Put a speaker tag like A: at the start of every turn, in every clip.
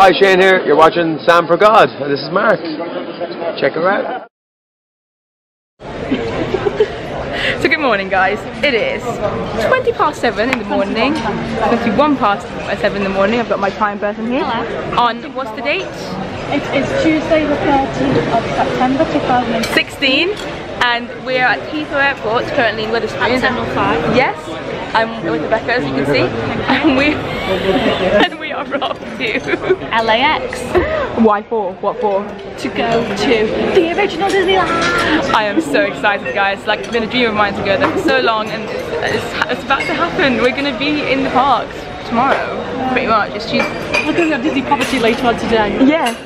A: Hi, Shane here. You're watching Sam for God, and this is Mark. Check her out.
B: So good morning guys, it is 20 past 7 in the morning, 21 past 7 in the morning, I've got my time person here. On, what's the date?
C: It is Tuesday the 13th of September
B: 2016 and we're at Heathrow Airport currently in Wetherspoons.
C: At 10:05.
B: Yes, I'm with Rebecca as you can see and we, and we are off to
C: LAX
B: Why for? What for?
C: to go to the original Disneyland.
B: I am so excited guys, like it's been a dream of mine to go there for so long and it's, it's, it's about to happen. We're going to be in the parks tomorrow, pretty much. It's Tuesday.
C: We're going to have Disney property later on today.
B: Yeah.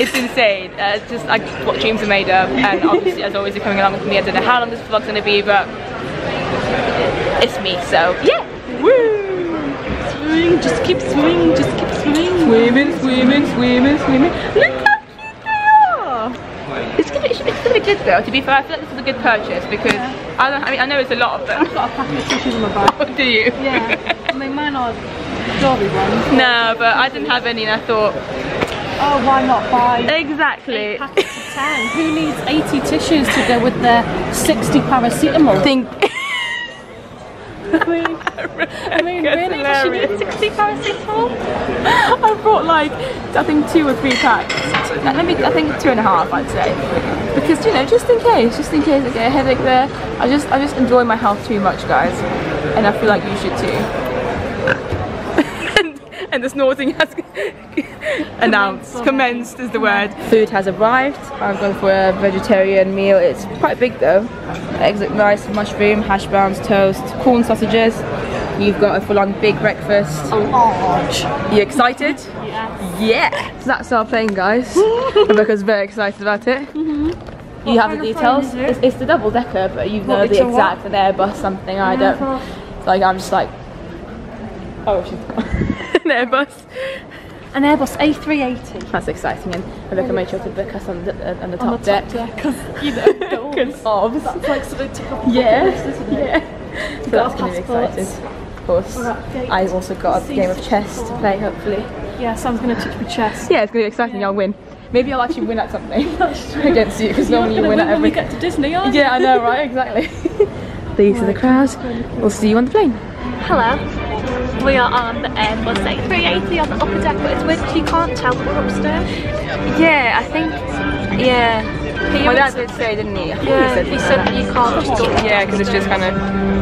B: It's insane. Uh, it's just like what dreams are made of, and obviously, as always, you're coming along with me. I don't know how long this vlog's gonna be, but it's me. So yeah. Woo!
C: Swing, just keep swimming, just keep swimming.
B: Swimming, swimming, swimming, swimming. Look how cute they are. It's gonna, be, it's gonna be good though. To be fair, I feel like this is a good purchase because I don't. I mean, I know it's a lot of them.
C: I've got a packet of tissues in my bag.
B: What do you?
C: Yeah, I mean mine are Dory ones.
B: No, but I didn't have any, and I thought
C: Oh, why not buy
B: exactly.
C: packets of 10? Who needs 80 tissues to go with their 60 paracetamol?
B: Think.
C: I mean, I mean
B: That's
C: really? Does she need
B: hilarious.
C: 60 paracetamol?
B: I brought like I think two or three packs. Uh, let me I think two and a half I'd say. Because you know, just in case, just in case I get a headache there. I just I just enjoy my health too much guys. And I feel like you should too. And, the snorting has announced, commenced is the word. Food has arrived. I'm going for a vegetarian meal. It's quite big though. Eggs look nice, mushroom, hash browns, toast, corn sausages. You've got a full-on big breakfast.
C: Oh, Large.
B: You excited?
C: Yeah.
B: Yeah! So that's our plane, guys. Rebecca's very excited about it. Mm-hmm. You have the details.
C: it?
B: It's, it's the double decker, but you know
C: What,
B: the
C: a what?
B: exact an Airbus something. I don't. Like I'm just like. Oh, she's an Airbus.
C: An Airbus A380.
B: That's exciting, and Rebecca made sure to book us on the, uh, on the top
C: On the
B: deck.
C: because, you know,
B: Because.
C: That's like something to come
B: Yeah. Yeah. So that's going to be exciting. Of course.
C: We're updated.
B: I also got a game of chess to play, hopefully.
C: Yeah, Sam's going to teach me chess.
B: Yeah, it's going to be exciting. I'll win. Maybe I'll actually win at something against you because normally you win
C: gonna
B: at
C: when we
B: everything.
C: get to Disney, aren't
B: Yeah, I know, right? Exactly. These are the crowds. We'll see you on the plane.
C: Hello. We are on the Airbus A380 on the upper deck, but it's weird because you can't tell that we're upstairs.
B: Yeah, I think. Yeah.
C: He
B: My
C: would-
B: dad did say, didn't he?
C: Yeah,
B: he
C: he
B: said.
C: said that you can't just go.
B: Yeah, because it's just kind of.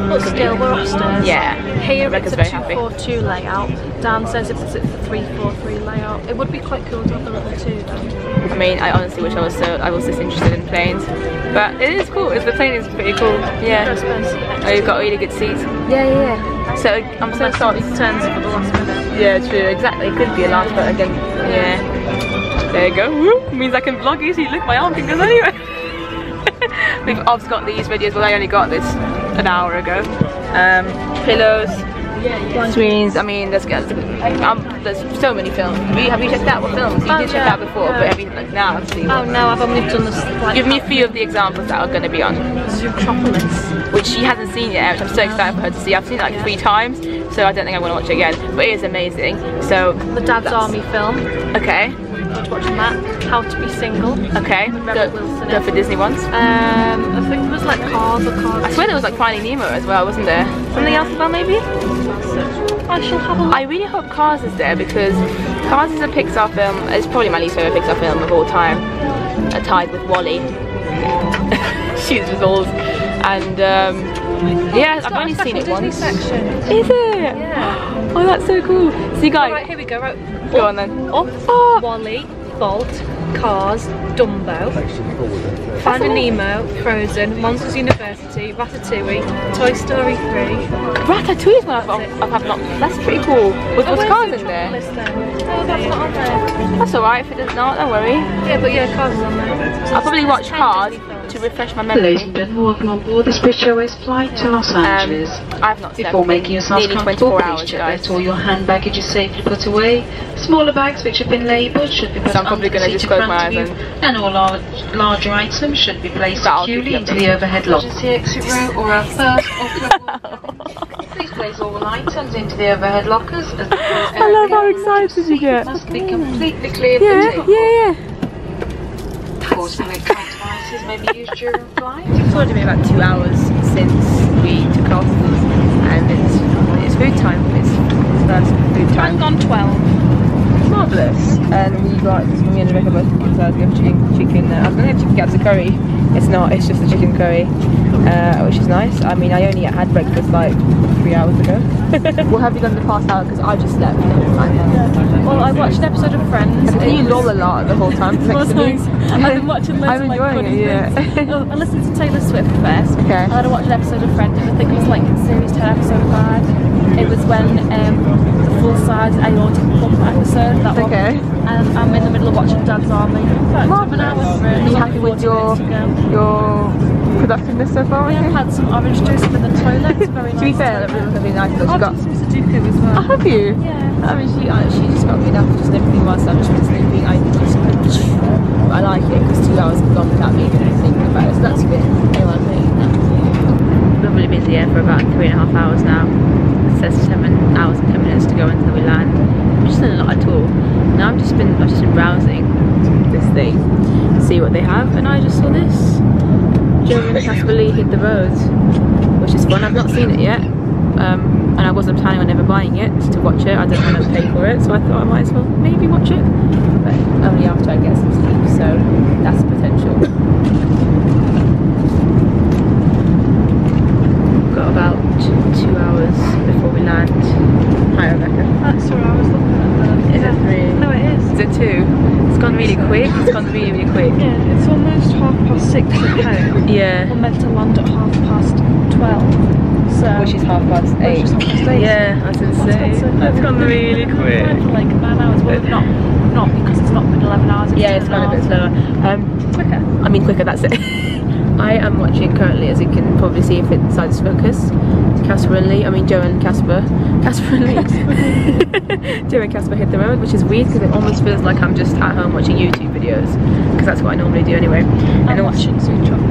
C: But still, we're upstairs.
B: Yeah.
C: Here
B: Rebecca's
C: it's a
B: very happy.
C: 242 layout. Downstairs it's a 343 layout. It would be quite cool to have a little two though.
B: I mean, I honestly wish I was so. I was this interested in planes, but it is cool. It's, the plane is pretty cool. Yeah. Oh, you've got really good seats. Yeah, yeah. yeah. So I'm so sorry.
C: turns for the last minute.
B: Yeah, true. Exactly. It could be a launch, but again, yeah. There you go. Woo. Means I can vlog easy. Look, my arm fingers anyway. We've obviously got these videos, but I only got this an hour ago. Um, pillows, screens. I mean, there's um, there's so many films. Have you, have you checked out what films? You
C: Oh,
B: did check
C: yeah,
B: out before,
C: yeah.
B: but have you like now seen?
C: Oh no, I've only done this like
B: Give me a few of the examples that are going to be on,
C: Zootropolis.
B: which she hasn't seen yet, which I'm so excited for her to see. I've seen it like three times, so I don't think I want to watch it again. But it is amazing. So
C: The Dad's Army film.
B: Okay,
C: Watching that. How to be single.
B: okay. Go, go for Disney ones.
C: Um, I think it was like Cars or Cars.
B: I swear there was like Finding Nemo as well, wasn't there? Something else as well, maybe?
C: I shall have a look.
B: I really hope Cars is there because Cars is a Pixar film. It's probably my least favorite Pixar film of all time, uh, tied with WALL-E. She's results. And um, yeah, I've only seen it once.
C: section.
B: Is it?
C: Yeah.
B: Oh, that's so cool. See, guys,
C: Right, here we go. Right.
B: go on then.
C: Up,
B: Oh.
C: WALL-E, Bolt, Cars, Dumbo, Finding Nemo, Frozen, Monsters University, Ratatouille, Toy Story 3.
B: Ratatouille is one I've, I've, I've not. That's pretty cool. Was, was
C: where's
B: Cars in there?
C: Oh, that's not on there.
B: That's alright if it does not, don't worry.
C: Yeah, but yeah, Cars is on there.
B: I'll probably watch Cars. To refresh my memory.
D: Ladies and gentlemen, welcome on board this British Airways flight to Los
B: Um,
D: Angeles.
B: I've not slept
D: Before
B: in
D: making yourselves
B: nearly
D: comfortable,
B: 24
D: please check
B: guys.
D: that all your hand baggage is safely put away. Smaller bags which have been labelled should be put
B: So I'm probably
D: under the
B: gonna
D: seat
B: just
D: in front
B: my
D: of you,
B: and-
D: and all large, larger items should be placed
B: But I'll keep
D: securely into the overhead lockers. exit row or our first off-level Please place all items into the overhead lockers. As the
B: I love how excited you get.
D: Must be completely clear
B: Yeah, yeah, yeah.
D: Electronic devices may be used during flight.
B: It's only been about two hours since we took off, and it's it's food time. It's, it's first food time.
C: I've gone 12.
B: Marvelous. And we got me and Rebecca both I was going chicken chicken uh, I was gonna have chicken katsu curry. It's not, it's just a chicken curry. Uh, which is nice. I mean I only had breakfast like three hours ago. well, have you done the past hour? Because I just slept.
C: Well, I watched an episode of Friends.
B: And you loll a lot the whole time. Next to
C: nice. I've been watching loads
B: I'm
C: of like funny
B: it, yeah.
C: things. Oh, I listened to Taylor Swift first.
B: Okay.
C: And then I watched an episode of Friends. I think it was like series 10, episode 5. It was when um, the full size aortic pump episode. That one.
B: Okay.
C: And I'm in the middle of watching Dad's Army. About an hour.
B: Are you happy with your
C: minutes to go.
B: your productiveness so far?
C: Yeah, I've had some orange juice in the toilet. It's very nice.
B: To be fair, that was really nice. though.
C: I've
B: got.
C: some Sudoku as well.
B: Oh, have you?
C: Yeah.
B: I mean, she, uh, she just got me enough of just everything whilst I've just been sleeping. I just, I like it because two hours have gone without me even thinking about it, so that's good. I like it. We've been really busy here for about three and a half hours now. Says seven hours and ten minutes to go until we land, which isn't a lot at all. Now I've just been, I've just been browsing this thing, see what they have, and I just saw this. And Casper hit the road, which is fun. I've not seen it yet. Um, and I wasn't planning on ever buying it to watch it. I didn't want to pay for it, so I thought I might as well maybe watch it. But only after I get some sleep, so that's potential. Got about two hours before we land. Rebecca.
C: That's where I was looking at the...
B: Is it three?
C: No, it is.
B: Is it two? It's gone really quick. It's gone really, really quick.
C: Yeah, it's almost half past six at home. We're meant to land at half past twelve. So
B: Which is half past
C: Which
B: eight.
C: is half past eight.
B: Yeah, that's insane.
C: so-
B: That's gone really
C: We've
B: quick.
C: for like nine hours. Well, not not because it's not been eleven hours.
B: Yeah, it's gone a bit slower. Um,
C: quicker.
B: I mean quicker, that's it. I am watching currently, as you can probably see if it decides to focus, Casper and Lee, I mean Joe and Casper. Casper and Lee. Joe and Casper hit the road, which is weird because it almost feels like I'm just at home watching YouTube videos, because that's what I normally do anyway.
C: I'm
B: And also,
C: watching Zootropolis.
B: Okay,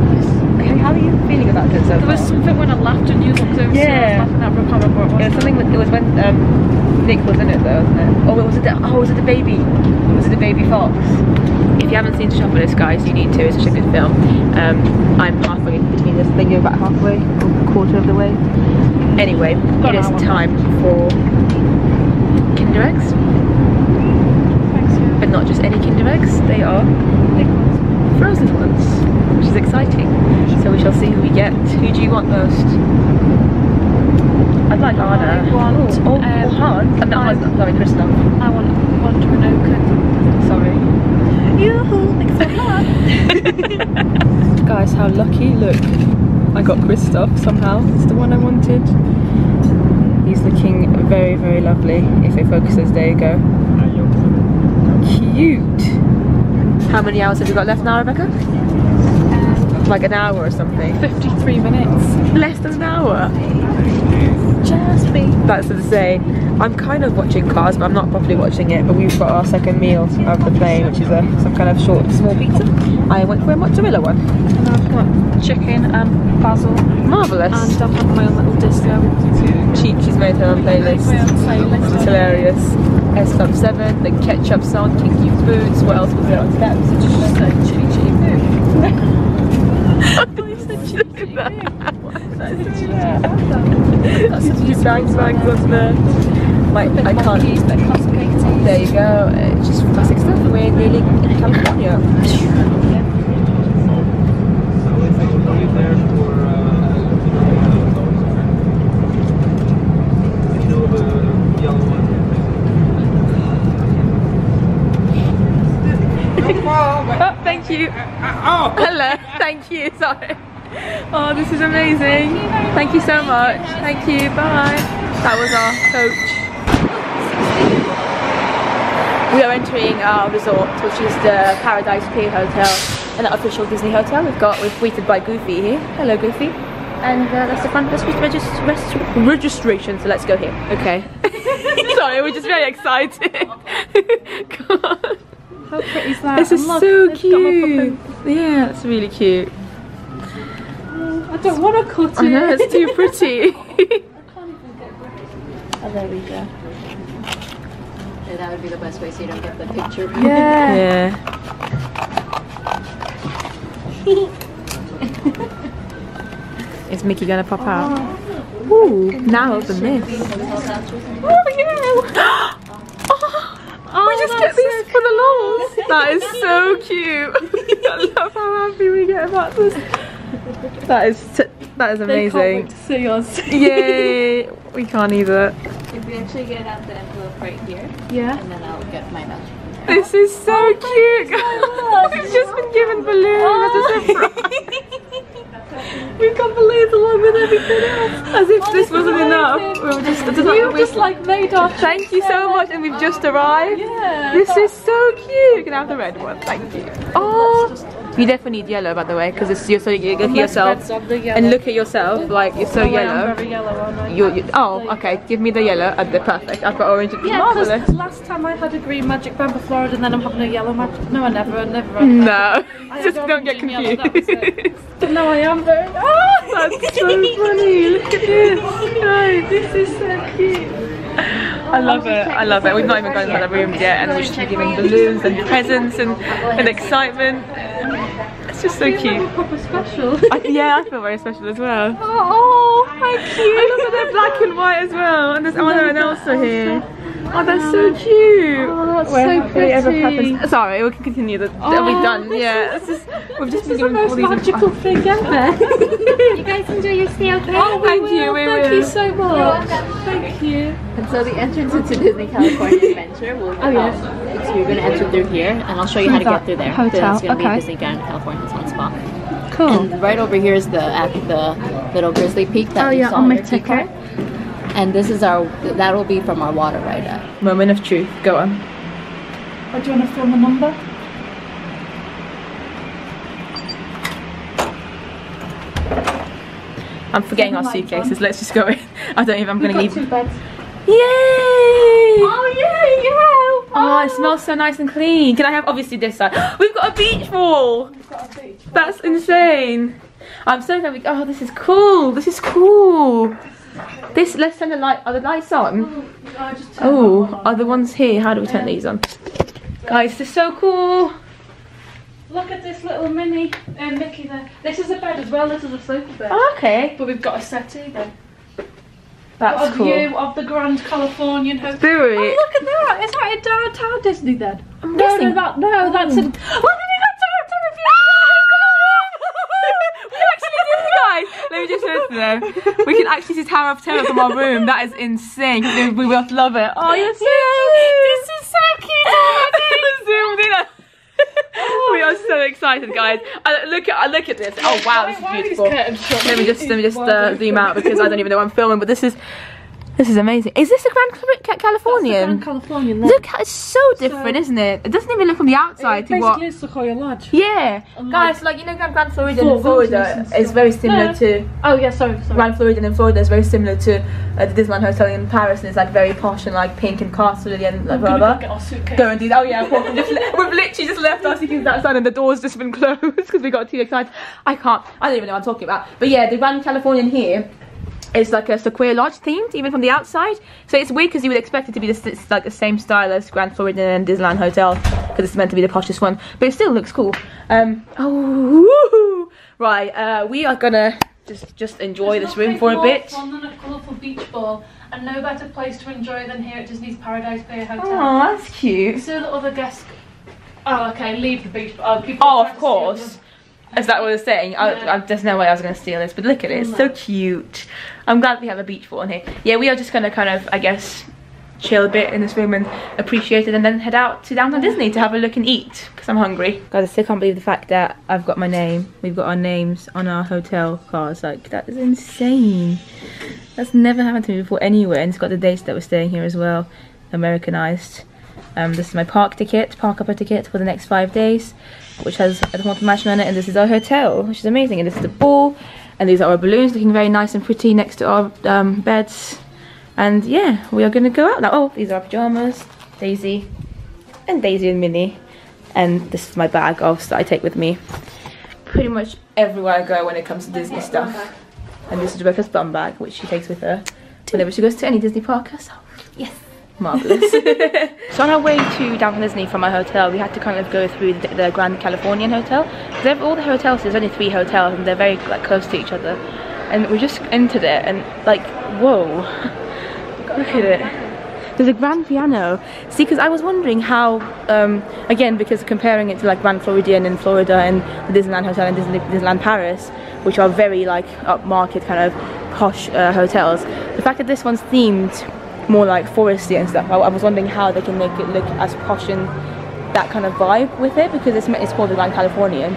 B: how are you feeling about it so
C: There was something when I laughed and you looked over.
B: Yeah.
C: So I was laughing at, but I can't remember what
B: It was something. With, it was when um, Nick was in it, though, wasn't it? Oh, was it? The, oh, was it the baby? Was it the baby fox? If you haven't seen Zootropolis, guys, you need to. It's such a good film. Um, I'm halfway between this thing. You're about halfway, or a quarter of the way. Anyway,
C: Got
B: it is time for Kinder eggs,
C: Thanks, yeah.
B: but not just any Kinder eggs. They are frozen ones, which is exciting. So we shall see who we get. Who do you want most? I'd like Anna.
C: I want,
B: oh, oh,
C: um,
B: oh, Hans. I'm not
C: I-
B: Hans, sorry, Christoph.
C: I want Wandering Oaken.
B: Sorry.
C: Yoo-hoo, except that.
B: Guys, how lucky. Look, I got Christoph somehow. It's the one I wanted. He's looking very, very lovely. If it focuses, there you go. Cute. How many hours have you got left now, Rebecca? Like an hour or something.
C: 53 minutes.
B: Less than an hour.
C: Just me.
B: That's insane. I'm kind of watching Cars, but I'm not properly watching it. But we've got our second meal of the plane, which is a some kind of short, small pizza. I went for a mozzarella one.
C: And I've got chicken and basil.
B: Marvelous.
C: And I've had my own little disco.
B: Cheap, she's made her own playlist.
C: My own playlist.
B: It's hilarious. S Club 7, the ketchup song, Kinky Boots, what else was there on steps?
C: Just so chitty chitty boo.
B: That's a few bangs bangs there. Like, I can't.
C: monkeys, bit classic 80s.
B: There you go. It's just classic stuff. We're nearly in California. Thank you. Hello. Thank you. Sorry. Oh, this is amazing. Thank you so much. Thank you. Bye. That was our coach. We are entering our resort, which is the Paradise Pier Hotel, an official Disney hotel. We've got we're greeted by Goofy here. Hello, Goofy. And uh, that's the front desk regis- regis- registration. So let's go here. Okay. Sorry, we're just very excited. Come on.
C: How pretty is that?
B: This is
C: look,
B: so
C: it's got my
B: cute. Yeah, it's really cute.
C: I don't want to cut it.
B: I know it's too pretty.
C: Oh, there we go.
E: Yeah, that would be the best way so you don't get the picture.
B: Yeah. Is Mickey gonna pop out? Oh. Ooh, now open this. Oh yeah! Oh, we just get these for the laws. That is so cute. I love how happy we get about this. That is t- that is amazing.
C: to see us.
B: Yay! We can't either.
E: If we actually get out the envelope right here,
C: Yeah.
E: and then I'll get my magic.
B: This is so oh, cute. We've just been given balloons oh. as a surprise.
C: We've got balloons along with everything else.
B: As if this wasn't enough. We were just,
C: You've just like made our
B: Thank you so much, and we've just arrived.
C: Yeah.
B: This is so cute. You can have the red one. Thank you. Oh, you definitely need yellow, by the way, because it's you're so you look at yourself and look at yourself like you're so yellow.
C: very yellow, aren't I?
B: You, oh, okay. Give me the yellow. Uh, the perfect. I've got orange.
C: Yeah,
B: Marvelous.
C: because last time I had a green magic band for Florida and then I'm having a yellow magic. No, I never, I never.
B: No.
C: I
B: just don't get
C: yellow,
B: confused.
C: But no, I am very. Oh,
B: That's so funny. Look at this. Guys, this is so cute. I love it. I love it. We've not even gone inside the room yet, and we've just giving balloons and presents and, and excitement. It's just so cute.
C: proper special.
B: I, yeah, I feel very special as well. Oh, how cute! I love that they're black and white as well, and there's Anna and Elsa here. Oh, that's so cute.
C: Oh, that's
B: Well,
C: so
B: if it ever
C: pretty.
B: happens- Sorry, we can continue. The, Are we done? Yeah, it's just we've just been
C: This is the
B: given all
C: most
B: these.
C: magical thing ever.
E: You guys enjoy your stay, okay?
B: Oh, thank you. We
C: Thank
B: will.
C: you so much. Thank you.
E: And so the entrance into Disney California Adventure will
C: Oh, yeah.
E: um, so you're gonna enter through here and I'll show you how to get through there.
C: hotel,
E: There's gonna
C: okay.
E: be Disney Grand California Sun Spa.
C: Cool.
E: And right over here is the at the little grizzly peak that
C: Oh,
E: you
C: yeah,
E: saw
C: on my
E: your key
C: ticket.
E: And this is our that will be from our water ride at.
B: Moment of truth. Go on.
C: Oh, do you want to film the number?
B: I'm forgetting our suitcases.
C: on.
B: Let's just go in. I don't even. I'm gonna
C: Got
B: leave. Yay!
C: Oh yeah, yeah.
B: Oh, it smells so nice and clean. Can I have obviously this side? We've got a beach ball. That's insane. I'm so glad we. Oh, this is cool. This is cool. This. Let's turn the light. Are the lights on? Oh, are the ones here? How do we turn these on? Guys, this is so cool.
C: Look at this little mini uh, Mickey there. This is a bed as well. This is a sofa bed.
B: Oh, okay,
C: But we've got a settee then.
B: That's
C: a
B: cool.
C: view of the Grand Californian Hotel.
B: Do
C: Oh, look at that! Is that in downtown Disney then?
B: I'm
C: no,
B: guessing-
C: no, that, no, oh. that's in. Look at that downtown
B: we actually did, guys. Let me just show it to them. We can actually see Tower of Terror from our room. That is insane. We we both love it. Oh, you're so cute. This is so cute. Oh We are so excited, guys. Uh, look at uh, look at this. Oh wow, this is beautiful. Let me just let me just uh, zoom out because I don't even know I'm filming. But this is this is amazing. Is this a Grand Cali- Californian?
C: Grand Californian. There.
B: Look, it's so different, isn't it? It doesn't even look from the outside to what.
C: It's Sequoia Lodge.
B: Yeah,
C: Unlike-
B: guys, like you know, Grand, Grand Florida
C: Fort
B: in Florida is very similar
C: No.
B: to
C: Oh yeah, sorry, sorry.
B: Grand Florida in Florida is very similar to uh, the Disneyland Hotel in Paris, and it's like very posh and like pink and castle and like blah blah. Go and do that. Oh yeah. We've literally just left our suitcases outside and the door's just been closed because we got too excited. I can't. I don't even know what I'm talking about. But yeah, the Grand Californian here is like a Sequoia Lodge themed, even from the outside. So it's weird because you would expect it to be the, like the same style as Grand Floridian and Disneyland Hotel because it's meant to be the poshest one. But it still looks cool. Um, oh, right. Uh, we are gonna just just enjoy
C: There's
B: this room for a bit.
C: fun than a colourful beach ball, and no better place to enjoy than here at Disney's Paradise Bay Hotel.
B: Oh, that's cute.
C: So that other guests. Oh, okay, leave the beach ball. Oh, people
B: Oh, of course.
C: Steal
B: Is that what it's saying? I,
C: Yeah.
B: I, there's no way I was going to steal this, but look at it. It's so cute. I'm glad we have a beach ball in here. Yeah, we are just going to kind of, I guess, chill a bit in this room and appreciate it and then head out to downtown Disney to have a look and eat because I'm hungry. Guys, I still can't believe the fact that I've got my name. We've got our names on our hotel cards. Like, that is insane. That's never happened to me before anywhere. And it's got the dates that we're staying here as well, Americanized. Um, this is my park ticket, park upper ticket for the next five days, which has a Haunted Mansion on it. And this is our hotel, which is amazing. And this is the pool. And these are our balloons looking very nice and pretty next to our um, beds. And yeah, we are going to go out now. Oh, these are our pajamas, Daisy, and Daisy and Minnie. And this is my bag of that I take with me pretty much everywhere I go when it comes to Disney stuff. And this is Rebecca's bum bag, which she takes with her. whenever she goes to any Disney park herself. Yes. Marvellous. so on our way to downtown Disney from our hotel, we had to kind of go through the, the Grand Californian Hotel. Because all the hotels, there's only three hotels and they're very like close to each other. And we just entered it and like, whoa. Look at it. There's a grand piano. See, because I was wondering how, um, again, because comparing it to like Grand Floridian in Florida and the Disneyland Hotel and Disney, Disneyland Paris, which are very like upmarket kind of posh uh, hotels, the fact that this one's themed more like foresty and stuff, I, I was wondering how they can make it look as posh and that kind of vibe with it because it's, it's called the Grand Californian.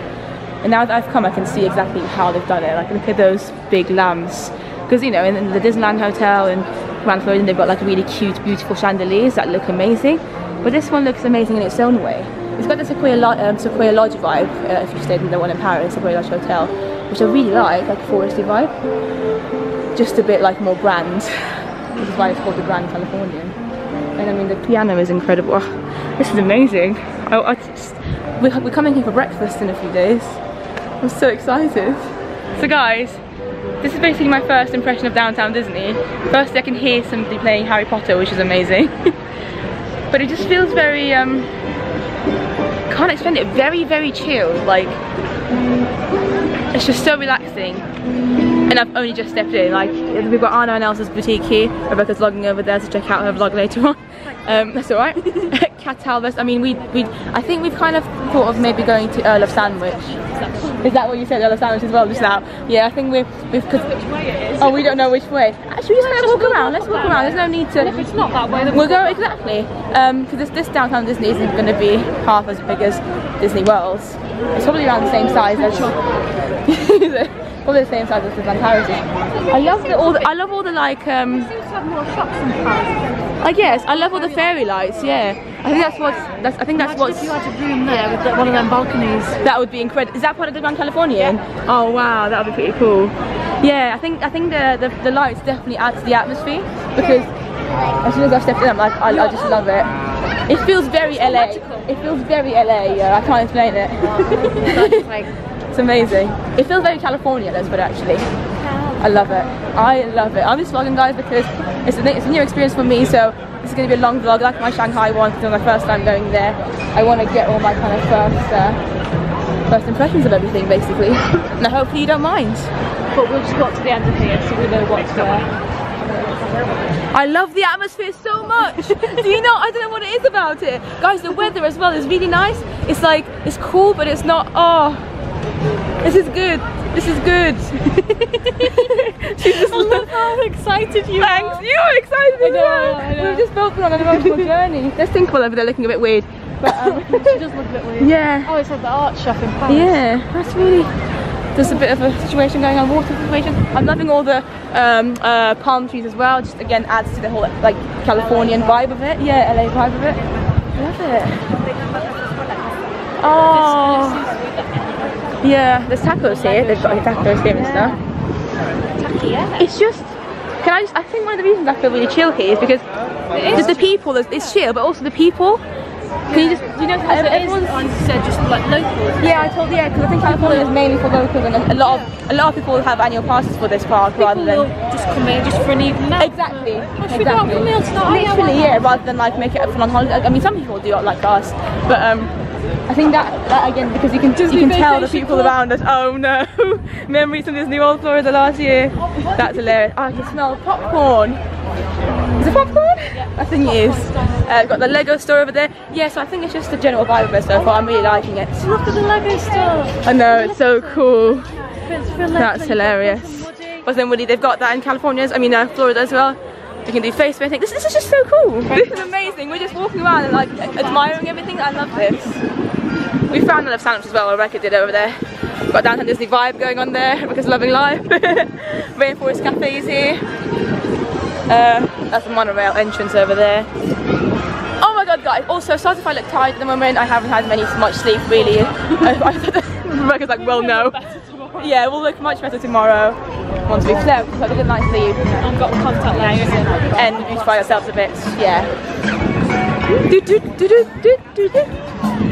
B: And now that I've come, I can see exactly how they've done it. Like, look at those big lamps. Because, you know, in, the Disneyland Hotel and Grand Floridian, they've got like really cute, beautiful chandeliers that look amazing. But this one looks amazing in its own way. It's got the Sequoia, um, Sequoia Lodge vibe, uh, if you stayed in the one in Paris, Sequoia Lodge Hotel, which I really like, like foresty vibe. Just a bit like more grand, which is why it's called the Grand Californian. And I mean, the piano is incredible. This is amazing. I, I just, we're, we're coming here for breakfast in a few days. I'm so excited. So guys, this is basically my first impression of downtown Disney. Firstly, I can hear somebody playing Harry Potter, which is amazing. but it just feels very, um, can't explain it, very, very chill. Like, it's just so relaxing. And I've only just stepped in. Like, we've got Anna and Elsa's boutique here. Rebecca's vlogging over there to check out her vlog later on. Um, that's alright. Cat Talbot. I mean, we, we, I think we've kind of thought of maybe going to Earl of Sandwich. Is that what you said, Earl of Sandwich as well just now? Yeah, I think we've, we've, cause, Oh, we don't know which way. Actually, just let's walk around. Let's walk around. There's no need to.
C: If it's not that way, then
B: We'll go exactly. Um, because this, this downtown Disney isn't going to be half as big as Disney World. It's probably around the same size as. Probably the same size as Disneyland Paris. I love the, all the. I love all the like. Um, I guess I love all the fairy lights. Yeah, I think that's what's. That's, I think that's what's.
C: if you had a room there with one of them balconies.
B: That would be incredible. Is that part of the Grand Californian? Oh wow, that would be pretty cool. Yeah, I think I think the, the the lights definitely add to the atmosphere because as soon as I stepped in, I'm like I, I just love it. It feels very LA. It feels very LA. Yeah, I can't explain it. it's amazing. It feels very California. Let's put it actually. I love it. I love it. I'm just vlogging guys because it's a, it's a new experience for me. So this is going to be a long vlog like my Shanghai one because it's my first time going there. I want to get all my kind of first uh, first impressions of everything basically. and hopefully you don't mind.
C: but we've just got to the end of here, so we know what's there.
B: I love the atmosphere so much. Do you know? I don't know what it is about it. Guys, the weather as well is really nice. It's like, it's cool, but it's not, oh, this is good. This is good.
C: I love how excited you
B: Thanks,
C: are.
B: you're excited as well. We've just both been on an emotional journey. There's Tinkle over there looking a bit weird. But um,
C: she does look a bit weird.
B: yeah,
C: Oh, it's like the art shop in Paris.
B: yeah, that's really, there's a bit of a situation going on, water situation. I'm loving all the um, uh, palm trees as well, just again adds to the whole like Californian vibe of it. Yeah, LA vibe of it. Love it. Oh. Yeah, there's tacos here. They've got tacos here and stuff. It's just, can I just, I think one of the reasons I feel really chill here is because just the people, it's- chill, but also the people. Can you just, you know,
C: It is,
B: everyone's,
C: said, just like local.
B: yeah, I told you yeah, because I think California is mainly for locals, and a, lot of a lot of people have annual passes for this park rather than
C: just come in just for an evening out.
B: exactly,
C: Oh, should we go out for a
B: exactly.
C: meal tonight? Yeah, why
B: Literally, yeah, rather than like make it a full-on holiday. I mean, some people do it like us, but um, I think that that again because you can you can tell the people around us. Oh no, memories from Disney World Florida last year. That's hilarious. Oh, I can smell popcorn. Is it popcorn? I think it is. Uh, got the Lego store over there. Yeah, so I think it's just the general vibe of it so far. I'm really liking it.
C: Look at the Lego store.
B: I know, it's so cool.
C: It's for Lego.
B: That's hilarious. But then Woody, they've got that in California, I mean uh, Florida as well. You can do face painting. This, this is just so cool. This is amazing. We're just walking around and like admiring everything. I love this. We found a love sandwich as well. Rebecca did over there. Got downtown Disney vibe going on there. Rebecca's loving life. Rainforest Cafes here. Uh, that's the monorail entrance over there. Oh my god, guys! Also, sorry if I look tired at the moment. I haven't had many much sleep really. Rebecca's like, well, no. Yeah, we'll look much better tomorrow once we've slept. So a good night's sleep
C: I've got the contact lenses in.
B: and beautify ourselves a bit. Yeah. Do, do, do, do, do, do, do.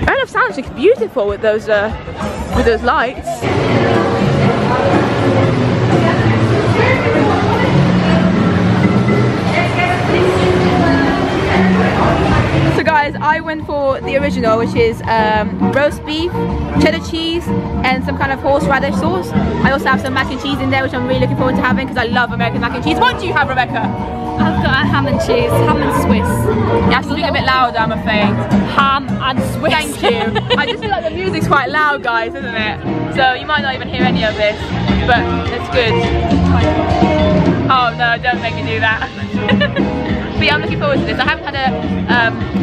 B: Earl of Sandwich looks beautiful with those uh, with those lights. Guys, I went for the original, which is um, roast beef, cheddar cheese, and some kind of horseradish sauce. I also have some mac and cheese in there, which I'm really looking forward to having because I love American mac and cheese. What do you have, Rebecca?
C: I've got a ham and cheese, ham and Swiss.
B: You have to speak a bit louder, I'm afraid.
C: Ham and Swiss.
B: Thank you. I just feel like the music's quite loud, guys, isn't it? So you might not even hear any of this, but it's good. Oh no, don't make me do that. but yeah, I'm looking forward to this. I haven't had a um,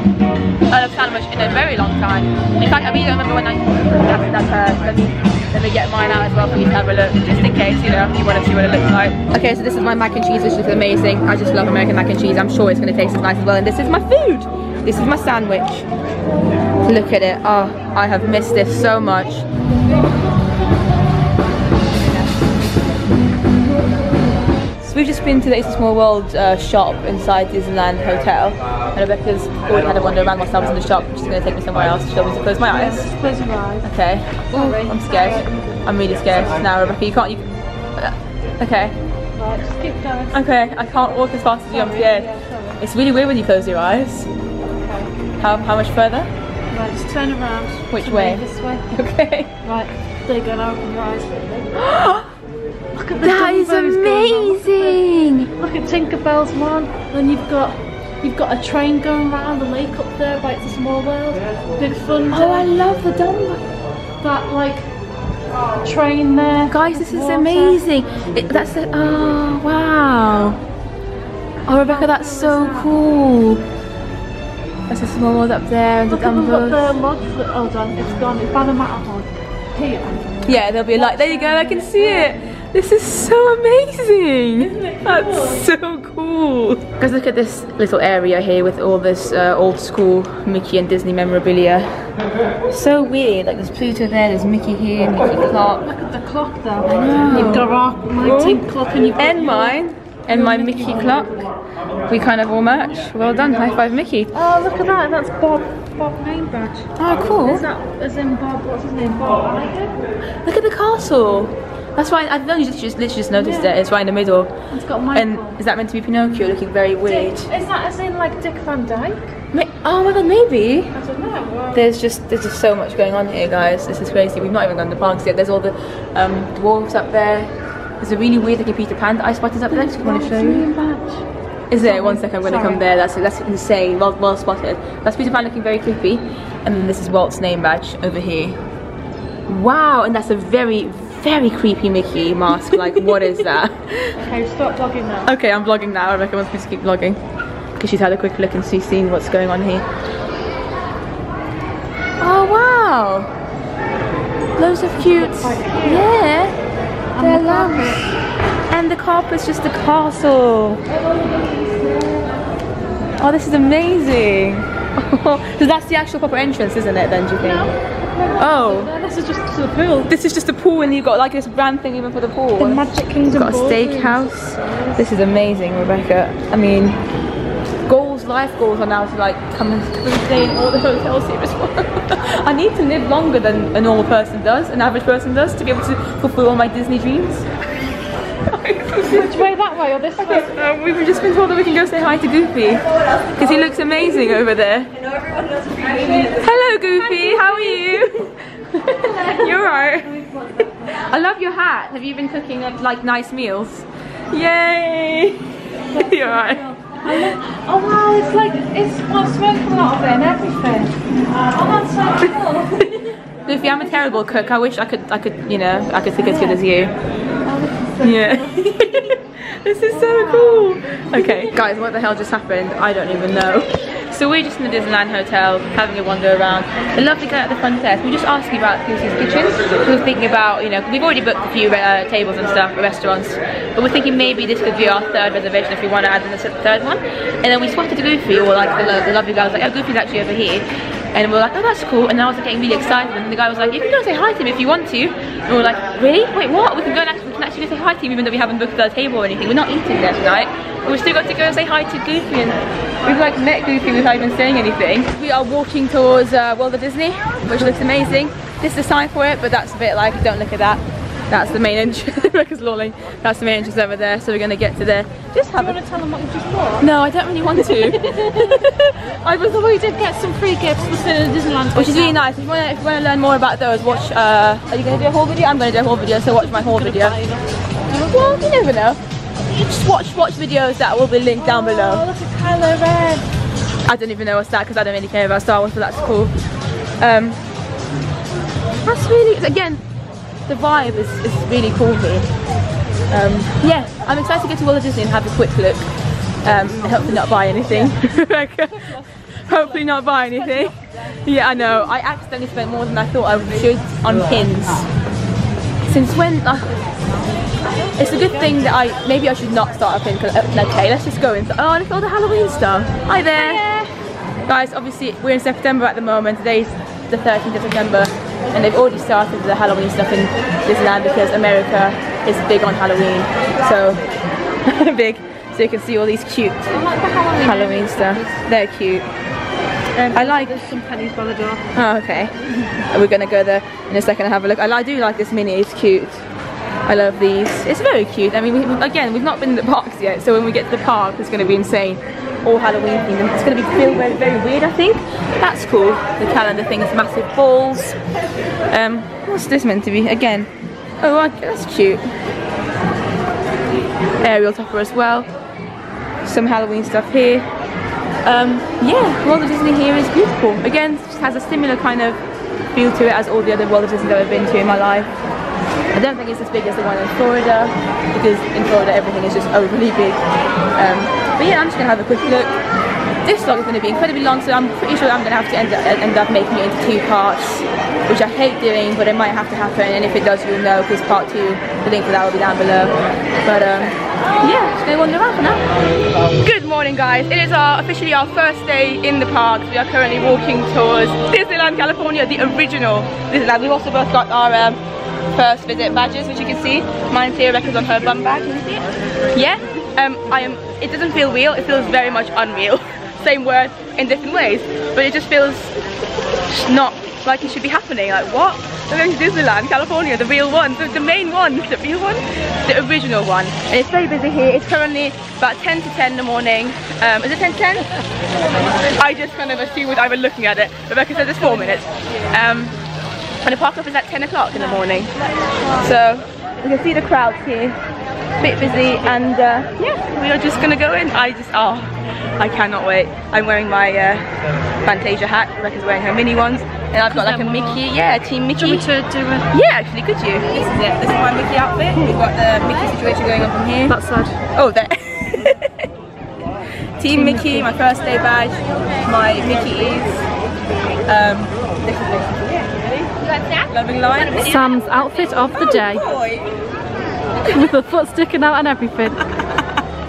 B: a sandwich in a very long time. In fact, I really remember when I that's, that's her. Uh, let me let me get mine out as well for you to have a look, just in case, you know, if you want to see what it looks like. Okay, so this is my mac and cheese, which is amazing. I just love American mac and cheese. I'm sure it's going to taste as nice as well. And this is my food. This is my sandwich. Look at it. Oh, I have missed this so much. We've just been to the It's a Small World uh, shop inside Disneyland Hotel. And Rebecca's already had a wander around whilst I was in the shop. She's going to take me somewhere else. She'll me to close my eyes.
C: Close your eyes.
B: Okay. Ooh, I'm scared. I'm really scared. Now, Rebecca, you can't. You, uh, okay.
C: Right, just keep going.
B: Okay. I can't walk as fast as you. I'm scared. It's really weird when you close your eyes. How how much further?
C: Right, just turn around.
B: Which
C: To
B: way?
C: This way.
B: Okay.
C: Right, there you go, now open your eyes. Look at the
B: That is
C: Dumbos going on.
B: amazing.
C: Look at Tinkerbell's one. Then you've got you've got a train going round the lake up there by It's a Small World. Big fun.
B: Oh, I love the Dumbo.
C: that like train there.
B: Guys, this is
C: Water.
B: amazing. It, that's the. Oh wow. Oh, Rebecca, that's so cool. That's a small world up there and the
C: Look at we've got the lodge. that- Hold on, it's gone. It's by the Matterhorn. Here.
B: Yeah, there'll be a light. There you go, I can see it. This is so amazing. That's so cool. Guys, look at this little area here with all this uh, old school Mickey and Disney memorabilia. So weird. Like there's Pluto there, there's Mickey here, Mickey clock.
C: Look at the clock though. You've got our 19 clock and you've got
B: And mine. And my Mickey clock. We kind of all match. Well done. High five, Mickey.
C: Oh, look at that. That's Bob. Bob name badge.
B: Oh, cool.
C: Is that as in Bob? What's his name? Bob Iger?
B: Look at the castle. That's why I've only just, just literally just noticed it. It's right in the middle.
C: It's got Michael.
B: And is that meant to be Pinocchio looking very weird?
C: Is that as in like Dick Van Dyke?
B: Ma- Oh my god, maybe.
C: I don't know. Well,
B: There's just there's just so much going on here, guys. This is crazy. We've not even done the parks yet. There's all the um, dwarves up there. There's a really weird looking Peter Pan that I spotted up there. Just want to show you.
C: badge.
B: Is there? One second, I'm going to come there. That's that's insane. Well, well spotted. That's Peter Pan looking very creepy. And then this is Walt's name badge over here. Wow, and that's a very, very creepy Mickey mask. Like, what is that?
C: Okay, stop vlogging now.
B: Okay, I'm vlogging now. Rebecca wants me to keep vlogging because she's had a quick look and she's seen what's going on here. Oh wow! Loads of cute. Yeah, they're lamps. And the carpet's just a castle. Oh, this is amazing. so that's the actual proper entrance, isn't it? Then do you think? Oh,
C: This is just to the pool.
B: this is just a pool, and you've got like this brand thing even for the pool.
C: The Magic Kingdom.
B: We've Got a steakhouse. This is amazing, Rebecca. I mean, goals, life goals are now to like come and, come and stay in all the hotels here as well. I need to live longer than a normal person does, an average person does, to be able to fulfill all my Disney dreams.
C: Which way, that way or this way?
B: Uh, we've just been told that we can go say hi to Goofy because he looks amazing over there. Hello, Goofy. How are you? You're right. I love your hat. Have you been cooking up like nice meals? Yay! You're right.
C: Oh wow, it's like, it's got smoke coming out of it and everything. Oh, that's so cool.
B: Goofy, I'm a terrible cook. I wish I could. I could. You know, I could cook as good as you. Yeah. this is so cool. Okay, guys, what the hell just happened? I don't even know. So we're just in the Disneyland Hotel, having a wander around. The lovely guy at the front desk, we just asking about Goofy's Kitchen. We were thinking about, you know, we've already booked a few uh, tables and stuff, at restaurants, but we're thinking maybe this could be our third reservation if we want to add in the third one. And then we spotted Goofy, or like the, the lovely guy was like, oh, Goofy's actually over here. And we we're like, oh, that's cool. And I was like, getting really excited. And the guy was like, you can go and say hi to him if you want to. And we were like, really? Wait, what? We can go and we can actually go say hi to him even though we haven't booked our table or anything. We're not eating there tonight. But we've still got to go and say hi to Goofy. And we've like met Goofy without even saying anything. We are walking towards uh, World of Disney, which looks amazing. This is the sign for it, but that's a bit like, don't look at that. That's the main entrance. Rebecca's lolling. That's the main entrance over there. So we're gonna get to there. Just have
C: Do you want to tell them what you just bought?
B: no, I don't really want to.
C: I was we did get some free gifts for the Disneyland.
B: Which is really nice. If you want to, if you want to learn more about those, watch. Uh, are you going to do a haul video? I'm going to do a haul video, so watch my haul video. Well, you never know. You just watch watch videos that will be linked down below.
C: Oh, look at Kylo Ren.
B: I don't even know what's that because I don't really care about Star Wars, but that's cool. Um, that's really again, the vibe is, is really cool here. Um, yeah, I'm excited to get to Walt Disney and have a quick look. Um, and hopefully not buy anything. hopefully not buy anything. Yeah, I know. I accidentally spent more than I thought I should on pins. Since when? Uh, it's a good thing that I maybe I should not start a pin. Uh, okay, let's just go in. Oh, look at all the Halloween stuff. Hi there, guys. Obviously, we're in September at the moment. Today's the 13th of September, and they've already started the Halloween stuff in Disneyland because America is big on Halloween. So big. So you can see all these cute
C: like the Halloween.
B: Halloween stuff. They're cute. I like.
C: There's some pennies by the door.
B: Oh, okay. We're gonna go there in a second and have a look. I, I do like this mini. It's cute. I love these. It's very cute. I mean, we, again, we've not been in the parks yet, so when we get to the park, it's going to be insane. All Halloween themed. It's going to be feel very, very weird. I think that's cool. The calendar thing is massive balls. Um, what's this meant to be? Again, oh, I- that's cute. Aerial topper as well. Some Halloween stuff here. Um, yeah, World of Disney here is beautiful. Again, has a similar kind of feel to it as all the other World of Disney that I've been to in my life. I don't think it's as big as the one in Florida because in Florida everything is just overly big. Um, but yeah, I'm just gonna have a quick look. This vlog is going to be incredibly long, so I'm pretty sure I'm going to have to end up, end up making it into two parts, which I hate doing, but it might have to happen. And if it does, you'll know because part two, the link for that will be down below. But um, yeah, just gonna wander around for now. Good morning, guys. It is our officially our first day in the parks. We are currently walking towards Disneyland California, the original Disneyland. We've also both got our um, first visit badges, which you can see. Mine's here, Rebecca's on her bum bag. Can you see it? Yeah. Um, I am. It doesn't feel real. It feels very much unreal. Same word in different ways, but it just feels not like it should be happening. Like what? We're going to Disneyland, California, the real one, the, the main one, the real one, the original one. And it's very busy here. It's currently about 10 to 10 in the morning. Um, is it 10 to 10? I just kind of assumed I was looking at it. Rebecca says it's four minutes. Um, and the park up is at 10 o'clock in the morning. So you can see the crowds here. A Bit busy and uh, yeah, we are just gonna go in. I just, oh, I cannot wait. I'm wearing my uh, Fantasia hat. Rebecca's wearing her mini ones. And I've got like a Mickey, yeah, Team Mickey.
C: Do you want me to do a...
B: Yeah, actually, could you? This is it. This is my Mickey outfit. We've got the Mickey situation going on from here.
C: That side.
B: Oh, there. Team Mickey, my first day badge, my. Um, this is Mickey.
C: Sam's outfit of the day.
B: Boy.
C: With the foot sticking out and everything.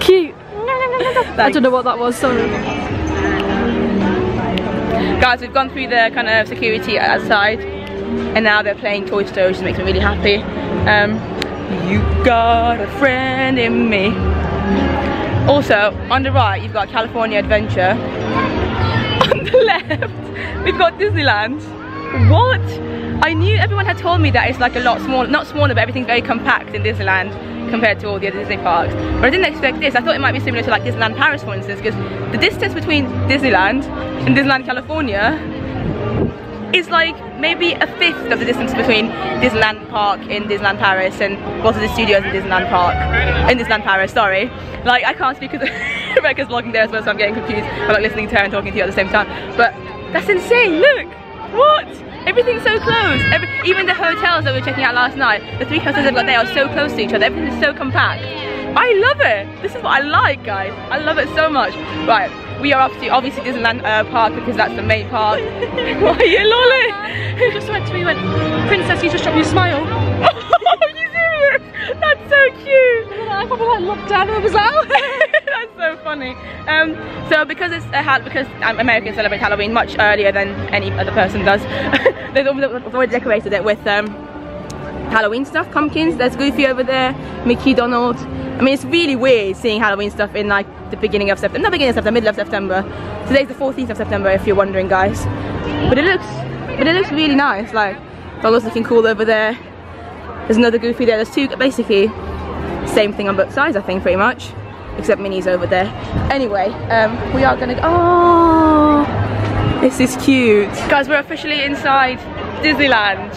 C: Cute. I don't know what that was, sorry.
B: Guys, we've gone through the kind of security outside, and now they're playing Toy Story, which makes me really happy. Um, you got a friend in me. Also, on the right, you've got California Adventure. On the left, we've got Disneyland. What? I knew everyone had told me that it's like a lot smaller, not smaller, but everything's very compact in Disneyland compared to all the other Disney parks. But I didn't expect this. I thought it might be similar to like Disneyland Paris, for instance, because the distance between Disneyland and Disneyland California is like maybe a fifth of the distance between Disneyland Park in Disneyland Paris and Walt Disney Studios in Disneyland Park, in Disneyland Paris, sorry. Like I can't speak because Rebecca's vlogging there as well so I'm getting confused. I'm like listening to her and talking to you at the same time. But that's insane, look! What? Everything's so close. Every, even the hotels that we were checking out last night, the three hotels I've got there are so close to each other. Everything is so compact. I love it. This is what I like, guys. I love it so much. Right, we are off to obviously Disneyland uh, Park because that's the main park. Why are you lolling?
C: He just went to me and went, Princess, you just dropped a smile.
B: That's so cute.
C: I probably like looked down and was like, oh.
B: That's so funny. Um, so because it's a ha- because um, Americans celebrate Halloween much earlier than any other person does, they've they've already decorated it with um, Halloween stuff, pumpkins. There's Goofy over there, Mickey, Donald. I mean, it's really weird seeing Halloween stuff in like the beginning of September, not beginning of September, middle of September. Today's the 14th of September, if you're wondering, guys. But it looks, but it looks really nice. Like Donald's looking cool over there. There's another Goofy there. There's two, basically, same thing on both sides, I think, pretty much. Except Minnie's over there. Anyway, um, we are gonna go. Oh, this is cute. Guys, we're officially inside Disneyland.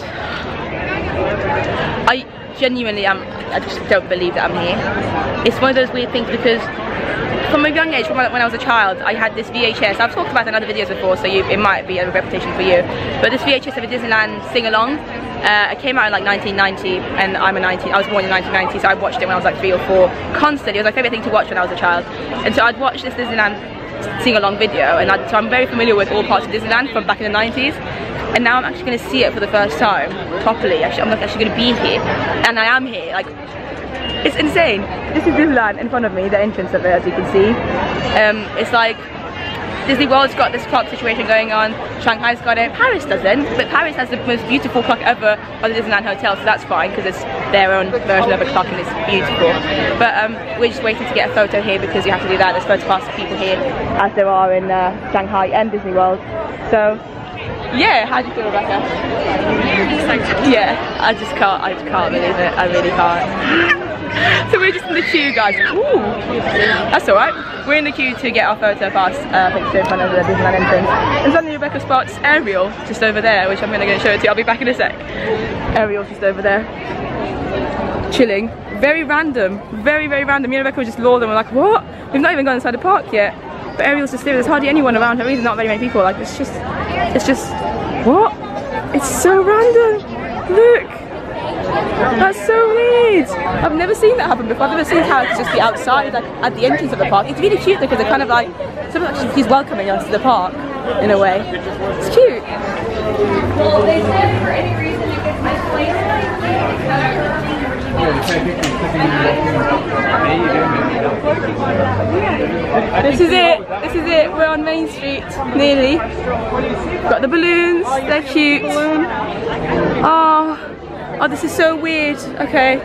B: I genuinely am, I just don't believe that I'm here. It's one of those weird things because from a young age, from when I was a child, I had this VHS. I've talked about it in other videos before, so you, it might be a repetition for you. But this VHS of a Disneyland sing-along, uh, it came out in like 1990, and I'm a 19. I was born in 1990, so I watched it when I was like three or four, constantly. It was my favorite thing to watch when I was a child, and so I'd watch this Disneyland sing-along video, and I'd, so I'm very familiar with all parts of Disneyland from back in the 90s. And now I'm actually going to see it for the first time properly. Actually, I'm not actually going to be here, and I am here. Like it's insane. This is Disneyland in front of me, the entrance of it, as you can see. Um, it's like Disney World's got this clock situation going on, Shanghai's got it, Paris doesn't, but Paris has the most beautiful clock ever on the Disneyland Hotel, so that's fine because it's their own version of a clock and it's beautiful. But um, we're just waiting to get a photo here because you have to do that. There's photographs pass people here as there are in uh, Shanghai and Disney World. So yeah, how do you feel, Rebecca? Yeah, I just can't, I just can't believe it. I really can't. so we're just in the queue, guys. Ooh, that's all right. We're in the queue to get our photo pass uh, picture in front of the Disneyland entrance. And suddenly Rebecca spots Ariel just over there, which I'm going to go show it to you. I'll be back in a sec. Ariel's just over there, chilling. Very random, very, very random. Me and Rebecca were just lulled and we're like, what? We've not even gone inside the park yet. But Ariel's just there. There's hardly anyone around her. There's not very many people. Like it's just, it's just, what? It's so random. Look. That's so weird. I've never seen that happen before. I've never seen characters just be outside, like at the entrance of the park. It's really cute because they're kind of like, sort of like he's welcoming us to the park in a way. It's cute. This is it. This is it. We're on Main Street, nearly. Got the balloons. They're cute. Oh, oh, this is so weird. Okay.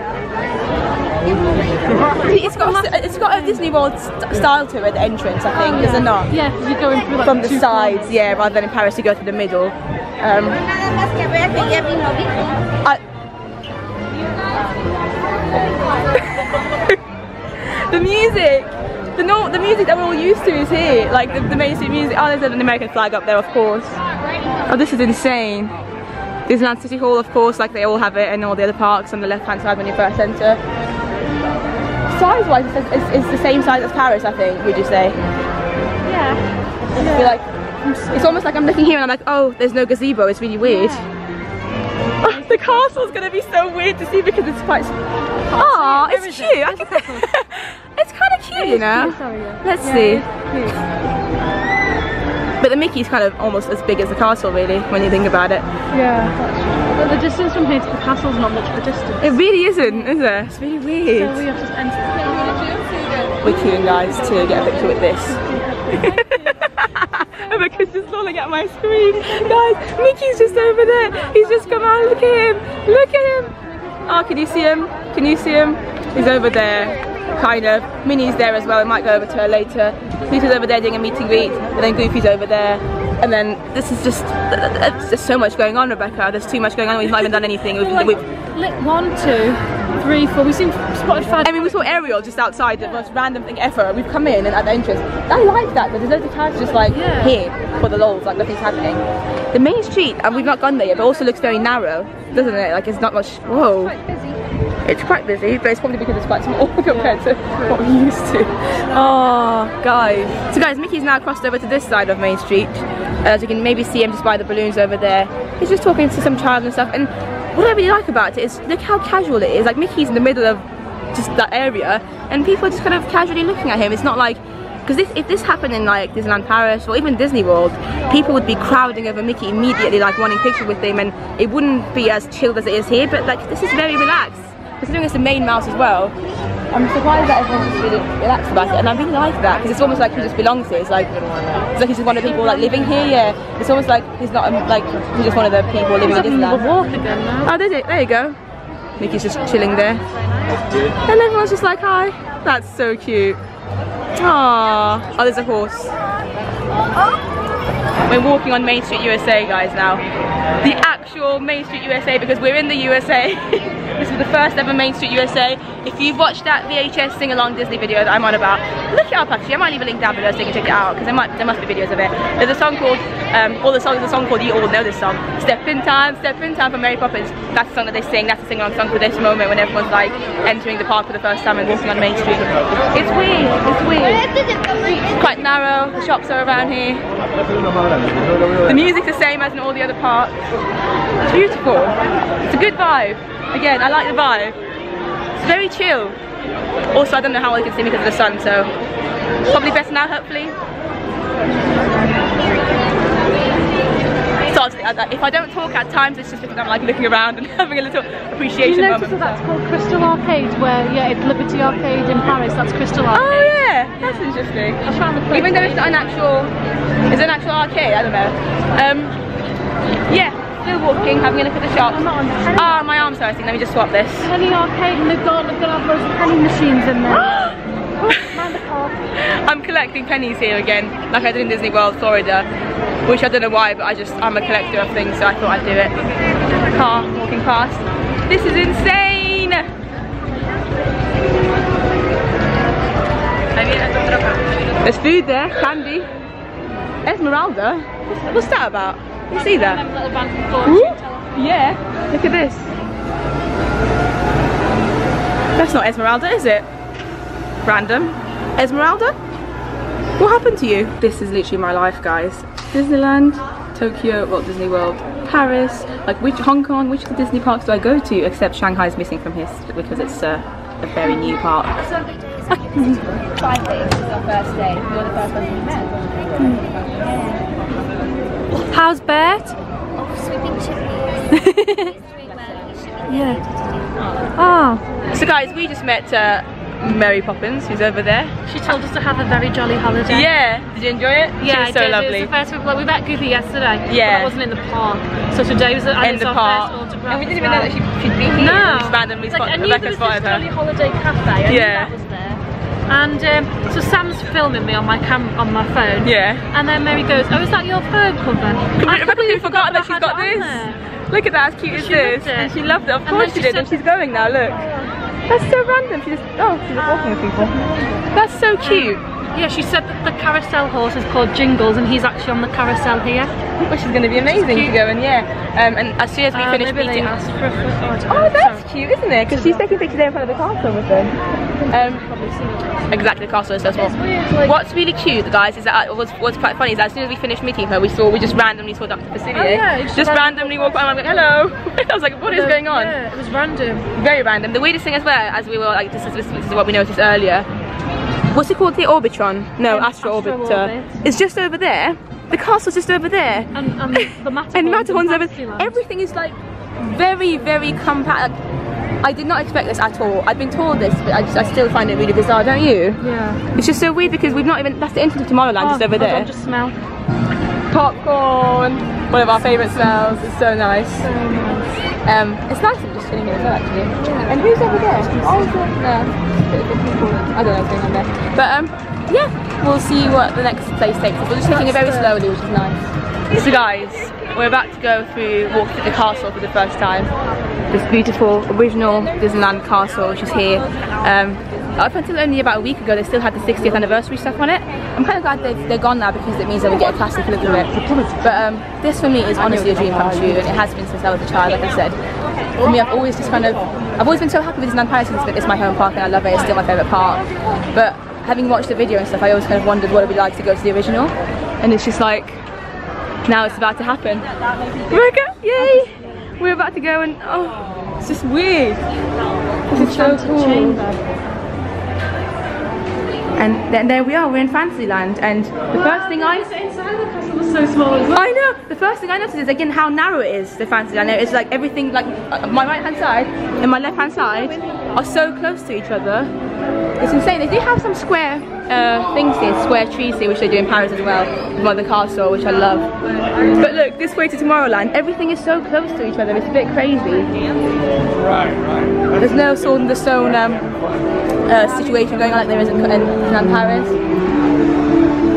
B: It's got a, it's got a Disney World st style to it. The entrance, I think, is it not?
C: Yeah, because you're going through like
B: From the sides, yeah, rather than in Paris, you go through the middle. Um, I, the music, the no, the music that we're all used to is here. Like the, the Main Street music. Oh, there's an American flag up there, of course. Oh, this is insane. Disneyland City Hall, of course, like they all have it, and all the other parks on the left-hand side when you first enter. Size-wise, it's, it's, it's the same size as Paris, I think. Would you say?
C: Yeah.
B: I feel like it's almost like I'm looking here and I'm like, oh, there's no gazebo. It's really weird. Oh, the castle's gonna be so weird to see because it's quite. Oh, it's cute.
C: it?
B: It's kind of cute, you know.
C: Sorry, yeah.
B: Let's
C: Yeah,
B: see.
C: It's cute.
B: But the Mickey's kind of almost as big as the castle, really, when you think about it.
C: Yeah, that's true. But the distance from here to the castle's not much of a distance.
B: It really isn't, is it? It's really
C: So
B: weird.
C: we have to enter.
B: We're queuing, guys, to get a picture with this. Rebecca's just lolling at my screen. Guys, Mickey's just over there. He's just come out. Look at him. Look at him. Oh, can you see him? Can you see him? He's over there, kind of. Minnie's there as well. I might go over to her later. Pluto's over there doing a meet and greet, and then Goofy's over there. And then this is just, there's just so much going on, Rebecca. There's too much going on. We've not even done anything. We've,
C: Like,
B: we've,
C: one, two, three, four. We've seen spotted five.
B: I mean, we saw Ariel just outside, the most random thing ever. We've come in and at the entrance. I like that, that there's loads of characters just like
C: Yeah.
B: here for the lols, like nothing's happening. The main street, and we've not gone there yet, but also looks very narrow, doesn't it? Like it's not much, whoa. It's quite busy, but it's probably because it's quite small compared to what we're used to. Oh, guys. So guys, Mickey's now crossed over to this side of Main Street. Uh, as you can maybe see him just by the balloons over there. He's just talking to some child and stuff. And what I really like about it is look how casual it is. Like Mickey's in the middle of just that area and people are just kind of casually looking at him. It's not like because this, if this happened in like Disneyland Paris or even Disney World, people would be crowding over Mickey immediately, like wanting pictures with him, and it wouldn't be as chilled as it is here. But like this is very relaxed, considering it's the main mouse as well. I'm surprised that everyone's just really relaxed about it, and I really like that because it's almost like he just belongs here. It's like it's like he's just one of the people like living here. Yeah, it's almost like he's not um, like he's just one of the people living in
C: He's having
B: Disneyland.
C: walk again now.
B: Oh, there's it. There you go. Mickey's just chilling there. And everyone's just like, hi. That's so cute. Aww. Oh, there's a horse. We're walking on Main Street USA, guys, now. The actual Main Street USA because we're in the USA. This is the first ever Main Street USA. If you've watched that VHS sing along Disney video that I'm on about, look it up actually. I might leave a link down below so you can check it out because there there must be videos of it. There's a song called um, all the songs. A song called you all know this song. Step in time, step in time for Mary Poppins. That's the song that they sing. That's the sing along song for this moment when everyone's like entering the park for the first time and walking on Main Street. It's weird. It's weird. It's quite narrow. The shops are around here. The music's the same as in all the other parks. It's beautiful. It's a good vibe. Again, I like the vibe. It's very chill. Also, I don't know how well you can see me because of the sun, so probably better now, hopefully. So obviously, I- I- if I don't talk at times, it's just because I'm like looking around and having a little appreciation
C: you notice
B: moment.
C: that that's called Crystal Arcade, where, yeah, it's Liberty Arcade in Paris, that's Crystal Arcade.
B: Oh yeah, that's interesting.
C: I found the
B: Even though it's not an actual, it's an actual arcade, I don't know. Um, yeah, still walking, having a look at the shops.
C: I'm not on the penny,
B: Ah, my arm's hurting, let me just swap this.
C: penny arcade and they've got, they've got all those penny machines in there. The car.
B: I'm collecting pennies here again, like I did in Disney World, Florida, which I don't know why, but I just, I'm a collector of things, so I thought I'd do it. Car walking past. This is insane! There's food there, candy. Esmeralda? What's that about? You see that?
C: Remember the band from
B: Woo?
C: Fortune
B: Yeah, look at this. That's not Esmeralda, is it? Random. Esmeralda? What happened to you? This is literally my life, guys. Disneyland, Tokyo, Walt Disney World, Paris, like which Hong Kong, which of the Disney parks do I go to? Except Shanghai's missing from here because it's uh, a very new park.
E: Five days is our first day. You're the first person we met.
C: How's Bert?
F: Sweeping chimneys.
C: Yeah. Oh,
B: So guys, we just met uh, Mary Poppins, who's over there.
C: she told us to have a very jolly holiday.
B: Yeah, did you enjoy it?
C: Yeah,
B: she was
C: I
B: so
C: did.
B: lovely.
C: It was the first week. We met Goofy yesterday.
B: Yeah.
C: But I wasn't in the park. So today was and
B: in
C: it's
B: the park. And we didn't
C: as
B: even know that she, she'd be here.
C: No.
B: We just randomly
C: Like,
B: spot,
C: I knew
B: Rebecca
C: there was
B: spotted
C: this
B: her.
C: jolly holiday cafe. I knew
B: Yeah.
C: That. And um, so Sam's filming me on my cam on my phone.
B: Yeah.
C: And then Mary goes, "Oh, is that your phone cover?" I completely
B: forgot that
C: I
B: she's got this.
C: there.
B: Look at that, as cute as this. And she loved it, of
C: And
B: course she
C: she
B: did, and she's going now, look. That's so random, she just, oh, she's just walking with people. That's so cute.
C: Yeah, she said that the carousel horse is called Jingles, and he's actually on the carousel here.
B: Which is going to be amazing to go and yeah. Um, and as soon as we
C: Uh,
B: finish meeting...
C: asked for a photo.
B: Oh, that's cute, isn't it? Because she's taking pictures there in front of the castle with them. Um, exactly, the castle is so small.
C: Weird, like-
B: What's really cute, guys, is that uh, what's, what's quite funny is that as soon as we finished meeting her, we saw we just randomly saw Dr. Facilier.
C: Oh, yeah,
B: just
C: just
B: randomly walk by. and I'm like, hello. I was like, what is going on?
C: Yeah, it was random.
B: Very random. The weirdest thing as well, as we were like, this is, this is what we noticed earlier. What's it called? The Orbitron? No,
C: Um,
B: Astro
C: Astro
B: Orbiter.
C: Orbit.
B: It's just over there. The castle's just over there.
C: And, and the Matterhorn.
B: and Matterhorn's over.
C: Fantasyland.
B: Everything is like very, very compact. I did not expect this at all. I've been told this, but I, just, I still find it really bizarre, don't you?
C: Yeah.
B: It's just so weird because we've not even. That's the entrance of Tomorrowland, just
C: Oh,
B: over
C: hold on,
B: there.
C: just smell.
B: Popcorn. One of our favourite smells. It's so nice. Um, it's nice to be just sitting here as well, actually. And who's over there? Oh, is there? No. I don't know what's going on there. But um, yeah, we'll see what the next place takes us. We're just taking it very slowly, which is nice. So guys, we're about to go through, walk through the castle for the first time. This beautiful original Disneyland castle, which is here. Um, up until only about a week ago, they still had the 60th anniversary stuff on it. I'm kind of glad they've, they're gone now because it means that we get a classic look of it. But um, this for me is honestly a dream come true, and it has been since I was a child, like I said. For me, I've always just kind of, I've always been so happy with Disneyland Paris because it's my home park and I love it. It's still my favourite park. But having watched the video and stuff, I always kind of wondered what it would be like to go to the original, and it's just like now it's about to happen. Rebecca, yay! We're about to go and oh, it's just weird. This is so cool. And then there we are, we're in Fantasyland, and the first thing I Inside the was
C: so small as
B: I know. The first thing I noticed is again how narrow it is. The Fantasyland. It's like everything, like uh, my right hand side and my left hand side are so close to each other. It's insane. They do have some square uh, things here, square trees here, which they do in Paris as well, by the castle, which I love. But look, this way to Tomorrowland, everything is so close to each other. It's a bit crazy. Right, right. There's no sword in the stone um, uh, situation going on like there is in, in, in Paris.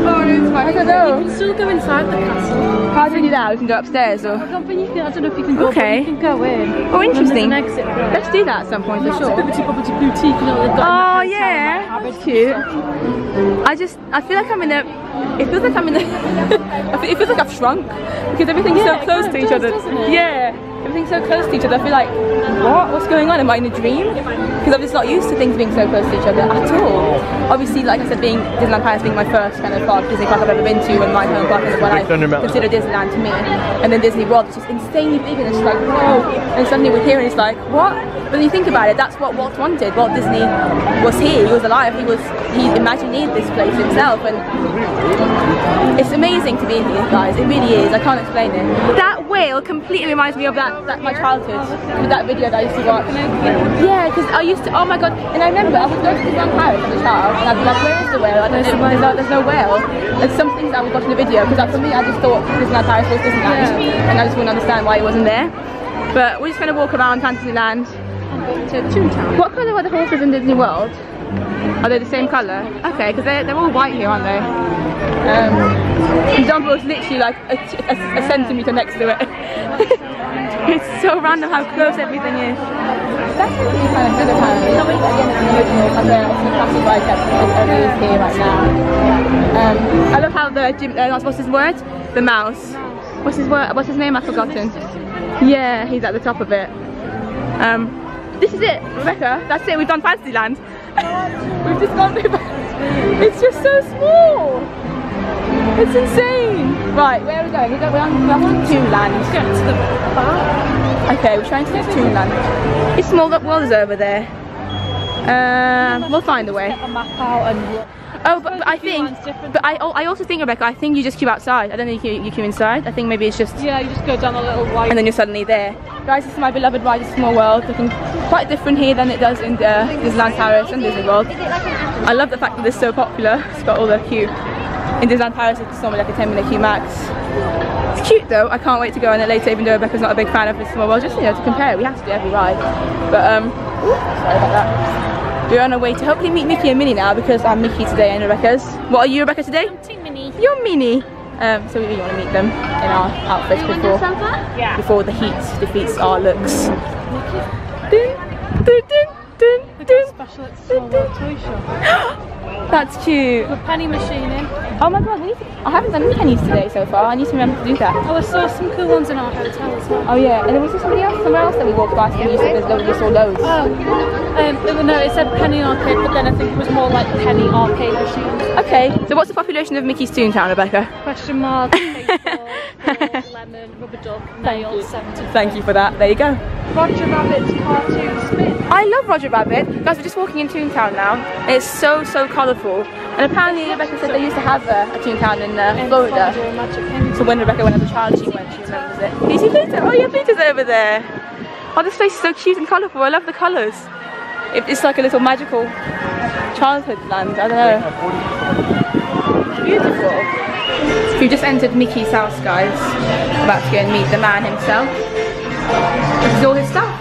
B: Oh, it's I don't
C: You
B: know.
C: can still go inside the castle.
B: How do we do that? We can go upstairs or.
C: I don't think you can. I don't know if you can go.
B: Okay.
C: You can go in.
B: Oh, interesting. Let's do that at some point for sure.
C: boutique. You know they've got.
B: Oh yeah, that's cute. I just, I feel like I'm in a, it feels like I'm in a, it feels like I've shrunk because everything's
C: Yeah,
B: so close to each
C: does,
B: other. Yeah, everything's so close to each other. I feel like, what? What's going on? Am I in a dream? Because I'm just not used to things being so close to each other at all. Obviously, like I said, being Disneyland Paris being my first kind of park, Disney park I've ever been to, and my home park, and what I
A: Big Thunder Mountain.
B: consider Disneyland to me. And then Disney World is just insanely big, and it's just like, whoa. And suddenly we're here, and it's like, what? But then you think about it, that's what Walt wanted. Walt Disney was here, he was alive, he was, he imagined this place himself, and it's amazing to be in here, guys. It really is. I can't explain it. That whale completely reminds me of that, that my childhood with that video that I used to watch. Yeah, because I used to. Oh my god! And I remember I would go to the Disneyland Paris as a child, and I'd be like, "Where is the whale? Don't know. There's no, there's no whale." And some things I would watch in the video because for me, I just thought Disneyland Paris was Disneyland, and I just wouldn't understand why it wasn't there. But we're just gonna walk around Fantasyland.
C: To Toontown.
B: What colour are the horses in Disney World? Are they the same colour? Okay, because they're, they're all white here, aren't they? Um, and Dumbledore's literally like a, a, a centimetre next to it. it's so random how close everything is. That's the I love how the Jim, uh, what's his word? The mouse. What's his word? What's his name? I've forgotten. Yeah, he's at the top of it. Um, this is it, Rebecca. That's it. We've done Fantasyland. We've just gone through. It's just so small. It's insane. Right, where are we going? We're, going, we're on Toonland.
C: To the bar.
B: Okay, we're trying to get to Toonland. It's small that world is over there. Um, we'll find a way.
C: Get the map out and look.
B: Oh, but, but I think, but I, oh, I also think Rebecca, I think you just queue outside. I don't think you, you queue inside. I think maybe it's just
C: Yeah, you just go down a little white.
B: and then you're suddenly there. Guys, this is my beloved ride, It's Small World. Looking quite different here than it does in uh, Disneyland Paris and Disney World. I love the fact that it's so popular. It's got all the queue. In Disneyland Paris, it's normally like a 10 minute queue max. It's cute though. I can't wait to go on it later, even though Rebecca's not a big fan of this Small World. Just you know to compare, we have to do every ride. But um, sorry about that. We're on our way to hopefully meet Mickey and Minnie now because I'm Mickey today and Rebecca's. What are you, Rebecca, today?
C: Mini.
B: You're Minnie. Um, so we really want to meet them in our outfits before
C: Yeah.
B: before the heat defeats our looks. Dun, dun, dun, dun.
C: Special at Toy Show.
B: That's cute.
C: Put penny machine in.
B: Oh my god, we to, I haven't done any pennies today so far. I need to remember to do that.
C: Oh, I saw some cool ones in our hotel as well.
B: Oh yeah, and then was there somebody else, somewhere else that we walked past and you said there's loads, you saw loads.
C: Oh, um, no, it said penny arcade, but then I think it was more like penny arcade machines.
B: Okay, so what's the population of Mickey's Toontown, Rebecca?
C: Question mark, baseball, ball, lemon, rubber duck, nail, 70.
B: Thank you for that. There you go.
C: Roger Rabbit's cartoon spin.
B: I love Roger Rabbit. Guys, we're just walking in Toontown now. It's so, so colourful. And apparently Rebecca said they used to have a, a Toontown in uh, Florida. So when Rebecca went as a child, she went, she remembers it. Can you see Peter? Oh yeah, Peter's over there. Oh, this place is so cute and colourful. I love the colours. It, it's like a little magical childhood land. I don't know. It's beautiful. We've just entered Mickey's house, guys. About to go and meet the man himself. This is all his stuff.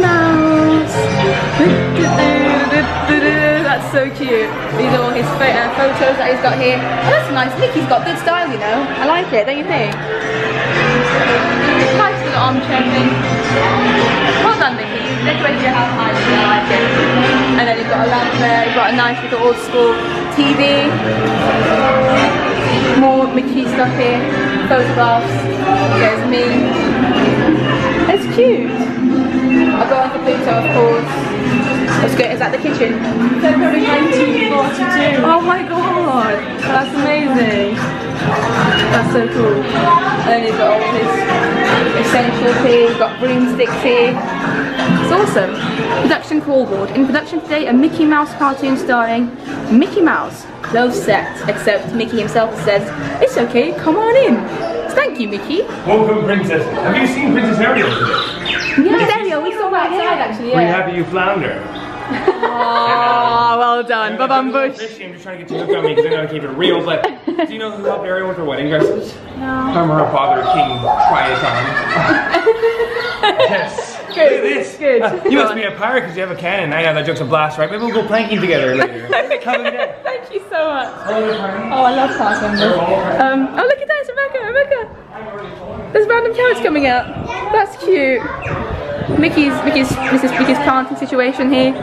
B: Mouse. That's so cute. These are all his uh, photos that he's got here. Oh, that's nice. Mickey's got good style, you know. I like it, don't you think? Nice little armchair thing. Well done, Mickey. You decorated your house nicely. I like it. And then you've got a lamp there. You've got a nice little old school TV. More Mickey stuff here. Photographs. There's me. It's cute. I'll go on the Pluto, of course. Let's go. Is that the kitchen? February 1942. Oh my god, that's amazing. That's so cool. And then he's got all his essentials here. Got broomsticks here. It's awesome. Production call board. In production today, a Mickey Mouse cartoon starring Mickey Mouse. Close set, except Mickey himself says, "It's okay, come on in." Thank you, Mickey.
G: Welcome, Princess. Have you seen Princess Ariel today?
B: Yes, Ariel, we saw her outside actually.
G: Were you
B: Yeah.
G: happy you flounder?
B: Oh, well done, Babam Bush.
G: Fishy, I'm just trying to get you hooked on me because I know how to keep it real, but do you know who helped Ariel with her wedding dresses? No. From her father, King Triton. yes. Look at this.
B: Good.
G: Uh, you must be a pirate because you have a cannon. I know that joke's a blast, right? Maybe we'll go planking together later. Come.
B: Thank you so much. Oh, I love members. Um, oh, look at that, it's Rebecca, Rebecca. There's random carrots coming out. That's cute. Mickey's, Mickey's, this is Mickey's planting situation here.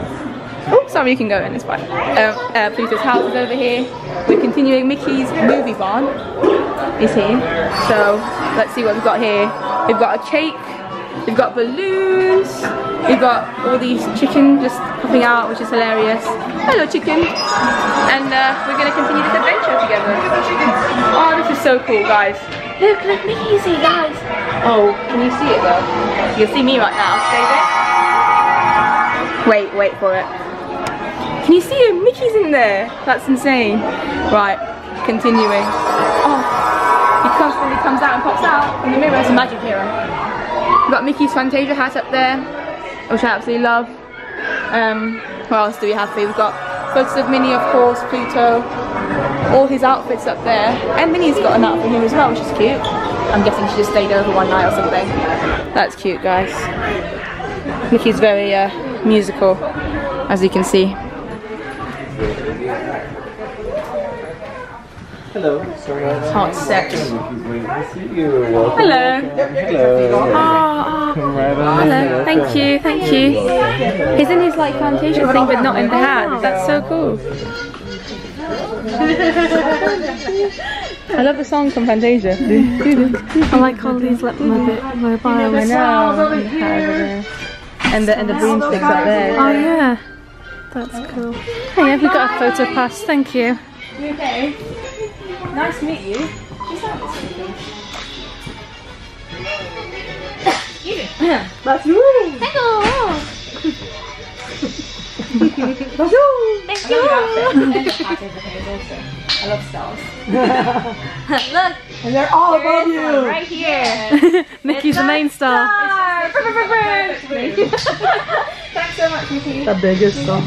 B: Oh, sorry, you can go in, it's fine. Um, uh, Pluto's house is over here. We're continuing Mickey's movie barn is here. So, let's see what we've got here. We've got a cake, we've got balloons, we've got all these chicken just popping out, which is hilarious. Hello, chicken. And uh, we're gonna continue this adventure together. Oh, this is so cool, guys. Look, look, Mickey's here, guys. Oh, can you see it though? You can see me right now. Wait, wait for it. Can you see him? Mickey's in there. That's insane. Right, continuing. Oh, he constantly comes out and pops out from the mirror. It's a magic mirror. We've got Mickey's Fantasia hat up there, which I absolutely love. Um, what else do we have here? We've got photos of Minnie, of course, Pluto, all his outfits up there. And Minnie's got an outfit here as well, which is cute. I'm guessing she just stayed over one night or something. That's cute, guys. Mickey's very uh, musical, as you can see.
A: Hello.
B: Hot set.
A: Hello.
B: Hello.
A: Hello.
B: Oh, oh. Hello. Thank you. Thank you. He's in his like plantation thing, but not in the hat. That's so cool. I love the song from Fantasia.
C: I like all these like Muppet mobiles.
B: I know. And the hat over there. And the and the broomsticks up there.
C: Oh yeah, that's cool. Hey, have you got a photo pass? Thank you.
B: You okay? Nice to meet you. That's you.
F: Hello.
B: Thank you. I love stars. Look,
E: And they're all above you.
B: right here.
C: Mickey's the main star.
B: Star. Thanks so much, Mickey.
E: The biggest star.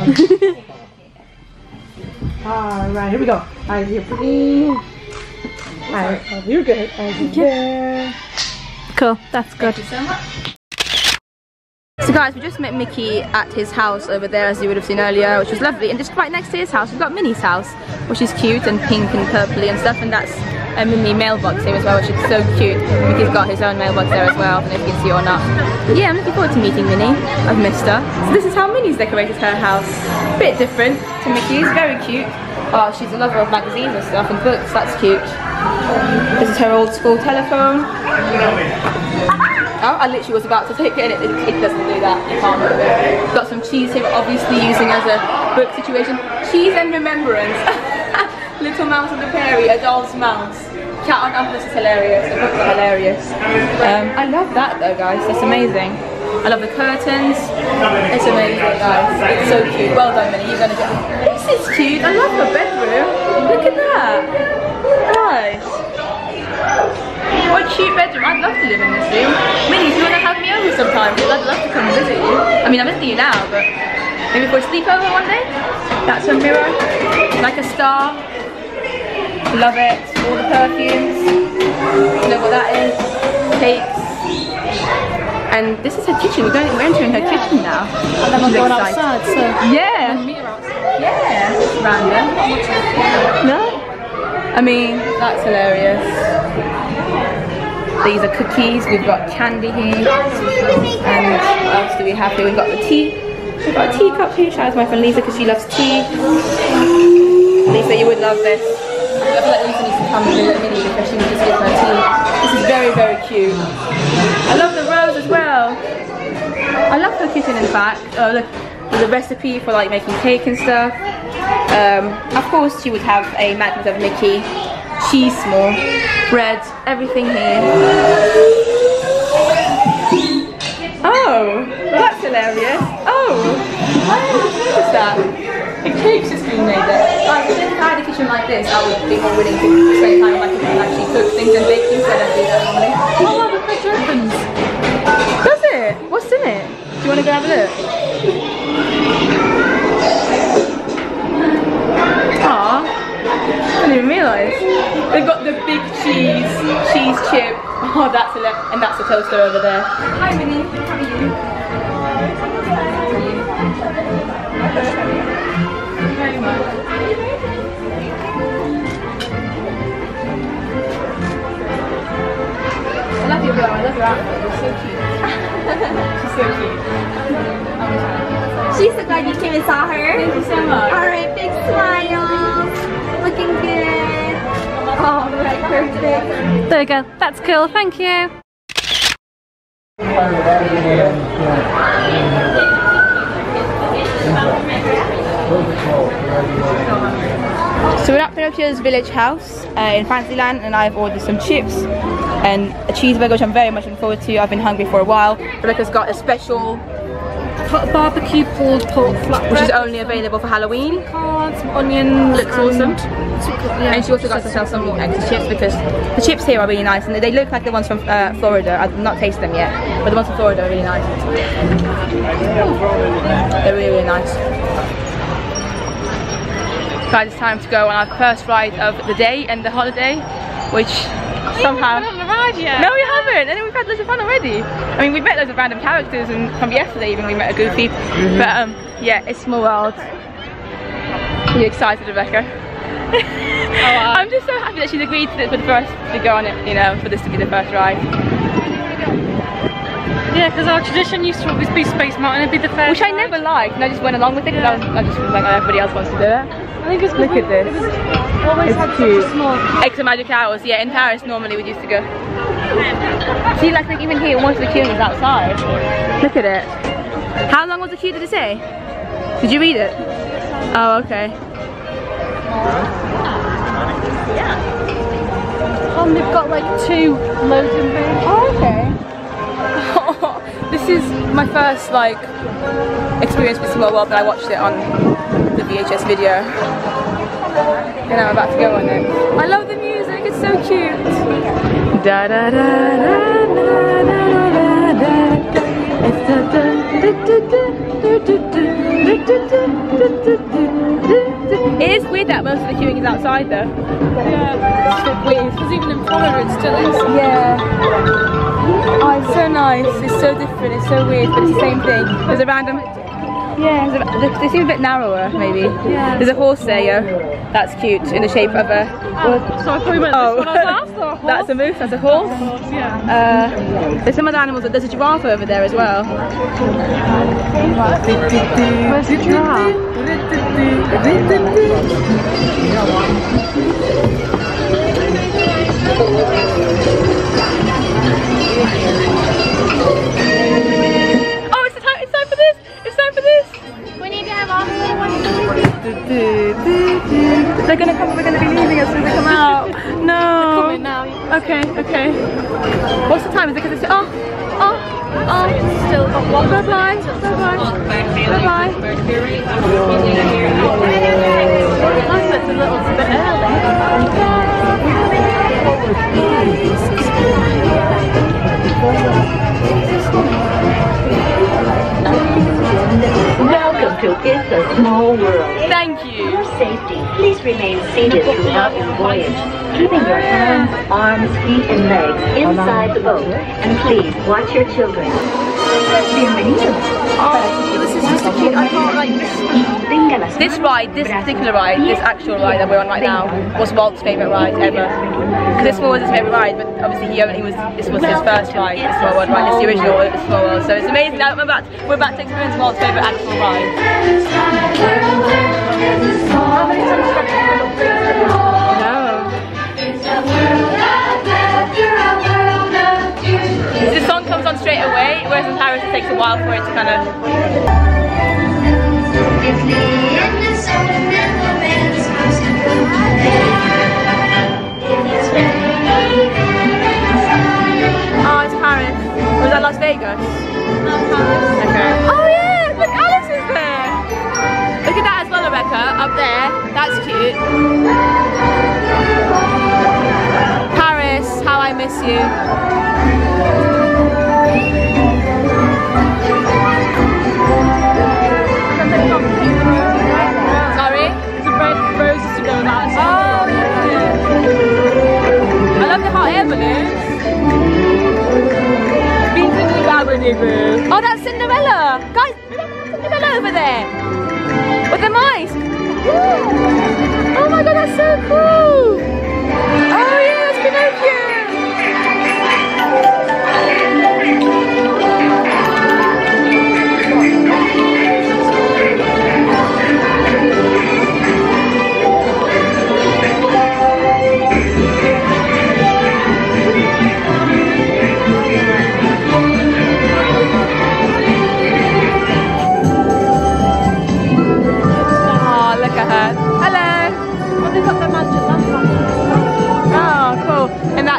E: Alright, here we go. Alright, here for me. Alright, oh, you're good. There.
C: Cool, that's good.
B: Thank you so much. So guys, we just met Mickey at his house over there, as you would have seen earlier, which was lovely. And just right next to his house, we've got Minnie's house, which is cute and pink and purpley and stuff. And that's um, a Minnie mailbox here as well, which is so cute. Mickey's got his own mailbox there as well, I don't know if you can see or not. Yeah, I'm looking forward to meeting Minnie. I've missed her. So this is how Minnie's decorated her house. A Bit different to Mickey's, very cute. Oh, she's a lover of magazines and stuff and books, that's cute. This is her old school telephone. Oh, I literally was about to take it and it, it, it doesn't do that. You can't move it. Got some cheese here, obviously using as a book situation. Cheese and remembrance. Little Mouse and the Prairie, a doll's mouse. Cat on Umpers is hilarious. The books hilarious. Um, I love that though, guys. That's amazing. I love the curtains. It's amazing, guys. It's so cute. Well done, Minnie. You're gonna get. This is cute. I love her bedroom. Look at that, guys. What a cute bedroom. I'd love to live in this room. Minnie, do you want to have me over sometime? I'd love to come visit you. I mean, I'm visiting you now, but maybe for a sleepover one day? That's a mirror. Like a star. Love it. All the perfumes. You know what that is? Cakes. And this is her kitchen. We're, going, we're entering her kitchen now.
C: And then
B: is
C: going outside, so.
B: Yeah. Yeah. Random. No? I mean, that's hilarious. These are cookies. We've got candy here. And what else do we have here? We've got the tea. We've got a teacup here. Shout out to my friend Lisa because she loves tea. Lisa, you would love this. I feel like Lisa needs to come and visit Minnie because she would just give her tea. This is very, very cute. I love the well. I love her kitchen in fact. Oh look, there's a recipe for like making cake and stuff. Um, of course she would have a magnet of Mickey, cheese small, bread, everything here. Oh, that's hilarious. Oh, I didn't notice that. A cake's just being made there. Like, if I had a kitchen like this, I would be more willing to spend time in my kitchen and actually cook things and bake things, I don't do that normally.
C: Oh wow, the fridge.
B: What's in it? Do you want to go have a look? Aw, I didn't even realise. They've got the big cheese, cheese chip. Oh, that's a le- and that's the toaster over there. Hi, Minnie. How are you? I love your girl. I love your outfit. You're so cute. She's so cute.
F: She's so glad you came and saw her.
B: Thank you so much.
F: Alright, big smiles. Looking good. Alright, perfect.
C: There we go. That's cool. Thank you.
B: So we're at Pinocchio's Village House uh, in Fantasyland and I've ordered some chips and a cheeseburger which I'm very much looking forward to. I've been hungry for a while. Rebecca's got a special
C: Barbecue pulled pork flatbread.
B: which is only available for Halloween.
C: cards, some onions.
B: Looks awesome.
C: Yeah.
B: And she also got herself some more extra chips because the chips here are really nice and they look like the ones from uh, Florida. I've not tasted them yet, but the ones from Florida are really nice. They're really, really nice. Guys, it's time to go on our first ride of the day and the holiday, which somehow...
C: on the ride yet.
B: No, we haven't. And we've had loads of fun already. I mean, we've met loads of random characters, and from yesterday even we met a Goofy. But um, yeah, it's small world. Are you excited, Rebecca? I'm just so happy that she's agreed to, this for the first to go on it. You know, for this to be the first ride.
C: Yeah, because our tradition used to always be Space Mountain and be the first
B: Which I never liked, and I just went along with it because I was, I just was like, oh, everybody else wants to do it.
C: I think it's
B: Look at this.
C: always
B: It's
C: had
B: cute.
C: such a small.
B: Extra magic hours, yeah. In Paris, normally we used to go. See, like, like even here, most of the queuing is outside. Look at it. How long was the queue? Did it say? Did you read it? Oh, okay. Yeah.
C: And they've got like two loading bays.
B: Oh, okay. this is my first like experience with Small World, but I watched it on the VHS video. And I'm about to go on it. I love the music, it's so cute. Da da da da da da da da da. Da it is weird that most of the queuing is outside though.
C: Yeah, it's weird. Even in Florida it still.
B: Yeah. Oh, it's so nice. It's so different. It's so weird, but it's the same thing. There's a random yeah, they, seem a bit narrower, maybe.
C: Yeah.
B: There's a horse there, yeah. That's cute, in the shape of a.
C: Oh, so I thought you meant
B: Oh,
C: this one. I was a horse.
B: that's a moose. That's a horse.
C: Yeah.
B: Uh, there's some other animals. There's a giraffe over there as well.
C: Where's the giraffe?
B: They're gonna come. They're gonna be leaving as soon as they come out. No.
C: Now.
B: Okay, okay. What's the time? Is it because it's oh, oh, oh. Still got one. Bye bye. Bye bye. Bye bye.
C: It's a little bit early.
H: It's a Small World.
B: Thank you.
H: For safety, please remain seated throughout your voyage, keeping your hands, arms, feet, and legs inside the boat. And please watch your children. Bienvenidos.
B: This this. This ride, this particular ride, this actual ride that we're on right now, was Walt's favourite ride ever. This was his favourite ride, but obviously he only was. This was his first ride, the Small World ride. It's the original Small World, so it's amazing. Now we're about, we're about to experience Walt's favourite actual ride. Straight away, whereas in Paris it takes a while for it to kind of. Oh, it's Paris. Was that Las Vegas? Okay. Oh yeah, look, Alice is there. Look at that as well, Rebecca. Up there, that's cute. Paris, how I miss you.
C: Avenue. Beacon Avenue, boo.
B: Oh, that's Cinderella. Guys, Cinderella over there. With the mice. Oh my god, that's so cool.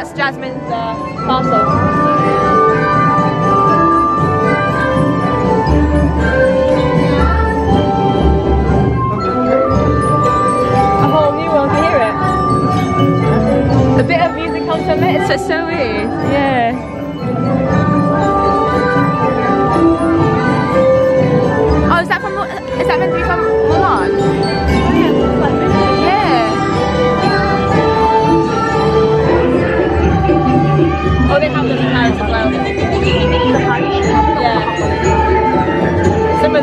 B: That's Jasmine's uh, castle. A whole new one, can you hear it? A bit of music comes from it, it's so weird. Yeah.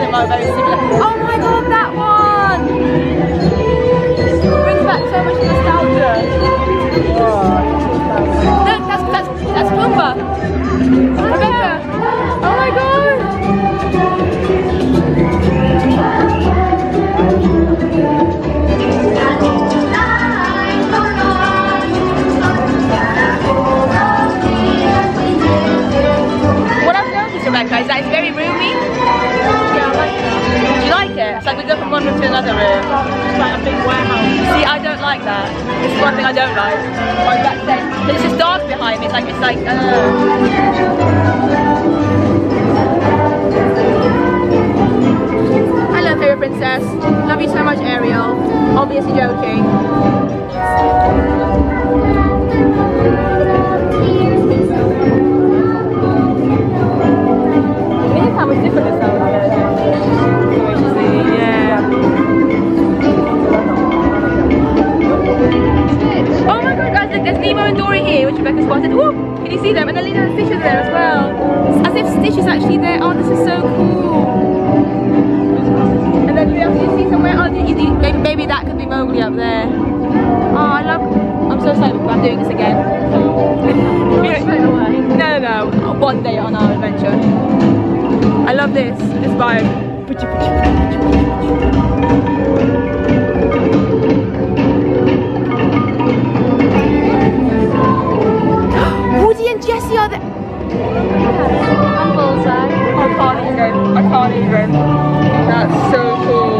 B: Them very similar. Oh one room to another room. It's like a big warehouse. See, I don't like that. This is one thing I don't like. Like that sense. But it's just dark behind me. It's like, it's like, uh. Hello, fairy princess. Love you so much, Ariel. Obviously joking. Look how much different this sounds. Nemo and Dory here, which Rebecca spotted. Ooh, can you see them? And then Lilo and Stitch are there as well. As if Stitch is actually there. Oh, this is so cool. And then do you see somewhere? Oh, maybe, maybe that could be Mowgli up there. Oh, I love. I'm so excited about doing this again. no, no, no. One day on our adventure. I love this. This vibe. And Bullseye. I can't even. I can't even. That's so cool.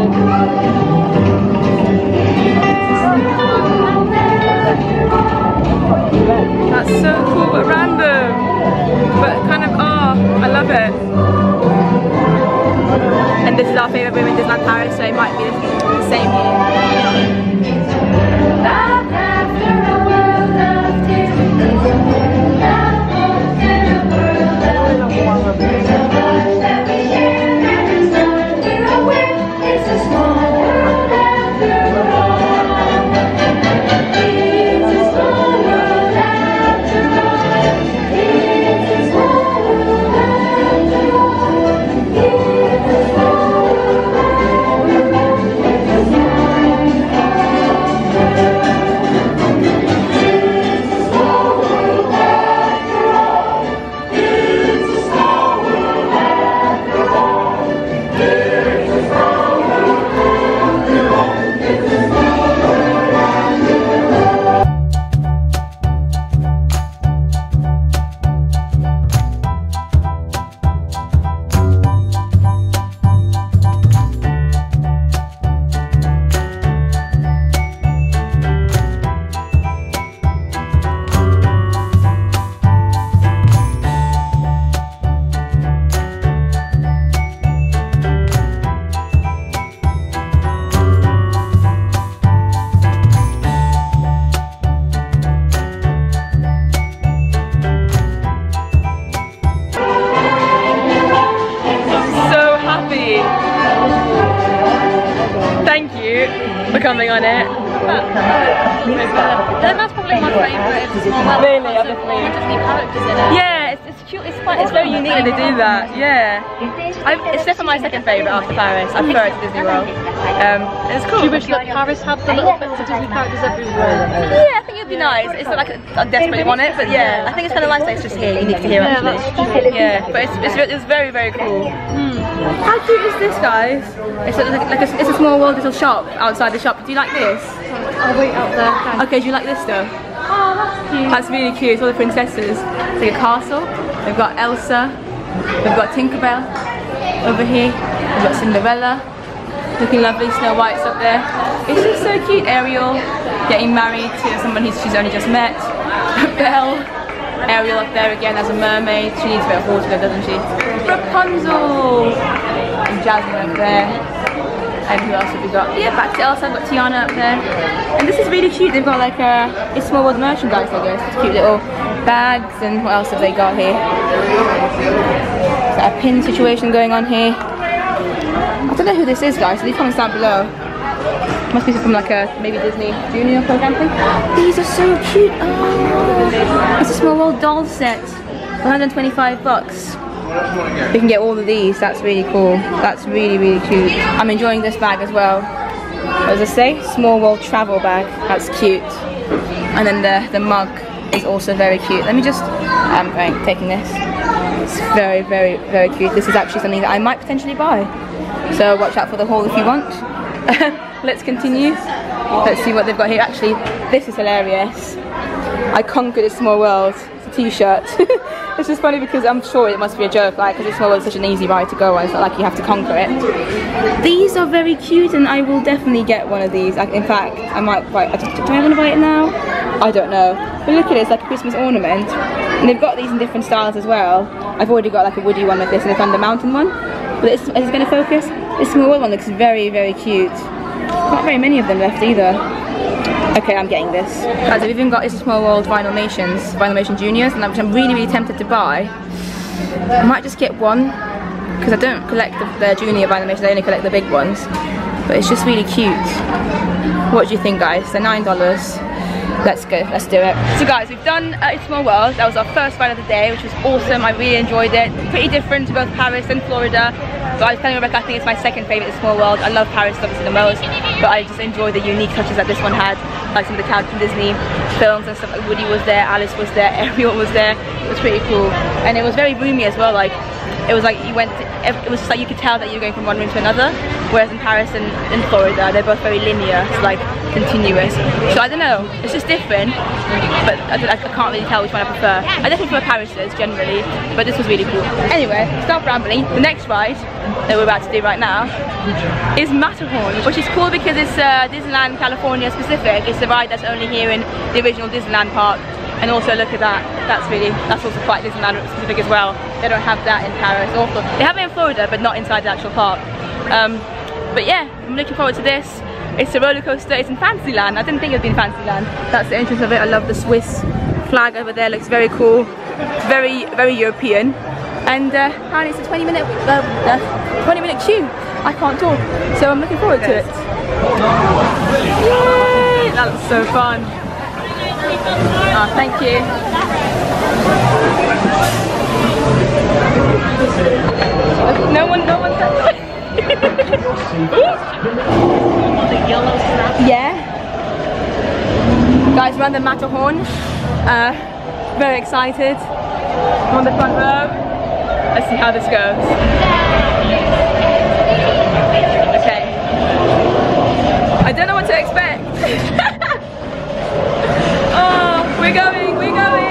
B: That's so cool but random. But kind of, oh, I love it. And this is our favourite room in Disneyland Paris, so it might be the same here. Paris. I prefer it to Disney World. Um, it's cool.
C: Do you wish that Paris had the little bits of Disney characters everywhere?
B: Yeah, I think it'd be nice. It's not like I desperately want it, but yeah, I think it's kind of nice that it's just here, unique to here actually. Yeah, but it's, it's, it's very, very cool. How cute is this, guys? It's a, like, like a, it's a small world little shop outside the shop. Do you like this?
C: I'll wait out there.
B: Okay, do you like this stuff?
C: Oh, that's cute.
B: That's really cute. It's all the princesses. It's like a castle. We've got Elsa. We've got Tinkerbell over here. We've got Cinderella. Looking lovely. Snow White's up there. It's just so cute. Ariel getting married to someone she's only just met. Belle. Ariel up there again as a mermaid. She needs a bit of water doesn't she? Rapunzel. And Jasmine up there. And who else have we got? Yeah, back to Elsa, I've got Tiana up there. And this is really cute. They've got like a it's small world merchandise, I guess. Cute little bags and what else have they got here? Is that a pin situation going on here? I know who this is guys, so leave comments down below. Must be from like a maybe Disney Junior program thing. These are so cute. Oh, it's a small world doll set. 125 bucks. We can get all of these. That's really cool. That's really, really cute. I'm enjoying this bag as well. What does it say? Small world travel bag. That's cute. And then the, the mug is also very cute. Let me just, um, I'm going, taking this. It's very, very, very cute. This is actually something that I might potentially buy. So watch out for the haul if you want. Let's continue. Let's see what they've got here. Actually, this is hilarious. I conquered a small world. It's a t-shirt. it's just funny because I'm sure it must be a joke, like, because a small world is such an easy ride to go on. It's not like you have to conquer it. These are very cute, and I will definitely get one of these. Like, in fact, I might buy. Do I want to buy it now? I don't know. But look at it, it's like a Christmas ornament, and they've got these in different styles as well. I've already got like a woody one like this and a thunder mountain one. But it's, is it going to focus? This small one looks very, very cute. Not very many of them left either. Okay, I'm getting this. Guys, I've even got this Small World Vinylmations, Vinyl Nation Juniors, and which I'm really, really tempted to buy. I might just get one, because I don't collect the, the junior Vinylmations, I only collect the big ones. But it's just really cute. What do you think, guys? They're $9. Let's go, let's do it. So guys, we've done uh, It's Small World. That was our first ride of the day, which was awesome. I really enjoyed it. Pretty different to both Paris and Florida. So I was telling Rebecca, I think it's my second favourite Small World. I love Paris obviously the most, but I just enjoyed the unique touches that this one had. Like some of the characters from Disney films and stuff. Like Woody was there, Alice was there, everyone was there. It was pretty cool. And it was very roomy as well. Like it was like you went it was just like you could tell that you were going from one room to another whereas in Paris and in Florida they're both very linear it's like continuous. So I don't know. It's just different. But I, I can't really tell which one I prefer. I definitely prefer Paris's generally. But this was really cool. Anyway stop rambling. The next ride that we're about to do right now is Matterhorn which is cool because it's uh, Disneyland California specific. It's the ride that's only here in the original Disneyland park. And also look at that, that's really, that's also quite Disneyland specific as well. They don't have that in Paris. Also, they have it in Florida, but not inside the actual park. Um, but yeah, I'm looking forward to this. It's a roller coaster, it's in Fantasyland. I didn't think it'd be in Fantasyland. That's the entrance of it. I love the Swiss flag over there, looks very cool. Very, very European. And uh, apparently it's a 20 minute, uh, uh, 20 minute queue. I can't talk, so I'm looking forward to it. Yay! That looks so fun. Oh, thank you. No one, no one Yeah. Guys, we're on the Matterhorn. Uh, very excited. I'm on the front row. Let's see how this goes. Okay. I don't know what to expect. Oh, we're going, we're going.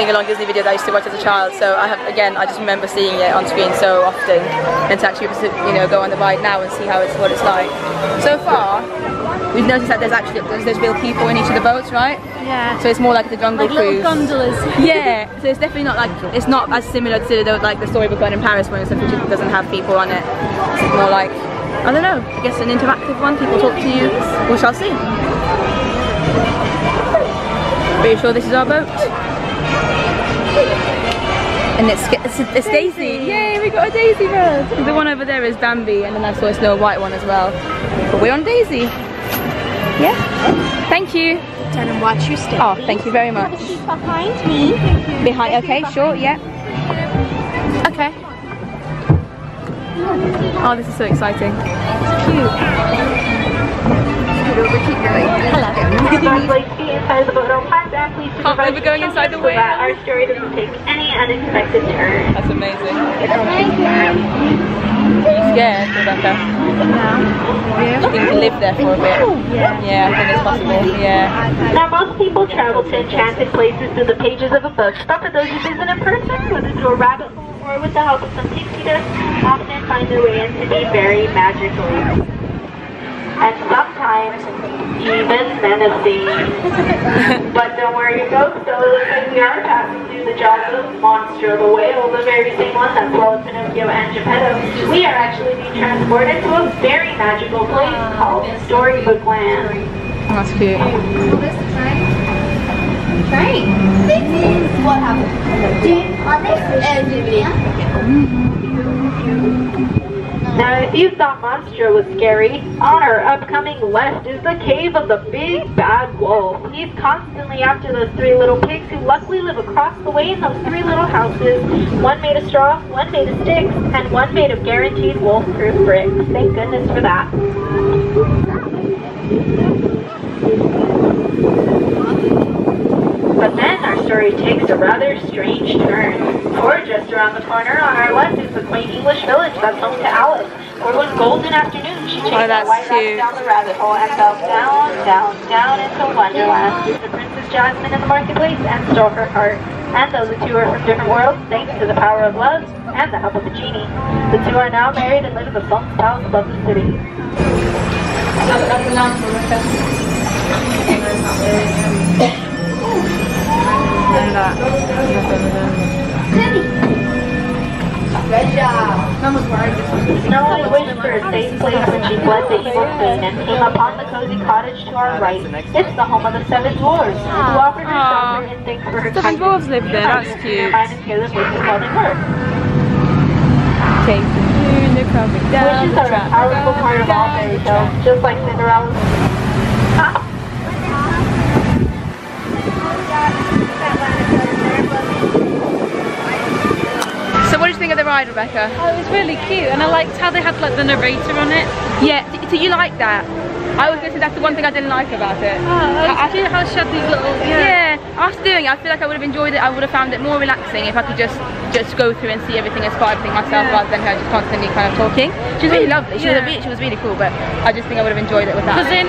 B: Featured in Sing Along Disney video that I used to watch as a child. So I have, again, I just remember seeing it on screen so often, and to actually, you know, go on the ride now and see how it's what it's like. So far, we've noticed that there's actually there's, there's real people in each of the boats, right?
C: Yeah.
B: So it's more like the Jungle
C: Like little
B: Cruise.
C: gondolas.
B: Yeah, so it's definitely not like it's not as similar to the, like the storybook one in Paris, for instance, which doesn't have people on it. It's more like I don't know. I guess an interactive one. People talk to you. We shall see. Are you sure this is our boat? And it's, it's, it's Daisy. Yay, we got a Daisy bird. The one over there is Bambi, and then I saw a Snow White one as well. But we're on Daisy. Yeah. Thank you.
C: Turn and watch your step.
B: Oh, thank you very much.
F: Behind me.
B: Behind, okay, sure, yeah. Okay. Oh, this is so exciting.
H: It's cute. Hello. inside the boat at all times please
B: Can't believe we're going inside the
H: so that our story doesn't take any unexpected turns.
B: That's amazing. Are you scared, Rebecca? Do you think you can live there for a bit? Yeah. Yeah, I think it's possible, yeah.
H: Now, most people travel to enchanted places through the pages of a book, but for those who visit in person, whether through a rabbit hole or with the help of some pixie dust, often find their way into the very magical. And sometimes even menacing. but don't worry, folks, though it looks like we are passing through the jaws of Monstro the whale, the very same one that swallowed Pinocchio and Geppetto. We are actually being transported to a very magical place called Storybook Land.
B: Oh, that's cute.
F: Train. This is what happened. Did, on this
H: Now, if you thought Monstro was scary, on our upcoming left is the cave of the big bad wolf. He's constantly after those three little pigs who luckily live across the way in those three little houses. One made of straw, one made of sticks, and one made of guaranteed wolf-proof bricks. Thank goodness for that. But then story takes a rather strange turn. For just around the corner on our left is the quaint English village that's home to Alice. For one golden afternoon, she chased
B: Oh,
H: that
B: that's
H: white
B: cute.
H: rabbit down the rabbit hole and fell down, down, down into Wonderland with the Princess Jasmine in the marketplace and stole her heart. And though the two are from different worlds, thanks to the power of love and the help of a genie, the two are now married and live in the Funk's palace above the city. Snow only wished for a safe place when she fled the evil and came upon the cozy cottage to our right. It's the home of the seven dwarves, who offered her in thanks for her
B: Seven dwarves that's cute.
H: is careless voices her.
B: Take the
H: a powerful part of all fairy tales, just like Cinderella's.
B: So what did you think of the ride, Rebecca?
C: Oh, it was really cute, and I liked how they had like the narrator on it.
B: Yeah, do you like that? I was going to say that's the one thing I didn't like about it.
C: Oh, I, I feel how she had these little yeah.
B: Yeah, after doing it, I feel like I would have enjoyed it. I would have found it more relaxing if I could just just go through and see everything and spot everything myself
C: Yeah.
B: rather than her just constantly kind of talking. She was really lovely. She was a
C: Yeah.
B: bit, she was really cool, but I just think I would have enjoyed it without.
C: Because in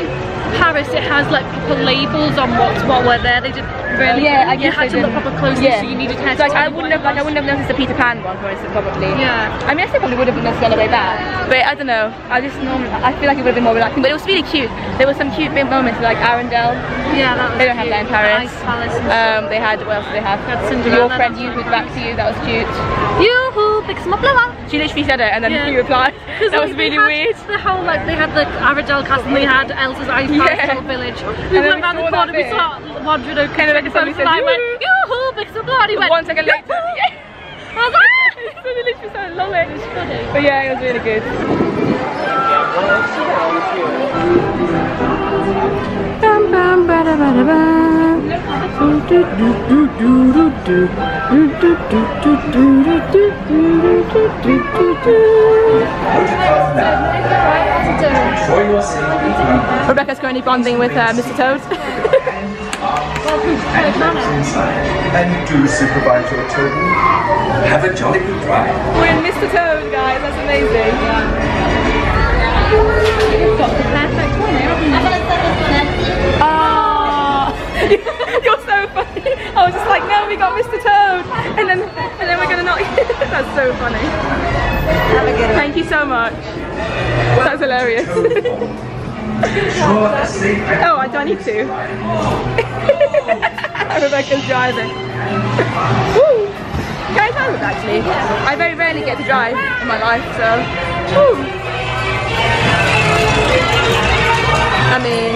C: Paris it has like proper labels on what's what were there. They did really
B: Yeah, I
C: you
B: guess
C: had to look proper closely
B: Yeah.
C: so you needed heads.
B: like I wouldn't have like I wouldn't have noticed the Peter Pan one for instance probably.
C: Yeah.
B: I mean I still probably would have noticed on the way back. But I don't know. I just normally I feel like it would have been more relaxing. But it was really cute. There were some cute big moments like Arendelle.
C: Yeah, that was
B: They don't have
C: cute.
B: that in Paris.
C: Palace
B: Um, they had what else did they have? Your friend you who's back to you. That was cute.
C: Yoo-hoo, pick some up, Lola.
B: She literally said it and then
C: Yeah.
B: he replied. That was
C: like, they
B: really
C: had
B: weird.
C: The whole like they had the Arendelle castle and they had Elsa's ice nice little village. We
B: and
C: went around the corner, we saw
B: Rodrigo came over
C: the
B: phone
C: and I went,
B: yoo-hoo,
C: big supply. He went,
B: one second later, yeah.
C: I was like, ah!
B: it's literally so long.
C: It was funny.
B: But yeah, it was really good. Bam, do, do, do. Rebecca's currently bonding with uh, Mr. Toad.
I: and do supervise your children. Have a jolly good drive.
B: We're in Mr. Toad, guys. That's amazing. Got the perfect one Ah, you're so funny. I was just like, no, we got Mr. Toad, and then and then we're gonna not. That's so funny. Thank you so much. That's hilarious. oh, I don't need to. Rebecca's driving. Woo. Can I it actually? I very rarely get to drive in my life, so. Woo. I mean,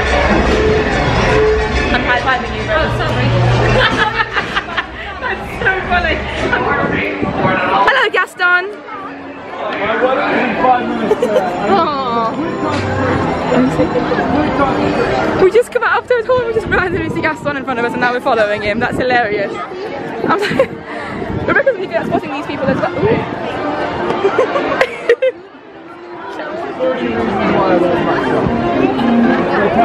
B: High fiving you. Oh, sorry. That's so funny. Hello, Gaston. Aww. We just come out after a tour and we just randomly see Gaston in front of us and now we're following him. That's hilarious. I'm like, Rebecca's really good at spotting these people as well. I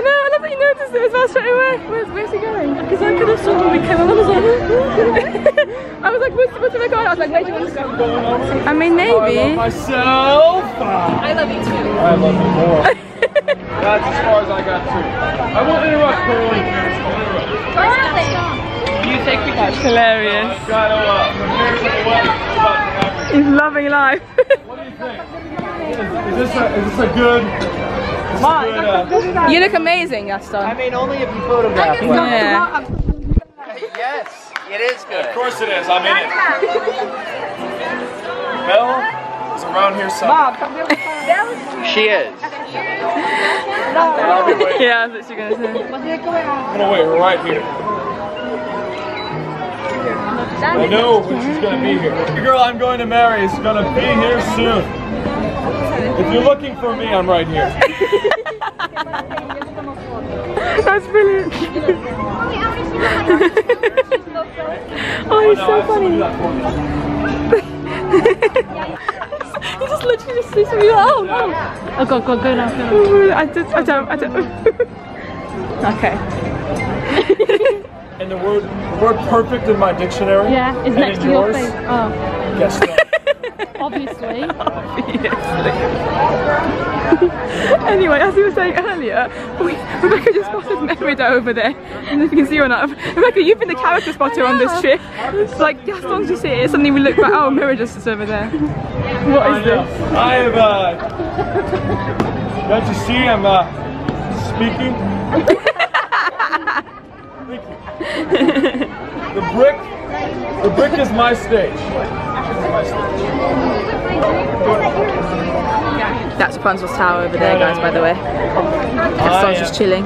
B: know, I love that you noticed it as well straight away. Where's, where's he going? Because I could have saw when we came on. I was like, I was like, what's, what's the going? I was like, where do you want to go? I mean, maybe.
G: Myself.
C: I love you too.
G: I love you more. That's as far as I got too. I won't interrupt, Curly.
B: You take me That's hilarious.
G: Gotta, uh, prepare
B: He's loving life.
G: What do you think? Is, is this a, is this a good? Is this a good uh,
B: you look amazing, Gaston.
J: I mean, only if you photograph well.
B: Yeah.
J: Yes, it is good.
G: Of course it is. I'm in it. Belle is around here somewhere.
J: She is.
G: I'll be waiting.
B: Yeah, that's what you're gonna say.
G: I'm gonna wait right here. I know when she's gonna be here. The girl I'm going to marry is gonna be here soon. If you're looking for me, I'm right here.
B: That's brilliant. oh, he's so funny. he just literally just sees me. Oh, oh. Oh, go, go, go now. Go now. I just, I don't, I don't. okay.
G: And the word, the word perfect in my dictionary.
C: Yeah, it's
G: and
C: next
G: in
C: to your
G: yours,
C: face. Oh,
G: Guess not.
C: obviously.
B: anyway, as we were saying earlier, we, Rebecca just spotted Merida over there. And if you can see or not, Rebecca, you've been the character spotter on this trip. It's like Gaston's just here. Suddenly we look back. Oh, Merida's just over there. What
G: I
B: this?
G: I have, uh, don't you see I'm, uh, speaking? Thank you. The brick, the brick is my stage. This is my.
B: That's Rapunzel's tower over there, guys, by the way. Gaston's just chilling.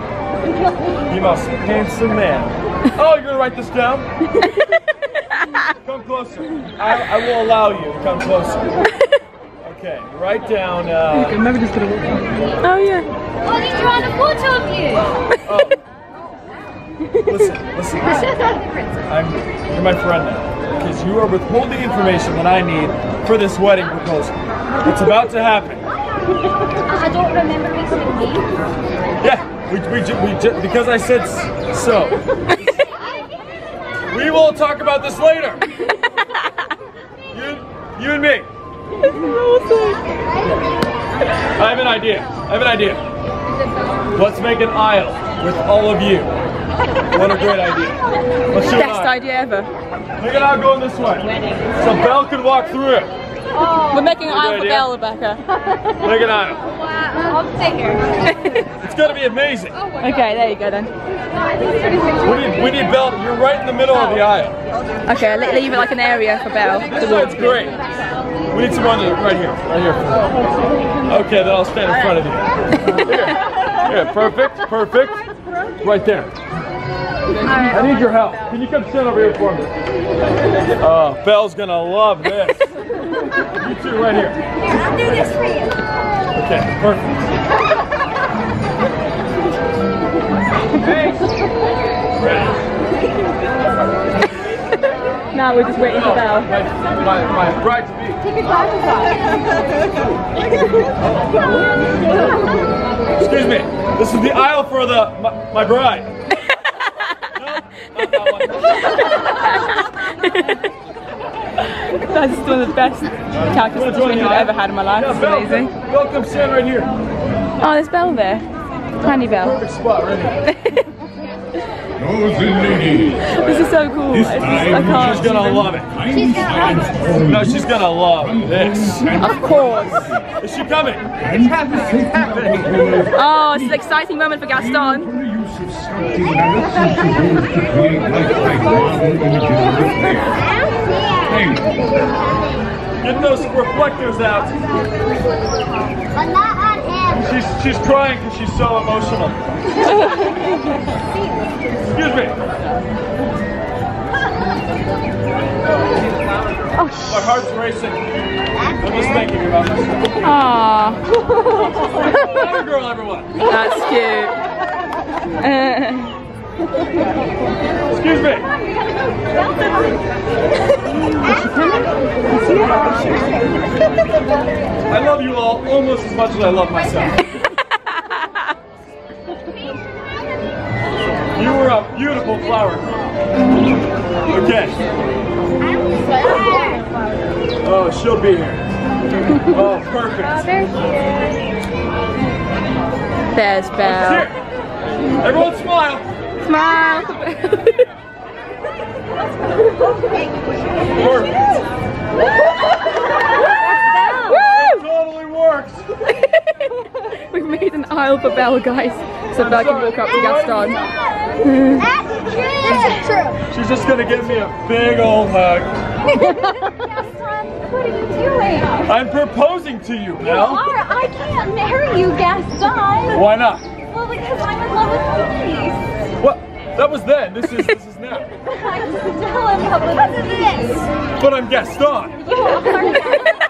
G: You most handsome man. Oh, you're gonna write this down? come closer. I, I will allow you to come closer. Okay, write down. Uh,
E: Maybe just gonna walk on.
B: Oh, yeah.
F: Oh, he's drawing a photo of you.
G: listen, listen, listen. I'm, you're my friend now. Because you are withholding information that I need for this wedding proposal. It's about to happen.
F: I don't remember to you.
G: Yeah, we, we, ju- we because I said so. We will talk about this later. You, you and me. I have an idea. I have an idea. Let's make an aisle with all of you. What a great idea. Let's do
B: Best
G: aisle.
B: idea ever.
G: Look at how going this way. So Belle can walk through it.
B: We're making an aisle for
G: idea.
B: Belle, Rebecca.
G: Make an aisle.
F: I'll stay here.
G: It's gonna be amazing.
B: Okay, there you go then.
G: We need, we need Belle. You're right in the middle of the aisle.
B: Okay, I'll leave it like an area for Belle to walk
G: That's
B: through.
G: great. We need someone to, right here, right here. Okay, then I'll stand in front of you. Here, here, perfect, perfect. Right there. I need your help. Can you come sit over here for me? Uh, oh, Belle's gonna love this. You two, right here.
F: Here, I'll do this for you.
G: Okay, perfect.
B: Now we're just waiting for Belle.
G: My, my, my bride to be.
F: Take your glasses off.
G: Excuse me. This is the aisle for the my, my bride.
B: That's one of the best character
G: Wanna
B: sketches
G: join the
B: I've ever had in my life.
G: Yeah,
B: It's amazing.
G: Welcome, come stand right here.
B: Oh, there's Belle there. Tiny Belle.
G: Perfect spot right here.
B: This is so cool. It's just, I can't.
G: She's gonna love it.
F: She's gonna love it.
G: No, she's gonna love this.
B: Of course.
G: Is she coming?
J: It's happening. It's happening.
B: Oh, it's an exciting moment for Gaston.
G: Get those reflectors out.
F: But not on him.
G: She's she's crying because she's so emotional. Excuse me.
B: Oh,
G: My heart's racing. I'm just thinking about myself.
B: Aww.
G: Water girl, everyone.
B: That's cute.
G: Excuse me. I love you all almost as much as I love myself. You were a beautiful flower. Okay. Oh, she'll be here. Oh, perfect.
B: there's
G: Here.
B: Belle.
G: Everyone smile.
B: Smile.
G: It totally works.
B: We've made an aisle for Belle, guys, so Belle can walk up to Gaston.
F: That's true. That's true.
G: She's just gonna give me a big old hug.
F: Gaston, what are you doing?
G: I'm proposing to you,
F: You
G: Belle.
F: are. I can't marry you, Gaston.
G: Why not?
F: Well, because I'm in love with
G: What? That was then. This is this is now.
F: Keith. I'm still in love with Because of this.
G: But I'm Gaston.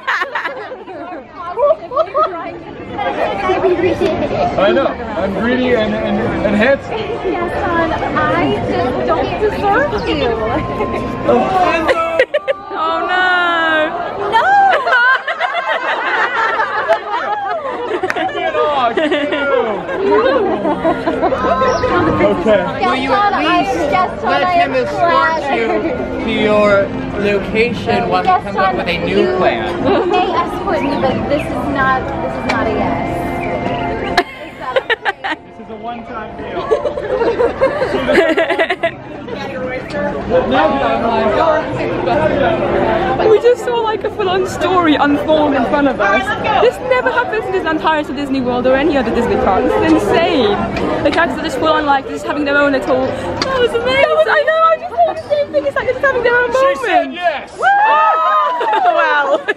F: You are.
G: I know. I'm greedy and and, and handsome.
F: Gaston, I just don't deserve you.
B: Oh, oh no!
G: Okay.
J: Will you at least let him escort you to your location while he comes up with a new
F: you
J: plan?
F: may escort me, but this is not. This is not a yes.
G: This is a one-time deal. well, now that I'm
B: we just saw like a full-on story unfold in front of us. This never happens in Disneyland Paris or Disney World or any other Disney park. This is insane. The characters are just full-on like just having their own little. That was amazing. That was, I know. I just thought the same thing. It's like they're just having their own moment.
G: She said yes.
B: wow.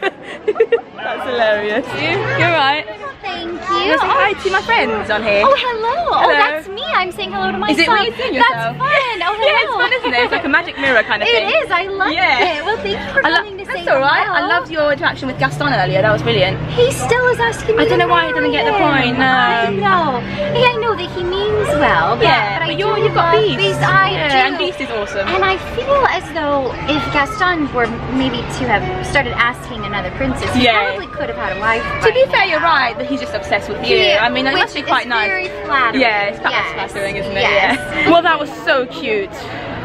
B: That's hilarious. You, you're right.
F: Thank
B: You
F: you.
B: say hi to my friends on here.
F: Oh, hello.
B: Oh, hello.
F: Oh, that's me. I'm saying hello to myself.
B: Is it you think yourself?
F: That's fun. Oh, hello.
B: Yeah, it's fun, isn't it? It's like a magic mirror kind of
F: It
B: thing.
F: It is. I love
B: Yeah.
F: it. Well, thank you for
B: I
F: coming to
B: That's alright. I loved your interaction with Gaston earlier. That was brilliant.
F: He still is asking me
B: I don't know why he doesn't get the point, no.
F: I know. Hey, I know that he means well. But,
B: Yeah,
F: but,
B: but you're, you've got Beast.
F: Beast. I
B: Yeah,
F: do.
B: and Beast is awesome.
F: And I feel as though if Gaston were maybe to have started asking another princess, he
B: Yeah.
F: probably could have had a wife.
B: To be fair, you're right that he's just obsessed with you.
F: Yeah,
B: I mean, must be quite nice.
F: very flattering.
B: Yeah, it's quite
F: Yes.
B: flattering, isn't it?
F: Yes.
B: Yeah. Well, that was so cute.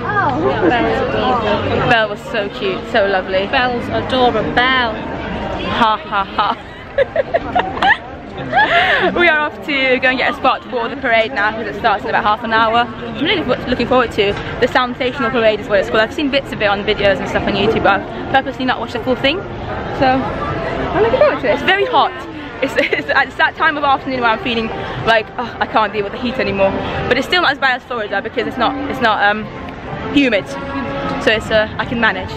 F: Oh,
B: Belle was so cute, so lovely.
C: Belle's adorable. Belle.
B: Ha ha ha. we are off to go and get a spot for the parade now because it starts in about half an hour. I'm really looking forward to the Sensational Parade is what it's called. I've seen bits of it on videos and stuff on YouTube but I've purposely not watched the full thing. So I'm looking forward to it. It's very hot. It's, it's, it's that time of afternoon where I'm feeling like oh, I can't deal with the heat anymore. But it's still not as bad as Florida because it's not it's not um, humid. So it's uh, I can manage.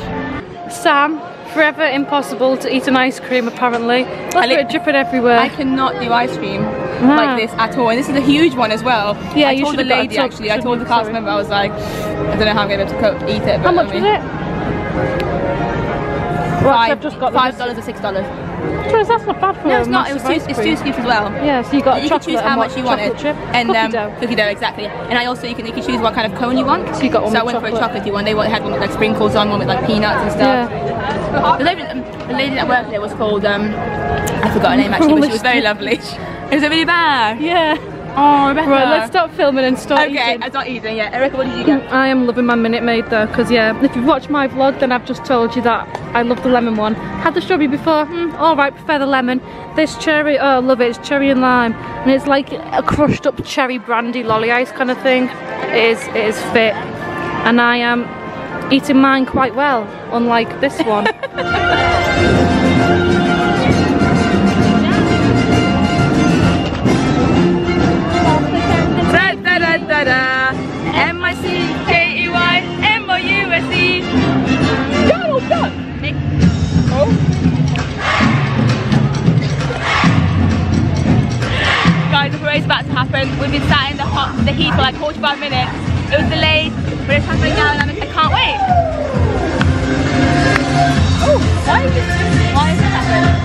C: Sam, forever impossible to eat an ice cream apparently. Look
B: I
C: at it dripping everywhere.
B: I cannot do ice cream
C: Ah.
B: like this at all. And this is a huge one as well.
C: Yeah,
B: I
C: you
B: told the
C: should've got a
B: lady actually, I told the cast
C: you?
B: member, I was like, I don't know how I'm going to be able to cook, eat it. But
C: How much
B: I mean,
C: was it? Right,
B: Five,
C: I've just got
B: five dollars or six dollars.
C: That's not bad for
B: No, it's not. It was two, it's two scoops as well.
C: Yeah, so you got
B: you can choose
C: chocolate
B: how
C: and
B: much you wanted,
C: Chocolate chip?
B: and
C: Cookie
B: um,
C: dough.
B: cookie dough exactly. And I also you can you can choose what kind of cone you want.
C: So you got one
B: So I went for a chocolatey one. They had one with like sprinkles on, one with like peanuts and stuff.
C: Yeah.
B: The lady, um, the lady that worked there was called um, I forgot her name actually, but she was very lovely. It really bad?
C: Yeah.
B: Oh, Rebecca.
C: Right, let's stop filming and start
B: Okay,
C: eating.
B: I'm not eating yet. Erica, what did you get?
C: I am loving my Minute Maid though, because yeah, if you've watched my vlog, then I've just told you that I love the lemon one. Had the strawberry before, hmm, alright, prefer the lemon. This cherry, oh, I love it, it's cherry and lime. And it's like a crushed up cherry brandy lolly ice kind of thing. It is, it is fit. And I am eating mine quite well, unlike this one.
B: Parade's about to happen. We've been sat in the hot, the heat for like 45 minutes. It was delayed, but it's happening now, and I can't wait. Why is this? Why is this happening?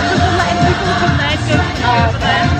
B: Because I'm letting people there.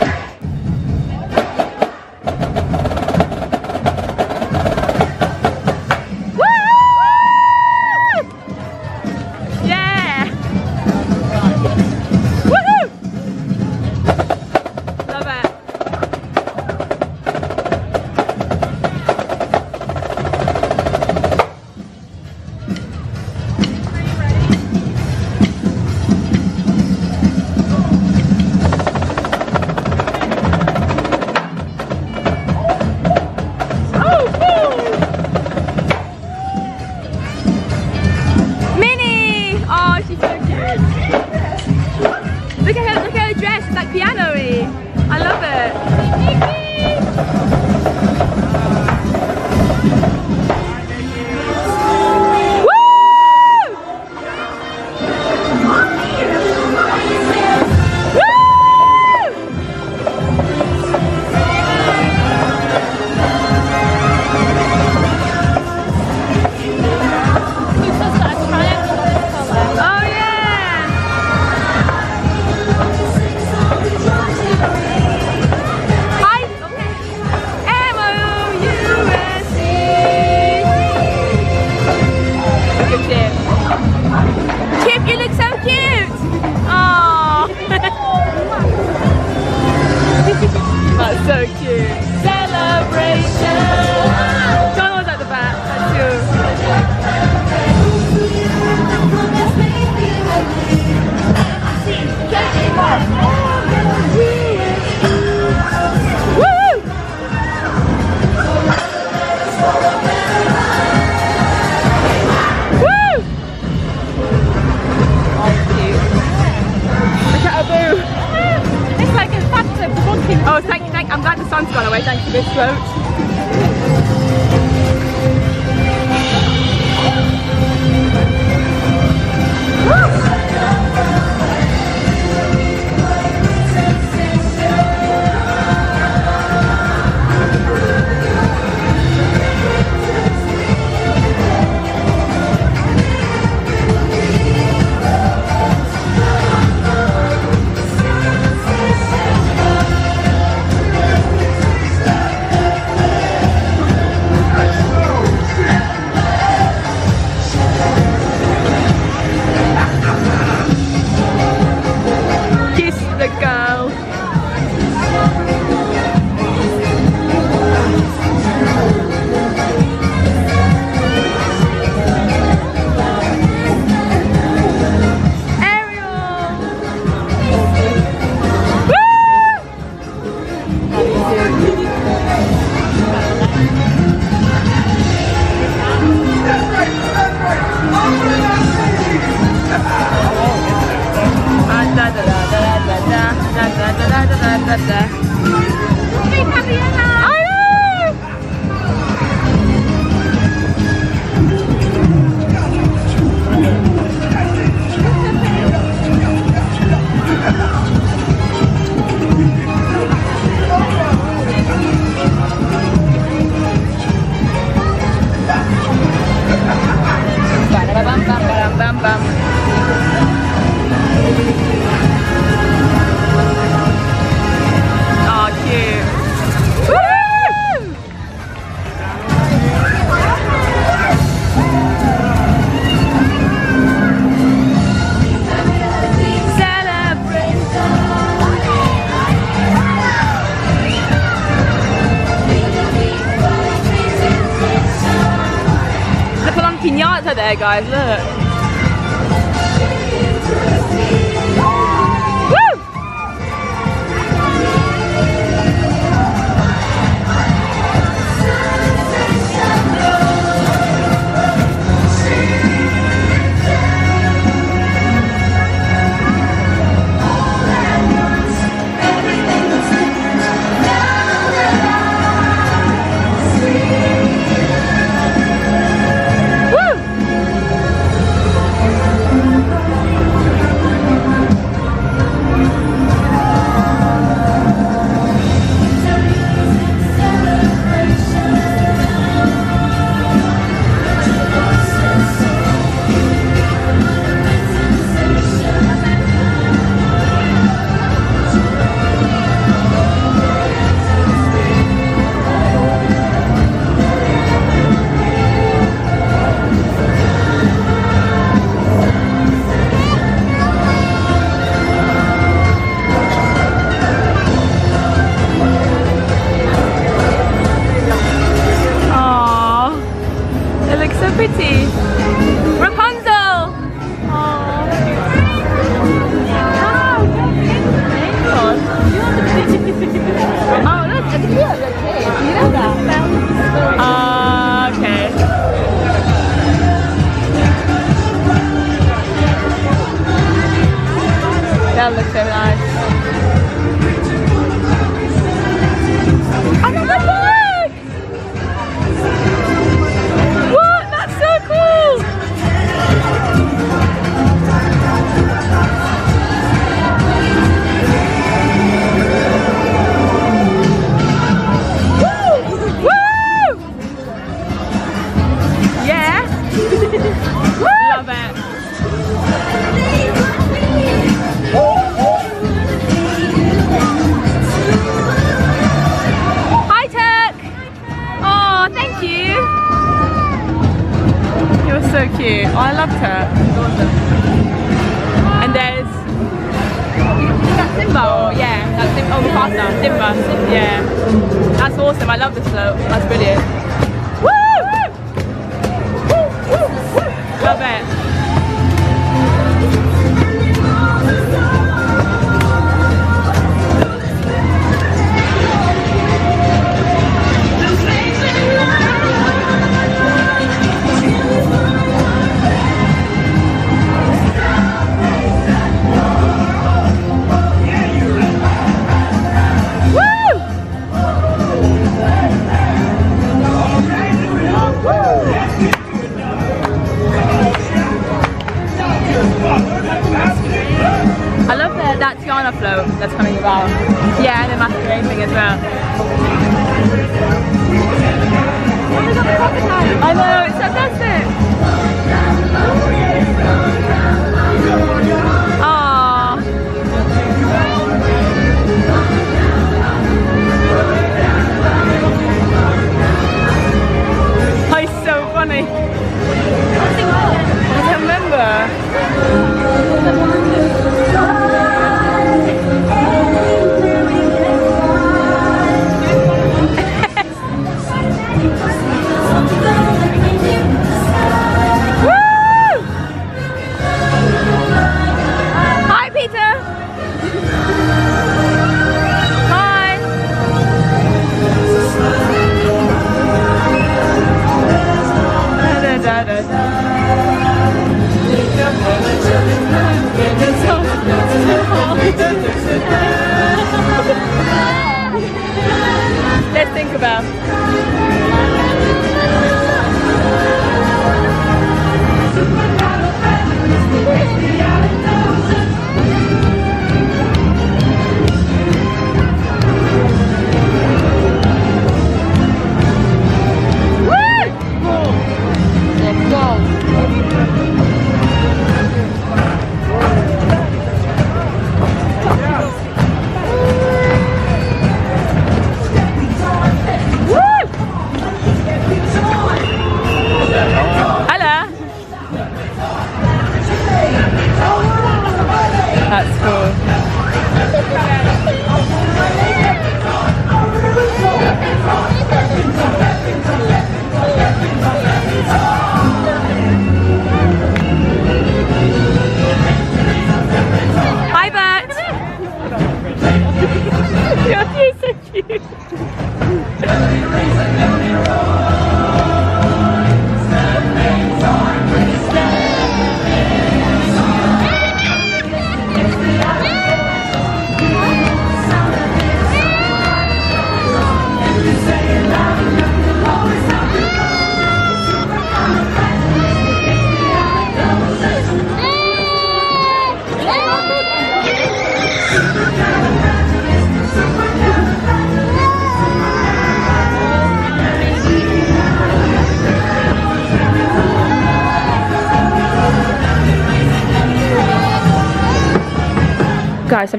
B: guys.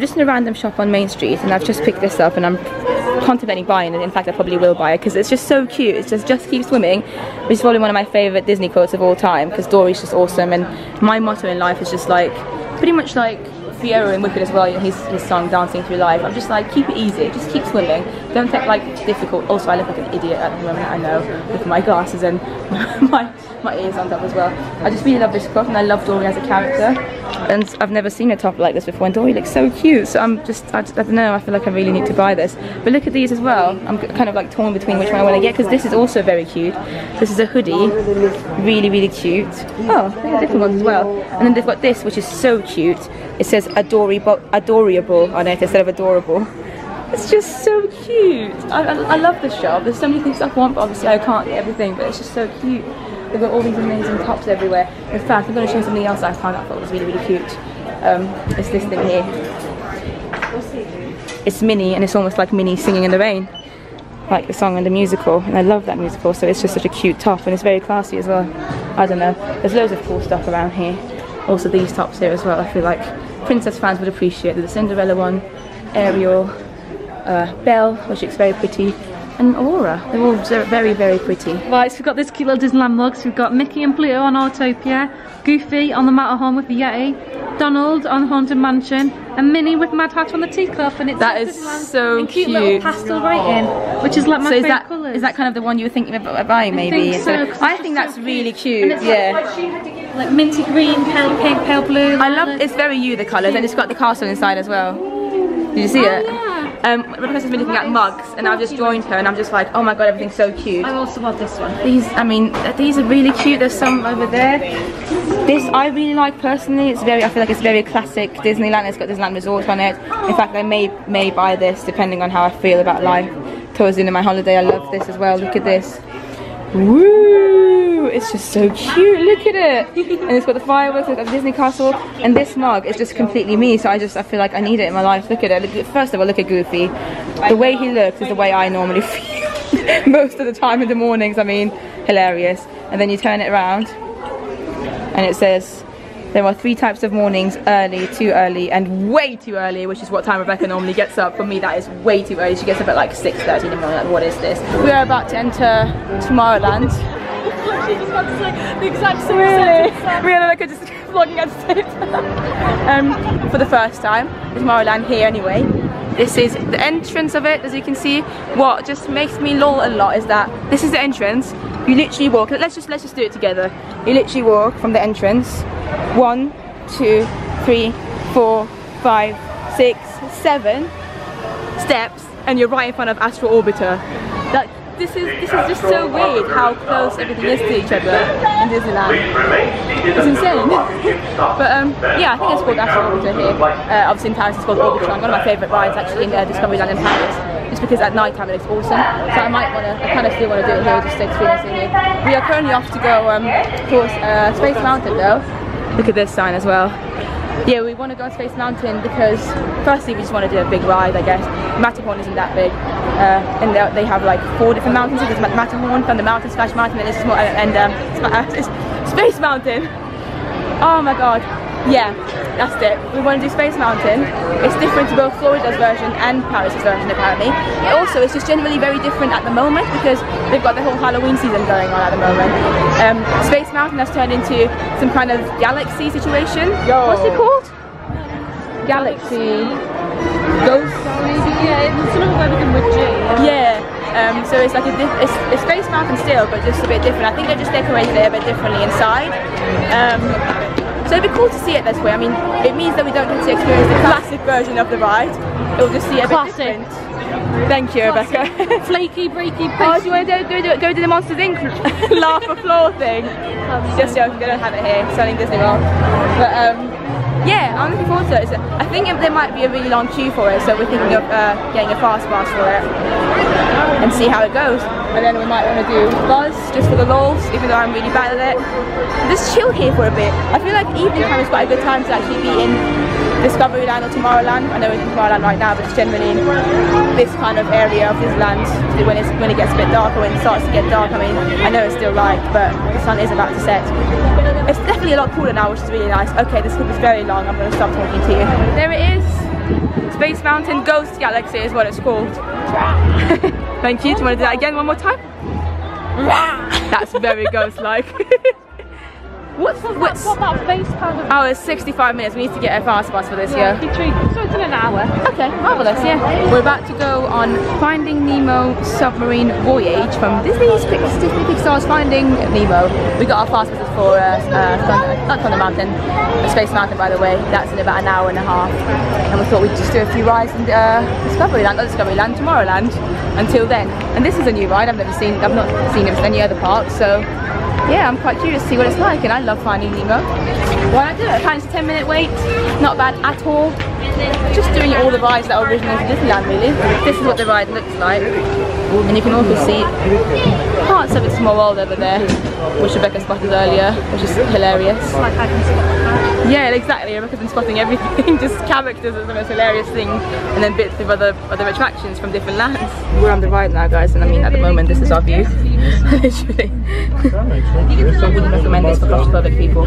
B: Just in a random shop on Main Street and I've just picked this up and I'm contemplating buying it. In fact, I probably will buy it because it's just so cute. It's just just keep swimming, which is probably one of my favourite Disney quotes of all time because Dory's just awesome and my motto in life is just like, pretty much like Fiyero in Wicked as well, his, his song Dancing Through Life. I'm just like, keep it easy, just keep swimming. Don't take like difficult, also I look like an idiot at the moment, I know, with my glasses and my, my ears on top as well. I just really love this quote and I love Dory as a character. And I've never seen a top like this before and Dory looks so cute. So I'm just, I, I don't know, I feel like I really need to buy this. But look at these as well. I'm kind of like torn between which one I want to get because this is also very cute. This is a hoodie, really, really cute. Oh, they different ones as well. And then they've got this, which is so cute. It says adorable, adorable on it instead of adorable. It's just so cute. I, I, I love this shop. There's so many things I want, but obviously I can't get everything, but it's just so cute. They've got all these amazing tops everywhere. In fact, I'm going to show you something else I found I thought was really, really cute. Um, it's this thing here. It's Minnie, and it's almost like Minnie singing in the rain. Like the song and the musical, and I love that musical, so it's just such a cute top, and it's very classy as well. I don't know, there's loads of cool stuff around here. Also these tops here as well, I feel like princess fans would appreciate. The Cinderella one, Ariel, uh, Belle, which looks very pretty, and Aurora. They're all very, very pretty.
C: Right, so we've got this cute little Disneyland mugs. We've got Mickey and Pluto on Autopia, Goofy on the Matterhorn with the Yeti, Donald on Haunted Mansion, and Minnie with Mad Hat on the teacup. And it's
B: that is
C: Disneyland
B: so
C: in cute. little pastel writing, which is like my
B: so is
C: favourite
B: that
C: colours.
B: is that kind of the one you were thinking of buying maybe?
C: think so,
B: instead I think that's
C: so
B: really
C: And
B: cute.
C: it's
B: Yeah.
C: like, like she had to give like minty green, pale pink, pale blue.
B: I love it's very you the colours and it's got the castle inside as well. Did you see
C: Oh,
B: it? Um, Rebecca's been looking at mugs and I've just joined her and I'm just like, oh my god, everything's so cute.
C: I also want this one.
B: These, I mean, these are really cute. There's some over there. This I really like personally. It's very, I feel like it's very classic Disneyland. It's got Disneyland Resort on it. In fact, I may may buy this depending on how I feel about life towards the end of my holiday. I love this as well. Look at this. Woo! It's just so cute. Look at it. And it's got the fireworks at Disney Castle. And this mug is just completely me. So I just I feel like I need it in my life. Look at it. Look- First of all, look at Goofy. The way he looks is the way I normally feel most of the time in the mornings. I mean, hilarious. And then you turn it around, and it says. There are three types of mornings, early, too early, and way too early, which is what time Rebecca normally gets up. For me, that is way too early. She gets up at like 6.30 in the morning. Like, what is this? We are about to enter Tomorrowland.
C: the exact same
B: Really? Me and Rebecca just vlogging at the same time. um, for the first time. Tomorrowland here anyway. This is the entrance of it, as you can see. What just makes me lol a lot is that this is the entrance. You literally walk. Let's just let's just do it together. You literally walk from the entrance. One, two, three, four, five, six, seven steps, and you're right in front of Astro Orbiter. That this is this is just so weird how close everything is to each other in Disneyland. It's insane. but um, yeah, I think it's called Astro Orbiter here. Uh, obviously in Paris it's called Orbitron. One of my favourite rides actually in uh, Discoveryland in Paris. Just because at night time it looks awesome. So I might want to, I kind of still want to do it here just to experience it here. We are currently off to go um, towards uh, Space Mountain though. Look at this sign as well. Yeah, we want to go on Space Mountain because firstly we just want to do a big ride, I guess. Matterhorn isn't that big, uh, and they- have like four different mountains. There's Ma- Matterhorn, Thunder Mountain, Splash Mountain, and this is more, and um, Space Mountain. Oh my god. Yeah, that's it. We want to do Space Mountain. It's different to both Florida's version and Paris's version apparently. Also, it's just generally very different at the moment because they've got the whole Halloween season going on at the moment. Um, Space Mountain has turned into some kind of galaxy situation. What's it called? Galaxy. Ghost maybe? Yeah, it's where we can with G. Yeah. Um, so it's like a it's, it's Space Mountain still, but just a bit different. I think they just decorated it a bit differently inside. Um, so it'd be cool to see it this way. I mean, it means that we don't get to experience the classic version of the ride. We'll just see it a bit
C: Classic.
B: different. Thank you, Rebecca.
C: Flaky, breaky,
B: Oh, do you want to do, go, do, go to the Monsters Inc. laugh a floor thing? Just joking, they don't have it here, it's only Disney World. But um, yeah, I'm looking forward to it. So I think there might be a really long queue for it, so we're thinking of uh, getting a fast pass for it and see how it goes. And then we might want to do Buzz just for the lulz, even though I'm really bad at it. Just chill here for a bit. I feel like evening time is quite a good time to actually be in Discoveryland or Tomorrowland. I know it's in Tomorrowland right now, but it's generally this kind of area of Disneyland when it's when it gets a bit darker, when it starts to get dark. I mean, I know it's still light, but the sun is about to set. It's definitely a lot cooler now, which is really nice. Okay, this clip is very long. I'm going to stop talking to you. There it is. Space Mountain Ghost Galaxy is what it's called. Thank you. Do you want to do that again one more time? That's very ghost-like. What's what's
C: What that face kind of
B: Oh, it's 65 minutes. We need to get a fast pass for this, yeah.
C: So it's in an hour.
B: Okay, marvellous, yeah. We're about to go on Finding Nemo Submarine Voyage from Disney's Disney Pixar's Finding Nemo. We got our fast passes for, uh, uh, Thunder, not Thunder Mountain, Space Mountain by the way. That's in about an hour and a half. And we thought we'd just do a few rides in uh, Discoveryland, not Discoveryland, Tomorrowland until then. And this is a new ride, I've never seen, I've not seen it in any other park, so yeah, I'm quite curious to see what it's like, and I love Finding Nemo. Why not do it? It's a 10 minute wait, not bad at all. Just doing all the rides that are original to Disneyland, really. This is what the ride looks like, and you can also see parts of its small world over there, which Rebecca spotted earlier, which is hilarious.
C: Like I can see
B: Yeah, exactly. Rebecca's been spotting everything, just characters is the most hilarious thing, and then bits of other other attractions from different lands. We're on the ride now, guys, and I mean at the moment this is our view, literally. I wouldn't recommend this for claustrophobic people.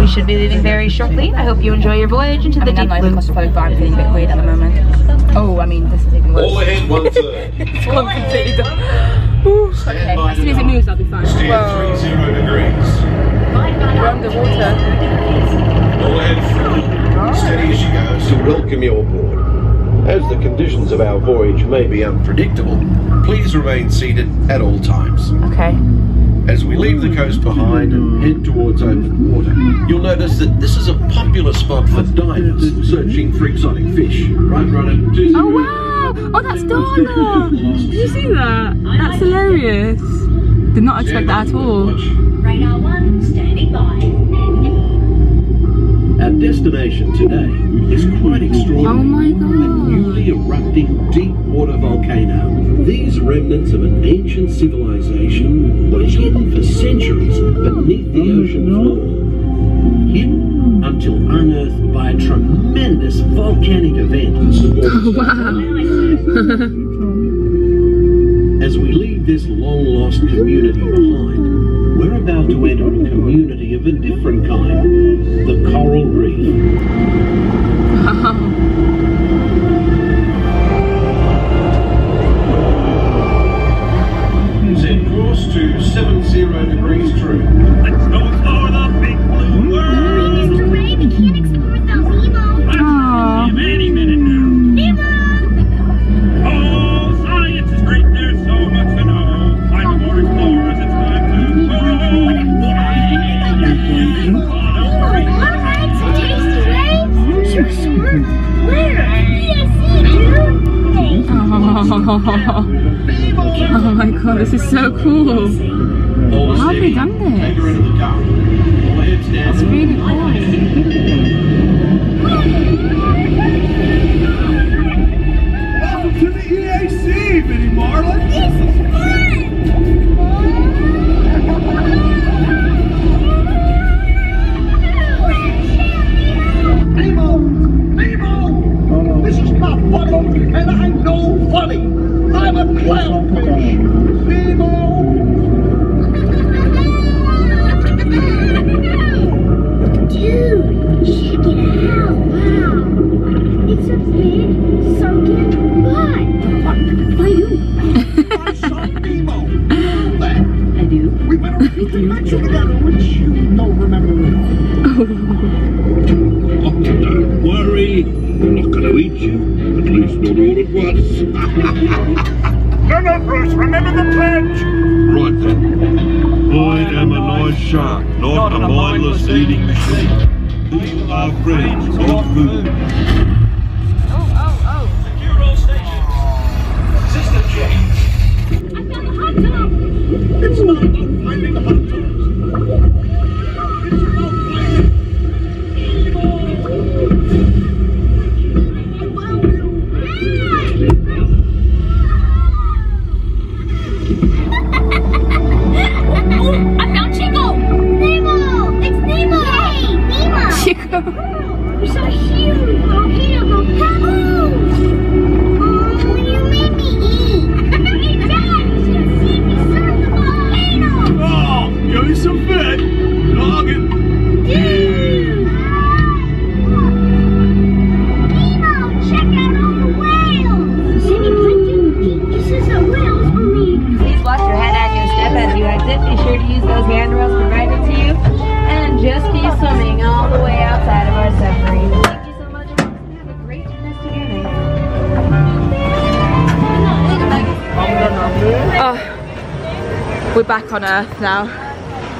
K: We should be leaving very shortly. I hope you enjoy your voyage into
B: I
K: the
B: mean, I'm
K: deep
B: not
K: blue.
B: claustrophobic, but I'm feeling a bit weird at the moment. Oh, I mean, this is even worse.
L: All ahead, one third.
B: It's gone completely done. okay, as soon as it moves, I'll be fine.
L: Steer
B: Whoa,
L: 30 degrees.
B: we're underwater.
L: All ahead. Steady as she goes.
M: to welcome you aboard. As the conditions of our voyage may be unpredictable,
L: Please remain seated at all times.
B: Okay.
L: As we leave the coast behind and head towards open water, you'll notice that this is a popular spot for divers searching for exotic fish. Right, runner.
B: Oh wow! Oh, that's Donna! Did you see that? That's hilarious. Did not expect that at all.
N: Radar 1 standing by.
M: Our destination
L: destination today is quite extraordinary.
C: Oh my god.
L: A newly erupting deep water volcano. These remnants of an ancient civilization were hidden for centuries beneath the ocean oh, floor. Hidden until unearthed by a tremendous volcanic event. As we leave this long lost community behind, we're about to enter a community of a different kind the coral reef. Set course to 70 degrees true.
N: Oh
B: my god, this is so cool. How have they done this? That's really cool.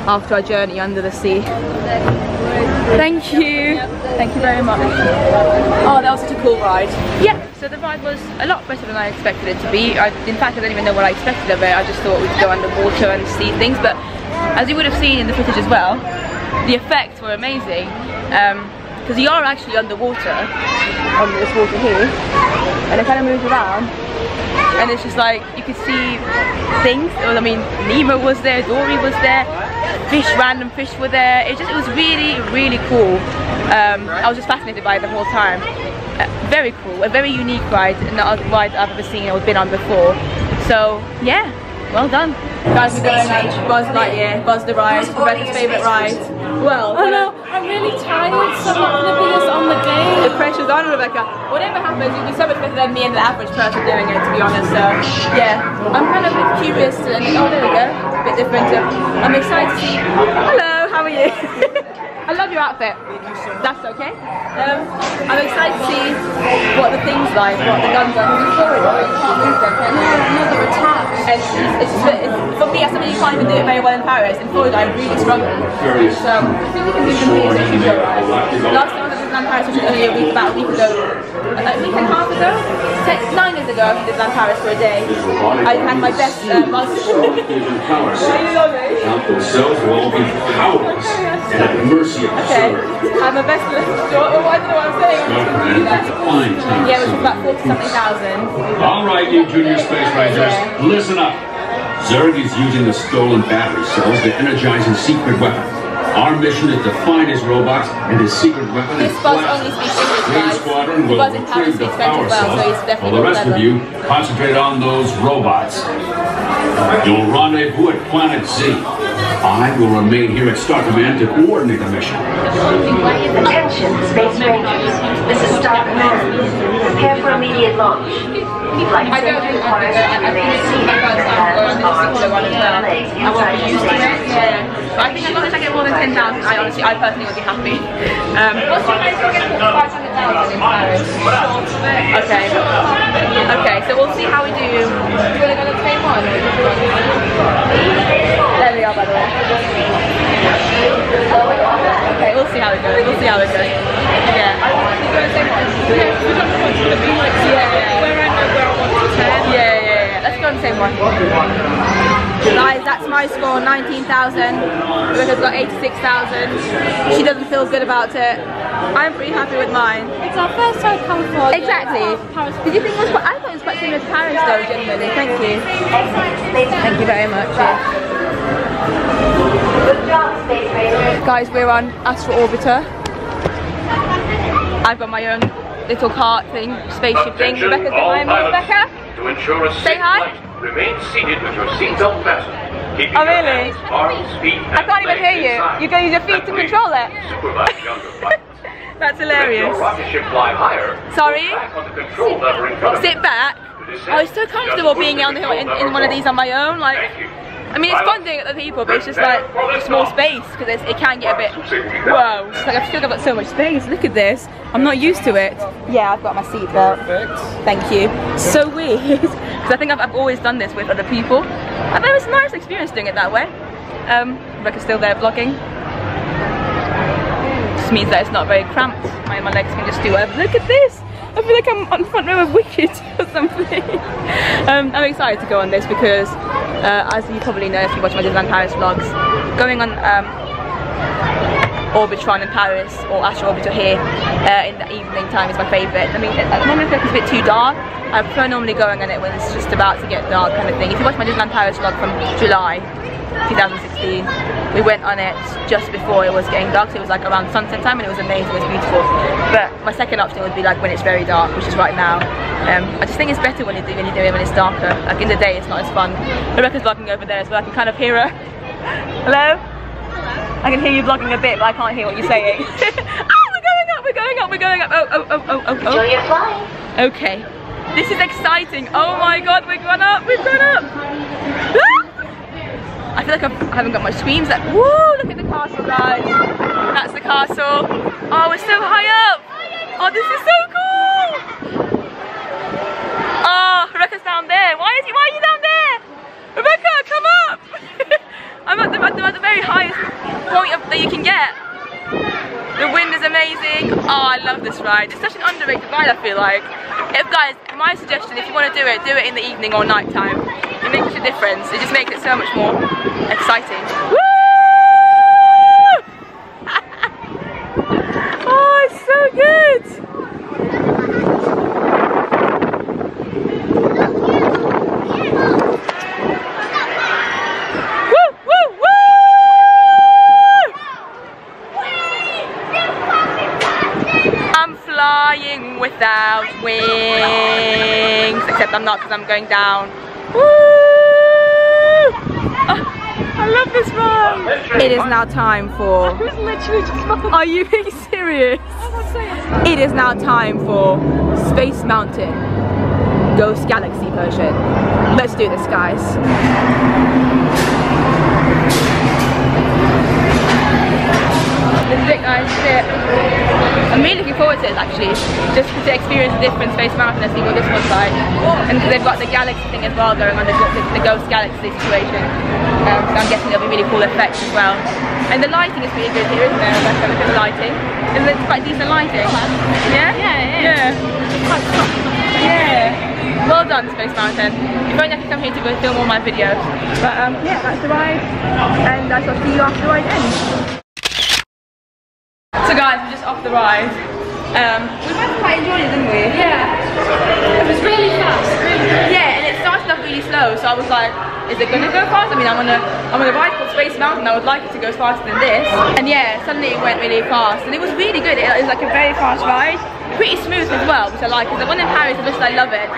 B: After our journey under the sea. Thank you. Thank you very much. Oh, that was such a cool ride. Yeah, so the ride was a lot better than I expected it to be. I, in fact, I don't even know what I expected of it. I just thought we'd go underwater and see things. But as you would have seen in the footage as well, the effects were amazing. Um, because you are actually underwater, on this water here, and it kind of moves around and it's just like you could see things. I mean, Nemo was there, Dory was there, fish, random fish were there. It just it was really really cool. Um, I was just fascinated by it the whole time. Uh, very cool, a very unique ride, not a ride I've ever seen or been on before. So yeah, well done. Guys, we're going on Buzz Lightyear, Buzz the ride, Rebecca's favourite ride. Well,
C: Oh no, I'm really tired, so I'm not gonna be as on the game.
B: the pressure's on Rebecca. Whatever happens, you'll be so much better than me and the average person doing it, to be honest. So, yeah, I'm kind of curious. To, oh, there we go. A bit different. So, I'm excited to see. Hello, how are you? I love your outfit. That's okay. Um, I'm excited to see what the things like, what the guns are. Because in Florida, you can't move them. can you? No, they're attached. And it's, it's, just, it's, for me, as somebody who can't even do it very well in Paris, in Florida, I really struggle. So, I think we can do some things that should be alright. Last time I was at Disneyland Paris, which was only a week, about a week ago, a week and a half ago, Ten, nine years ago, I to Paris for a day. I had my best uh.
O: Out themselves will all be powerless and at the mercy of the
B: Okay. I had my best. Oh, I don't know what I'm saying. I'm just confused.
O: It's a fine time.
B: Yeah, it was about forty something thousand.
O: All right, you junior space rangers, listen up. Zurg is using the stolen battery cells to energize his secret weapon. Our mission is to find his robots and his secret weapon and
B: buzz only speaks
O: Green. Squadron
B: The
O: will retrieve the power
B: as well, so
O: while the rest of you concentrate on those robots. You'll rendezvous at Planet Z. I will remain here at Star Command to coordinate the mission.
P: Attention, Space Rangers. This is Star Command. Prepare for immediate launch. Flight safety requires you to remain seated with your hands, arms, feet, and legs
B: I won't
P: inside
B: be
P: the
B: used to
P: space
B: it. Yeah. But I think as long as I get more than 10,000, I honestly, I personally would be happy. Um, what's your next target? 500,000 in Paris. Okay. Okay, so we'll see how we do. Do you want to go to the same one? Or do you want- There we are, by the way. Okay, we'll see how it goes. We'll see how it goes. Yeah. I want to go to the same one. Yeah, we don't want to be like, yeah, yeah. Where I know where I want to turn. Yeah, yeah, yeah. Let's go on the same one. Guys, that's my score, 19,000. Rebecca's got 86,000. She doesn't feel good about it. I'm pretty happy with mine.
C: It's our first time California.
B: Exactly. Did you think it was quite, I thought it was quite similar to Paris though, genuinely. Thank you. Thank you very much.
P: Good job,
B: Guys, we're on Astro Orbiter. I've got my own little cart thing, spaceship thing.
L: Attention,
B: Rebecca's
L: all
B: behind me. Rebecca?
L: To ensure a
B: Say hi.
L: flight, remain seated with your seatbelt fastened. Keeping
B: Oh,
L: your
B: really?
L: hands, arms, feet,
B: I can't even hear you. You can use your feet to control it. That's
L: To
B: hilarious.
L: rocket ship fly higher,
B: Sorry?
L: back on the control lever in front of you.
B: Sit back. I was so comfortable being on the hill in, in one of these on my own. Like, I mean, it's fun doing it with other people, but it's just like a small space because it can get a bit. Whoa! It's like I feel like I've got so much space. Look at this. I'm not used to it. Yeah, I've got my seatbelt. Thank you. So weird because I think I've, I've always done this with other people. I bet it was a nice experience doing it that way. Um, Rebecca's still there vlogging. Just means that it's not very cramped. My, my legs can just do whatever. Look at this! I feel like I'm on front row of Wicked or something. um, I'm excited to go on this because, uh, as you probably know if you watch my Disneyland Paris vlogs, going on um, Orbitron in Paris or Astro Orbiter here uh, in the evening time is my favourite. I mean, at the moment it's a bit too dark. I prefer normally going on it when it's just about to get dark kind of thing. If you watch my Disneyland Paris vlog from July 2016, we went on it just before it was getting dark, so it was like around sunset time and it was amazing, it was beautiful. But my second option would be like when it's very dark, which is right now. Um, I just think it's better when you do when you do it when it's darker. Like in the day it's not as fun. Rebecca's vlogging over there as well, I can kind of hear her. Hello? I can hear you vlogging a bit, but I can't hear what you're saying. ah, we're going up, we're going up, we're going up. Oh, oh, oh, oh, oh, oh.
P: Enjoy your flight.
B: Okay. This is exciting. Oh my god, we've gone up, we've gone up. Ah! I feel like I've, I haven't got much screams. Like, woo, look at the castle, guys. That's the castle. Oh, we're so high up. Oh, this is so cool. Oh, Rebecca's down there. Why is he, why are you down there? Rebecca, come up. I'm at the, at the, at the very highest point of, that you can get. The wind is amazing. Oh, I love this ride. It's such an underrated ride, I feel like. If guys, my suggestion, if you want to do it, do it in the evening or night time. It makes a difference. It just makes it so much more exciting. Woo! oh, it's so good. Woo, woo, woo! I'm without wings. Except I'm not because I'm going down. Woo! Oh, I love this ride. It is now time for. Are you being serious? It is now time for Space Mountain Ghost Galaxy version. Let's do this, guys. This is it guys, this is it. I'm really looking forward to it actually, just to experience a different Space Mountain and see what this one's like. And because they've got the galaxy thing as well going on, they've got the, the Ghost Galaxy situation. Um, so I'm guessing there'll be really cool effects as well. And the lighting is pretty good here, isn't there? Look at the lighting. Isn't it quite decent lighting? Yeah? Yeah, Yeah. Yeah. Well done, Space Mountain. If only I could come here to go film all my videos. But um, yeah, that's the ride. And I shall see you after the ride ends. So guys, we're just off the ride. Um, we both quite enjoyed it, didn't we? Yeah. It was really fast. Yeah, and it started off really slow, so I was like, is it gonna go fast? I mean, I'm on a, I'm on a bike called Space Mountain. I would like it to go faster than this. And yeah, suddenly it went really fast, and it was really good. It was like a very fast ride, pretty smooth as well, which I like. Because the one in Paris, much I love it,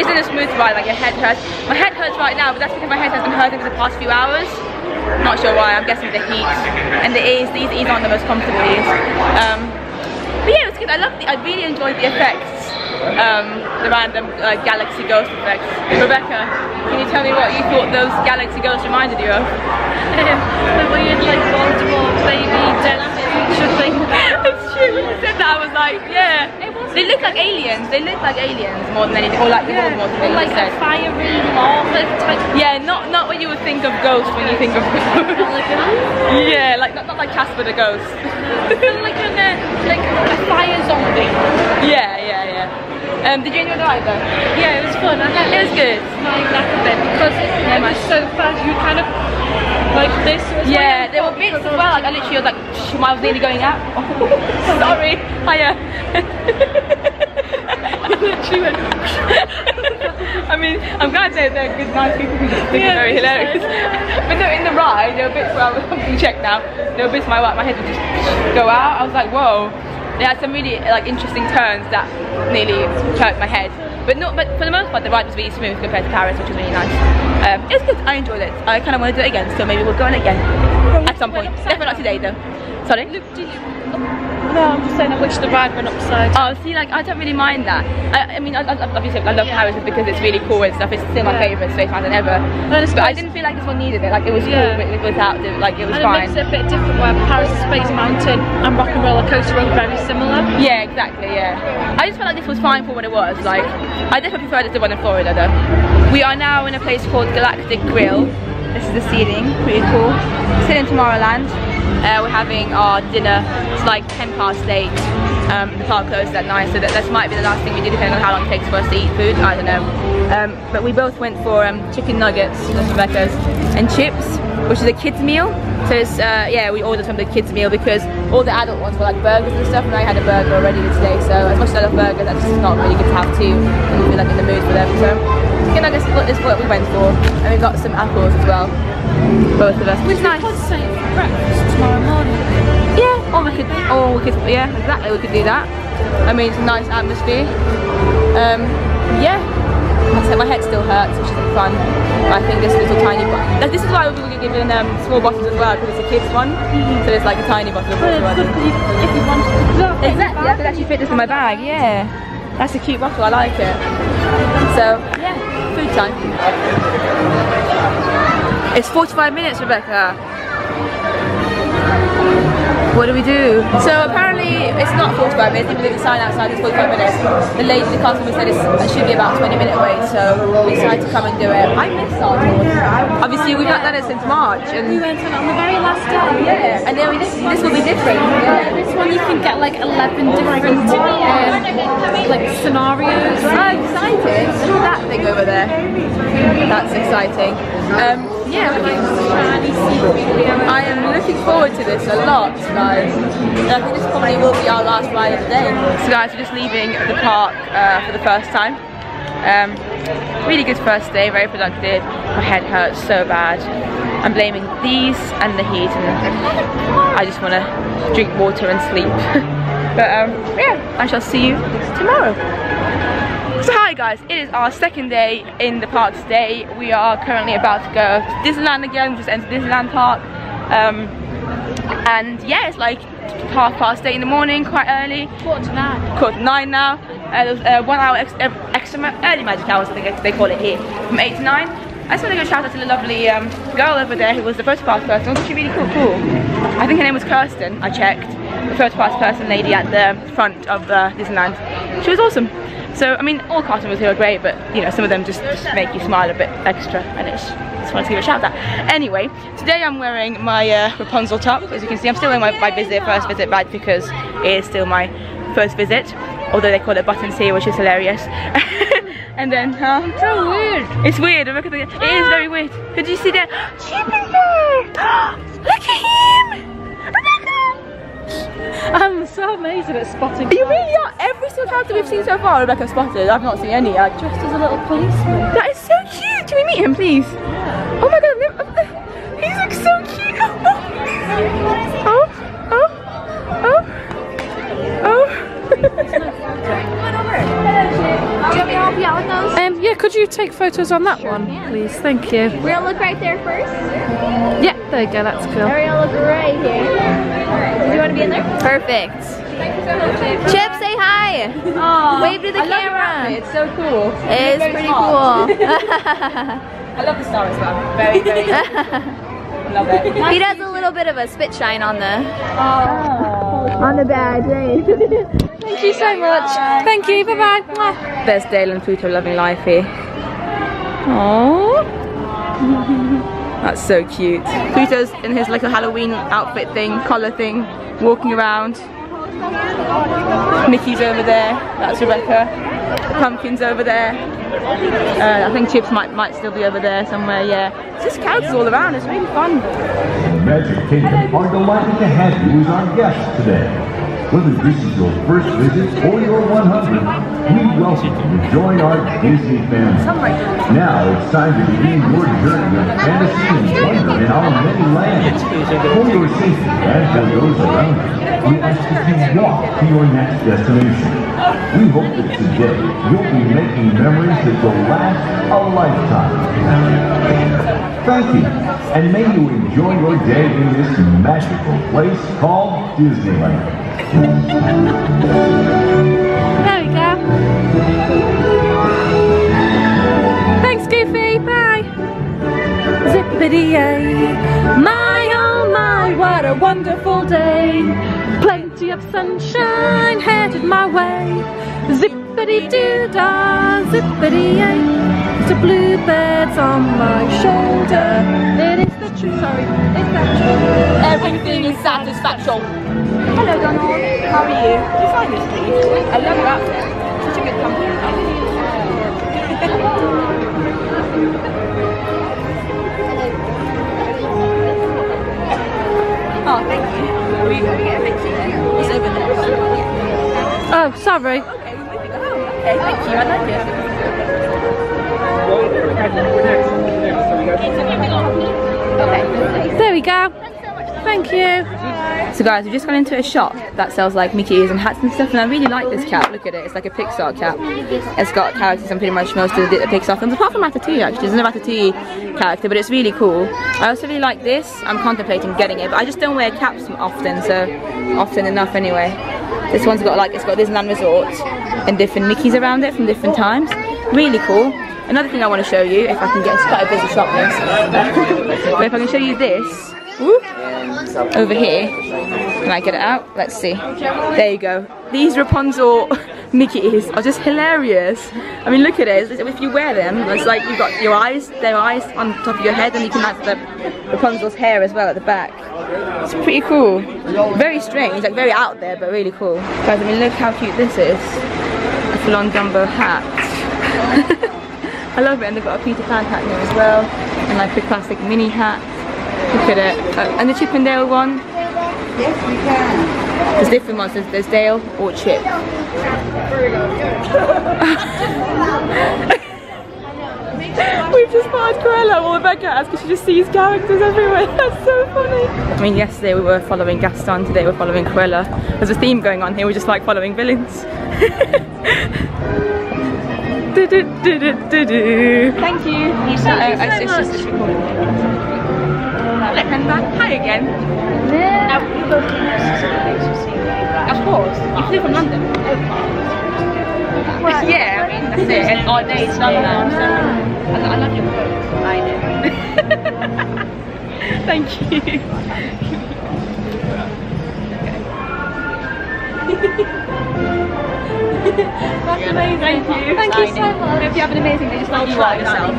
B: isn't a smooth ride. Like your head hurts. My head hurts right now, but that's because my head has been hurting for the past few hours. Not sure why. I'm guessing the heat and the ease. These ease aren't the most comfortable ease. Um, but yeah, it was good. I loved it. I really enjoyed the effects. Um, the random uh, galaxy ghost effects. Rebecca, can you tell me what you thought those galaxy ghosts reminded you of?
C: the weird like Voldemort baby dead picture thing.
B: it's true. When you said that, I was like, yeah. They look like aliens. They look like aliens more than anything, or like the Voldemort thing
C: Or like a fiery lava type.
B: Yeah, not not what you would think of ghosts when you think of ghosts. yeah, like not, not like Casper the ghost.
C: like a like a fire zombie.
B: yeah, yeah, yeah. Um, did you enjoy the ride though?
C: Yeah, it was fun. I
B: It was good.
C: my neck a bit because it was so fast. You kind of like this. was
B: Yeah, there were bits as well. Like I literally was like, I was nearly going out. Sorry. Hiya. literally went. I mean, I'm glad they're, they're good, nice people who just think
C: Yeah,
B: very hilarious. but no, in the ride, there were bits where I was I'm check now. There were bits where my, my head would just go out. I was like, whoa. They had some really like interesting turns that nearly hurt my head. But no, but for the most part, the ride was really smooth compared to Paris, which was really nice. Um, it was good. I enjoyed it. I kind of want to do it again, so maybe we'll go on again at some point. Definitely not today, though. Sorry.
C: No, I'm just saying I wish the ride went upside.
B: Oh, see, like I don't really mind that. I, I mean, I, I, obviously I love Paris because it's really cool and stuff. It's still my
C: Yeah.
B: favourite space mountain ever.
C: I
B: But I didn't feel like this one needed it. Like it was
C: Yeah.
B: cool, but without the, like it was
C: and it
B: fine.
C: makes it a bit different where Paris Space Mountain and Rock and Roller Coaster are very similar.
B: Yeah, exactly, yeah. I just felt like this was fine for what it was. Like, I definitely preferred it to the one in Florida though. We are now in a place called Galactic Grill. This is the ceiling, pretty cool. Still in Tomorrowland. Uh, we're having our dinner. It's like 10 past 8. Um, the park closes at 9, so that, this might be the last thing we do depending on how long it takes for us to eat food. I don't know. Um, but we both went for um, chicken nuggets, Rebecca's, and chips, which is a kids meal. So it's, uh, yeah, we ordered from the kids meal because all the adult ones were like burgers and stuff, and I had a burger already today. So as much as I love burgers, that's just not really good to have two when you feel like in the mood for them. So chicken nuggets is what we went for, and we got some apples as well, both of us, which is nice.
C: say breakfast tomorrow morning.
B: Yeah, or we could, or we could, yeah, exactly, we could do that. I mean, it's a nice atmosphere. Um, yeah. Like I said, my head still hurts, which isn't fun. But I think this little tiny bottle. This is why we were given um, small bottles as well, because it's a kid's one. So it's like a tiny bottle of water.
C: But if you wanted to
B: Exactly, I could actually fit this in my bag, yeah. That's a cute bottle, I like it. So, yeah, food time. It's 45 minutes, Rebecca. What do we do? So apparently it's not 45 minutes, even though the sign outside is 45 minutes. The lady, the customer said it's, it should be about 20 minute wait, so we decided to come and do it. I miss Star Wars. Obviously we've not done it since March. And
C: We went on on the very last day.
B: yeah, and then we, this, this will be different. Yeah.
C: This one you can get like 11 different um, like scenarios.
B: I'm excited. Look at that thing over there. That's exciting. Um, yeah, I am looking forward to this a lot. And I think this probably will be our last ride of the day. So guys, we're just leaving the park uh, for the first time. Um, really good first day, very productive. My head hurts so bad. I'm blaming these and the heat and I just want to drink water and sleep. but um, yeah, I shall see you tomorrow. So hi guys, it is our second day in the park today. We are currently about to go to Disneyland again, we just entered Disneyland Park. Um, and yeah, it's like half past eight in the morning, quite early.
C: Quarter to nine.
B: Quarter to nine now. Uh, there's uh, one hour ex uh, extra early magic hours, I think they call it here, from eight to nine. I just want to go shout out to the lovely um, girl over there who was the photo pass person. Wasn't she really cool? Cool. I think her name was Kirsten. I checked. the first class person lady at the front of uh, Disneyland. She was awesome. So I mean, all cast members here are great, but you know, some of them just, just make you smile a bit extra, and it's just wanted to give a shout out. Anyway, today I'm wearing my uh, Rapunzel top. As you can see, I'm still wearing my, my visit, first visit badge because it is still my first visit. Although they call it buttons here, which is hilarious. and then, it's
C: So weird.
B: It's weird. Look at the, it is very weird. Could you see that? Chip is there. Look at him.
C: I'm so amazing at spotting.
B: You really are. Every single character we've seen so far, Rebecca spotted. I've not seen any. Like,
C: Dressed as a little policeman.
B: that is so cute. Can we meet him, please? Oh my god, he looks so cute. Oh, oh, oh,
K: Do you want me to help you out with those?
C: Um, yeah, could you take photos on that one, please? Thank you.
K: We're gonna look right there first.
C: Yeah, there you go, that's cool.
K: We're look right here. Do you want to be in there? Perfect. Chip, say hi. Wave to the
B: I
K: camera.
B: outfit. It's so cool.
K: It's pretty
B: smart.
K: cool.
B: I love the star as well. Very, very. love it.
K: he does a little bit of a spit shine on the on the badge, right?
C: Thank you so much. Thank you, bye bye.
B: There's Dale and Pluto loving life eh? here. Aww. That's so cute. Pluto's in his like a Halloween outfit thing, collar thing, walking around. Mickey's over there. That's Rebecca. The pumpkin's over there. Uh, I think Chips might might still be over there somewhere. Yeah, it's just characters all around. It's really fun.
Q: Magic Kingdom are delighted to have you as our guest today. Whether this is your first visit or your 100, we welcome you to join our Disney family. Now it's time to begin your journey of fantasy and wonder in our many lands. For your safety and for those around you, we ask that you walk to your next destination. We hope that today you'll be making memories that will last a lifetime. Thank you, and may you enjoy your day in this magical place called Disneyland.
C: There we go. Thanks, Goofy. Bye. Zippity My oh my, what a wonderful day. Plenty of sunshine headed my way. Zippity doo The bluebirds on my shoulder. It is the truth. Sorry, it's that true.
B: Everything is satisfaction. Hello, Donald. How are you? Can you sign this, please? I love your outfit. Such a good company. oh, thank you. We, we get a picture. It's over there.
C: Oh, sorry.
B: Okay, we're moving on. Okay, thank you. I like it.
C: There we go. Thank you.
B: So guys, we've just gone into a shop that sells like Mickey ears and hats and stuff and I really like this cap, look at it, it's like a Pixar cap. It's got characters and pretty much most of the the Pixar films, apart from Ratatouille actually, there's no Ratatouille character but it's really cool. I also really like this, I'm contemplating getting it but I just don't wear caps often so, often enough anyway. This one's got like, it's got Disneyland Resort and different Mickeys around it from different times. Really cool. Another thing I want to show you, if I can get, quite a busy shop this, but if I can show you this, whoop, over here. Can I get it out? Let's see. There you go. These Rapunzel Mickeys are just hilarious. I mean, look at it. If you wear them, it's like you've got your eyes, their eyes on top of your head, and you can have the Rapunzel's hair as well at the back. It's pretty cool. Very strange, like very out there, but really cool. Guys, I mean, look how cute this is. A full-on Dumbo hat. I love it, and they've got a Peter Pan hat here as well, and like the classic mini hat. Look at it. Uh, and the Chip and Dale one.
R: Yes, we can.
B: There's different ones. There's, there's Dale or Chip. We've just spotted Cruella or Rebecca has because she just sees characters everywhere. That's so funny. I mean, yesterday we were following Gaston, today we're following Cruella. There's a theme going on here, we're just like following villains. do, do, do, do, do, do. Thank you.
K: Thank you so much.
B: it's just- it's recording. Let them. Hi again.
K: Now, we go to
B: Of course. You flew from London. Yeah, I mean, that's it. And our day's done now, so I, I love your clothes. I do. Thank you.
C: That's amazing.
B: Thank you.
C: Thank you so much.
B: Hope you have an amazing day. Just
C: I'll
B: you
C: try
B: are yourself.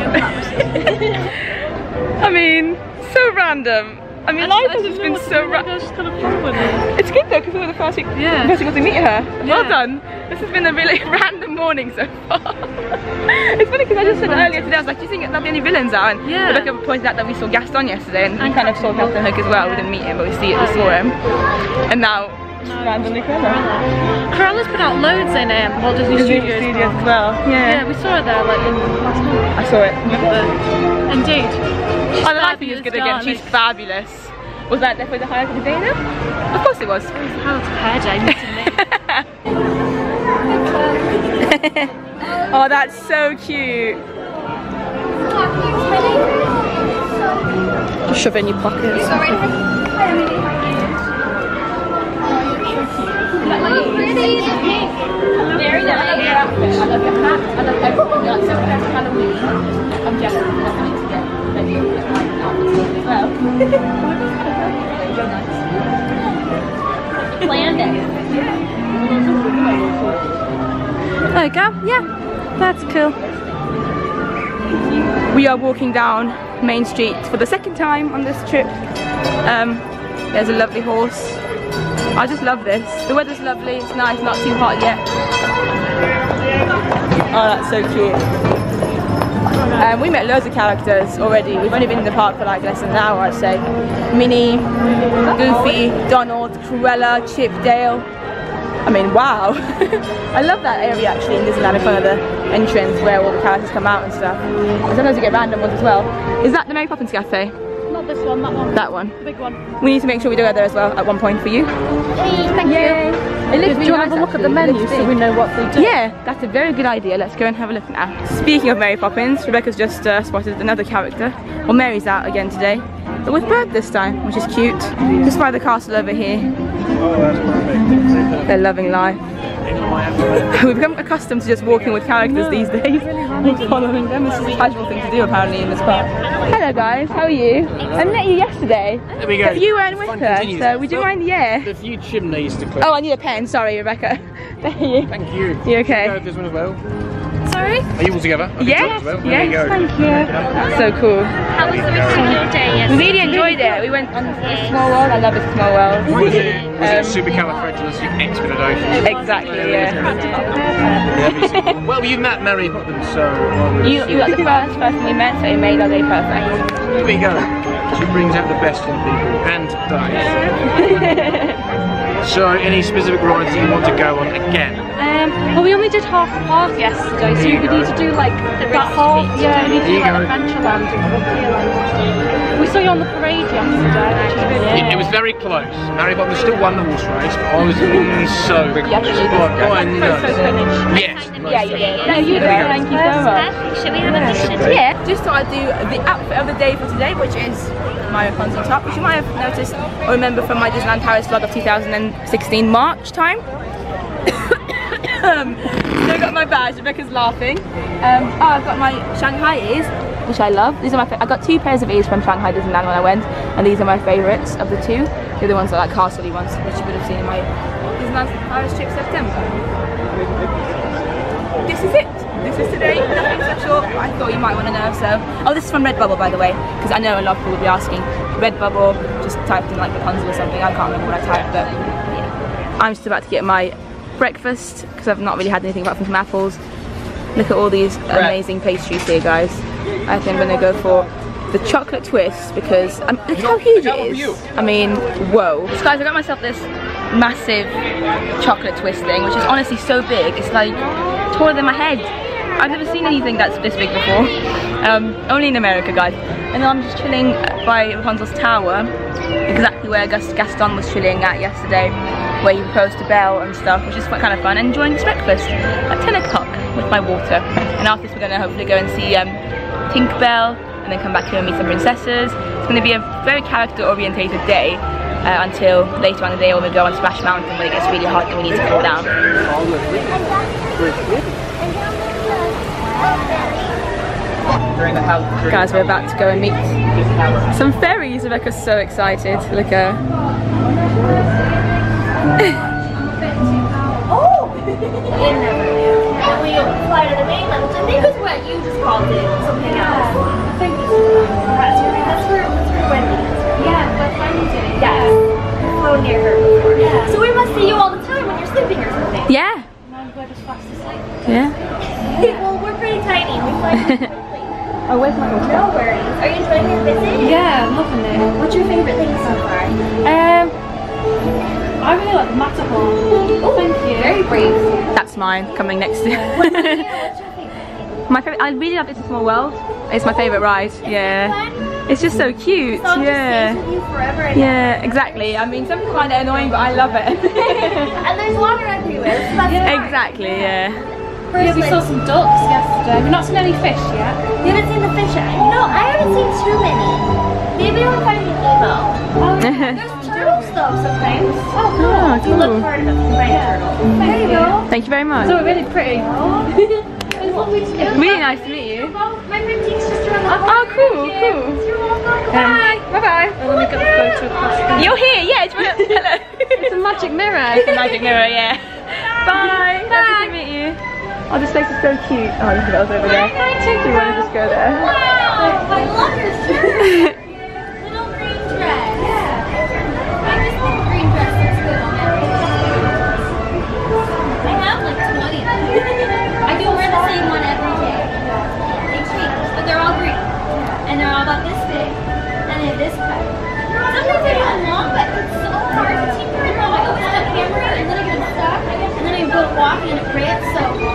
B: I mean, so random. I mean, life has just been so random. It's good though, because we were the first week,
C: Yeah.
B: first to meet her. Well done. This has been a really random morning so far. it's funny because I just said earlier today, I was like, do you think there'll be any villains out? And
C: Yeah.
B: Rebecca pointed out that we saw Gaston yesterday, and we
C: And
B: kind of saw Captain Hook as well. We didn't meet him, but we see it, we saw him. And now, randomly Cruella.
C: Cruella's put out loads in um, Walt Disney
B: Disney
C: Studios.
B: Studios as well. Yeah.
C: Yeah, we saw her there like in last month.
B: I saw it.
C: Indeed.
B: Oh, the life is good again. She's fabulous. Was that definitely the highlight of the day then? Of course it was.
C: How to hair day,
B: oh, that's so cute. Just shove it in your Very nice. I love your hat. I love everything. Halloween. I'm jealous. Planned
C: There we go. Yeah, that's cool.
B: We are walking down Main Street for the second time on this trip. Um, there's a lovely horse. I just love this. The weather's lovely, it's nice, not too hot yet. Oh, that's so cute. Um, we met loads of characters already. We've only been in the park for like less than an hour, I'd say. Minnie, Goofy, Donald, Cruella, Chip, Dale. I mean, wow. I love that area actually in Disneyland in front of the entrance where all the characters come out and stuff. And sometimes you get random ones as well. Is that the Mary Poppins Cafe?
C: Not this one, that one.
B: That one.
C: The big one.
B: We need to make sure we do it there as well at one point for you.
C: Thank
B: Yay.
C: you.
B: It looks really
C: you want
B: nice,
C: to have a look at the menu so we know what they do?
B: Yeah, that's a very good idea. Let's go and have a look now. Speaking of Mary Poppins, Rebecca's just uh, spotted another character. Well, Mary's out again today, but with Bert this time, which is cute. Just by the castle over here. They're loving life. We've become accustomed to just walking with characters these days. Following them. This is a casual thing to do apparently in this park. Hello guys, how are you? I met you yesterday.
S: There we go.
B: But you weren't with
S: Fun
B: her,
S: continues.
B: so would you mind? Yeah.
S: The few chimneys to clear.
B: Oh, I need a pen. Sorry, Rebecca. There you.
S: Thank you.
B: You okay?
S: Go with this one as well.
C: Sorry?
S: Are you all together? I
B: Yes,
S: well.
B: Yes,
S: you
B: thank you. That's so cool.
C: How was the rest of your day
B: We really enjoyed it. We went on a small world. I love a small world.
S: Was it, was
B: Um,
S: it supercalifragilisticexpialidocious?
B: Exactly, yeah.
S: yeah. well, you met Mary Poppins, so
B: You, you got the first person we met, so it made our day perfect.
S: Here we go. She brings out the best in people and dies. so, any specific rides that you want to go on again?
C: Um, well, we only did half the park yesterday, so we
S: go.
C: need to do like that whole. Yeah, we need to
S: There
C: do like. Adventureland and Frontierland. We saw you on the parade yesterday, which is
S: It, it was very close. Mary Poppins still won the horse race, but I was mm, so close. Oh, I know. Yes.
B: Yeah, yeah, yeah. No, you
S: There.
B: Thank you so much.
C: Should we have a mission?
B: Yeah, just thought I'd do the outfit of the day for today, which is my Rapunzel top, which you might have noticed or remember from my Disneyland Paris vlog of 2016 March time. um, so I got my badge, Rebecca's laughing. Um, oh, I've got my Shanghai ears, which I love. These are my. I got two pairs of ears from Shanghai Disneyland when I went, and these are my favourites of the two. They're The other ones are like castle ones, which you would have seen in my Disneyland Paris trip September. This is it. This is today. Nothing special. I thought you might want to know. So, oh, this is from Redbubble, by the way, because I know a lot of people will be asking. Redbubble, just typed in like Rapunzel or something. I can't remember what I typed, but yeah. I'm just about to get my breakfast because I've not really had anything apart from some apples. Look at all these amazing pastries here, guys. I think I'm gonna go for the chocolate twist because um, look how huge it is. I mean, whoa. So guys, I got myself this massive chocolate twist thing, which is honestly so big. It's like taller than my head. I've never seen anything that's this big before. Um, only in America, guys. And then I'm just chilling by Rapunzel's tower, exactly where Gaston was chilling at yesterday, where he proposed to Belle and stuff, which is quite kind of fun. And enjoying this breakfast at 10 o'clock with my water. And after this, we're going to hopefully go and see um, Tinkerbell, and then come back here and meet some princesses. It's going to be a very character-orientated day. Uh, until later on in the day when we go on Splash Mountain when it gets really hot and we need to cool down. Guys, we're about to go and meet some fairies. Rebecca's so excited. Look at her.
F: You oh, never knew. And we fly to the mainland, which I think is what you just called it, something else. I think that's where, that's where, that's where Wendy is. Yeah, but Wendy Yes. We've flown near her before. Yeah. So we must see you all the time when you're sleeping or something.
B: Yeah. Yeah.
F: well, we're pretty tiny. We fly quickly.
B: Oh, where's my
F: No worries. Are you enjoying your visit?
C: Yeah, I'm loving it.
F: What's your favorite thing so far?
C: Um, I really like the Matterhorn.
F: Oh, thank you. Very brave.
B: That's mine, coming next to My favorite, I really love It's a Small World. It's my favorite ride. Yeah. It's just so cute.
F: Song just
B: Yeah.
F: stays with you forever and
B: Yeah, exactly. I mean, some people find it annoying, but I love it.
F: and there's water everywhere. So that's smart.
B: exactly, yeah.
C: Yeah, we saw some ducks yesterday. We've not seen any fish yet.
F: You haven't seen the fish yet? No, I haven't seen too many. Maybe I'm finding Nemo. Um, there's turtles though sometimes. Oh, cool.
B: Oh,
F: You look
B: cool.
F: hard enough to find a turtle. There you go.
B: Thank you very much.
C: So we're really pretty.
B: Really nice to meet you.
F: My friend just around the
B: Oh, cool, cool.
F: Bye.
B: Bye bye.
C: And then we got the.
B: You're here, yeah. do you wanna- Hello.
C: It's a magic mirror.
B: It's a magic mirror, yeah. Bye. Lovely to meet you. Oh, this place is so cute. Oh, at those over there. Do you want to just go there?
F: Wow, I love this little green dress. Yeah. I just think green dress looks good on everything. I have like 20. I do wear the same one every day. They change, but they're all green. And they're all about this big. And they this cut. Sometimes they're long, but it's so hard to keep them long. I a camera and then I get stuck. And then I go and it rips, so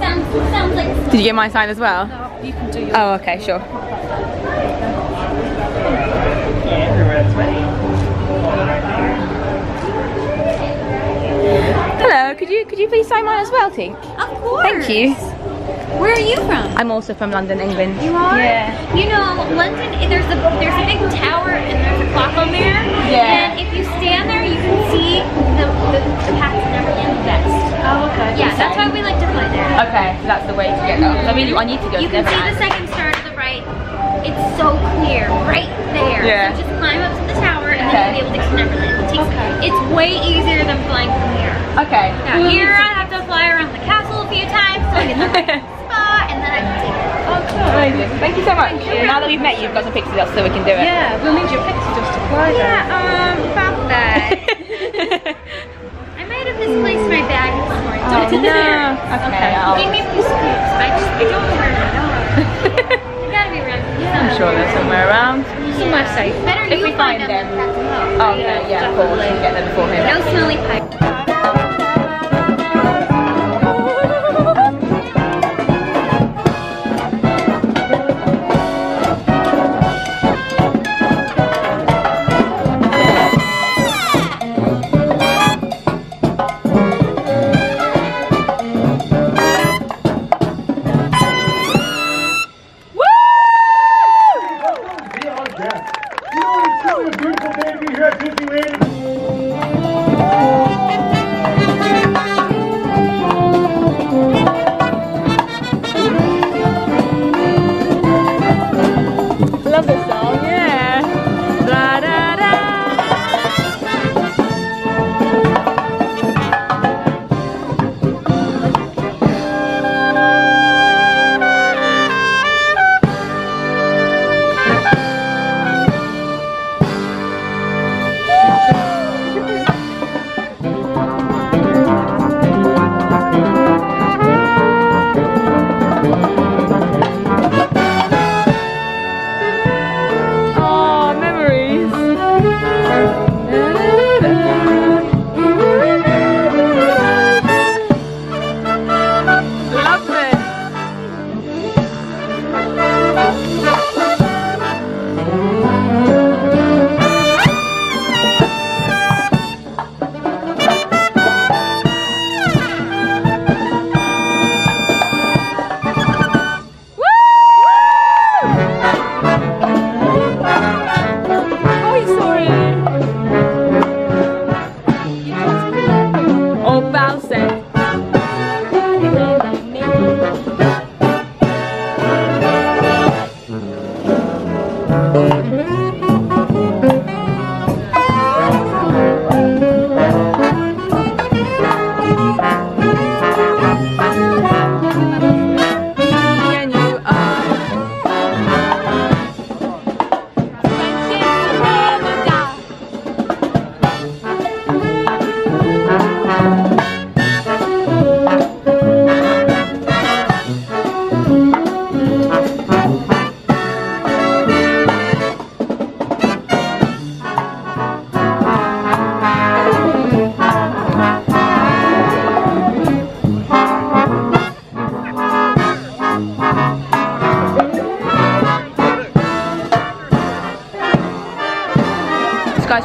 F: sounds, sounds like
B: Did you get my sign as well?
C: You can do your
B: Oh, okay, sure. Hello, could you please sign mine as well, Tink?
F: Of course.
B: Thank you.
F: Where are you from?
B: I'm also from London, England.
F: You are?
B: Yeah.
F: You know, London, there's a there's a big tower and there's a clock on there.
B: Yeah.
F: And if you stand there, you can see the, the, the path to Neverland best.
B: Oh, okay.
F: Yeah, that's why we like to fly there.
B: Okay, so that's the way to get there. I really, I need to go
F: You
B: to
F: can see the second star to the right. It's so clear, right there.
B: Yeah.
F: So just climb up to the tower and
B: Okay.
F: then you'll be able to get to Neverland. Takes, It's way easier than flying from here.
B: Okay.
F: Now here I have to fly around the castle a few times so I can get the right spot and then I can take it.
B: Oh, cool. Amazing. Thank you so much. Now that we've met you, you've got some of us so we can do it.
C: Yeah, we'll need your picture just to fly
F: Yeah, um, about that. I might have misplaced my bag this morning.
B: Oh, no.
F: worry.
B: Okay, I'll-
F: Give me a few scoops. I just, I don't know where to go. Gotta be around here.
B: I'm sure they're somewhere around.
F: Safe. Better
B: If we find them. Oh, okay, yeah, of course. We can get them before him.
F: No smelly pipe.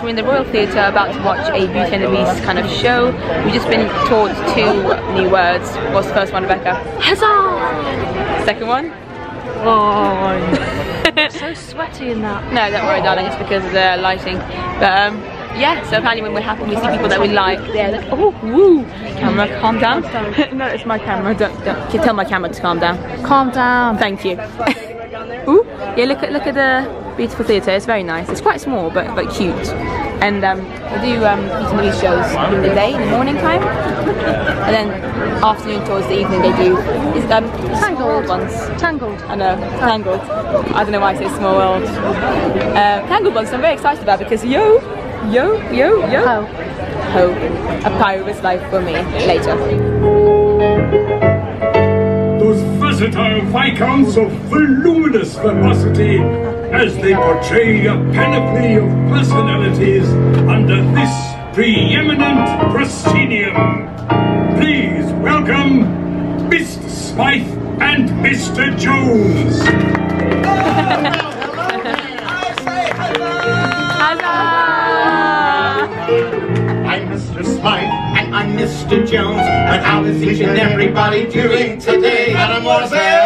B: In the Royal Theatre about to watch a Beauty and the Beast kind of show. We've just been taught two new words. What's the first one, Rebecca? Huzzah! Second one?
C: Oh, so sweaty in that.
B: No, don't worry, darling. It's because of the lighting. But um, yeah. So apparently, when we're happy, we see people that we like. They're like, oh, woo! Camera, calm down. no, it's my camera. Don't, don't. Tell my camera to calm down.
C: Calm down.
B: Thank you. Ooh, yeah. Look at look at the beautiful theatre. It's very nice. It's quite small, but but cute. And um, we do um, Beauty and the shows in the day, in the morning time, and then afternoon towards the evening they do is um small ones.
C: Tangled.
B: I know, tangled. I don't know why I say small world. Uh, tangled ones. I'm very excited about because yo, yo, yo, yo.
C: Ho.
B: Ho. A pirate's life for me later.
N: Those versatile viscounts of voluminous verbosity as they portray a panoply of personalities under this preeminent proscenium. Please welcome Mr. Smythe and Mr. Jones. Hello.
T: I'm Mr. Smythe and I'm Mr. Jones. And how is each and everybody doing today? Mademoiselle Belle!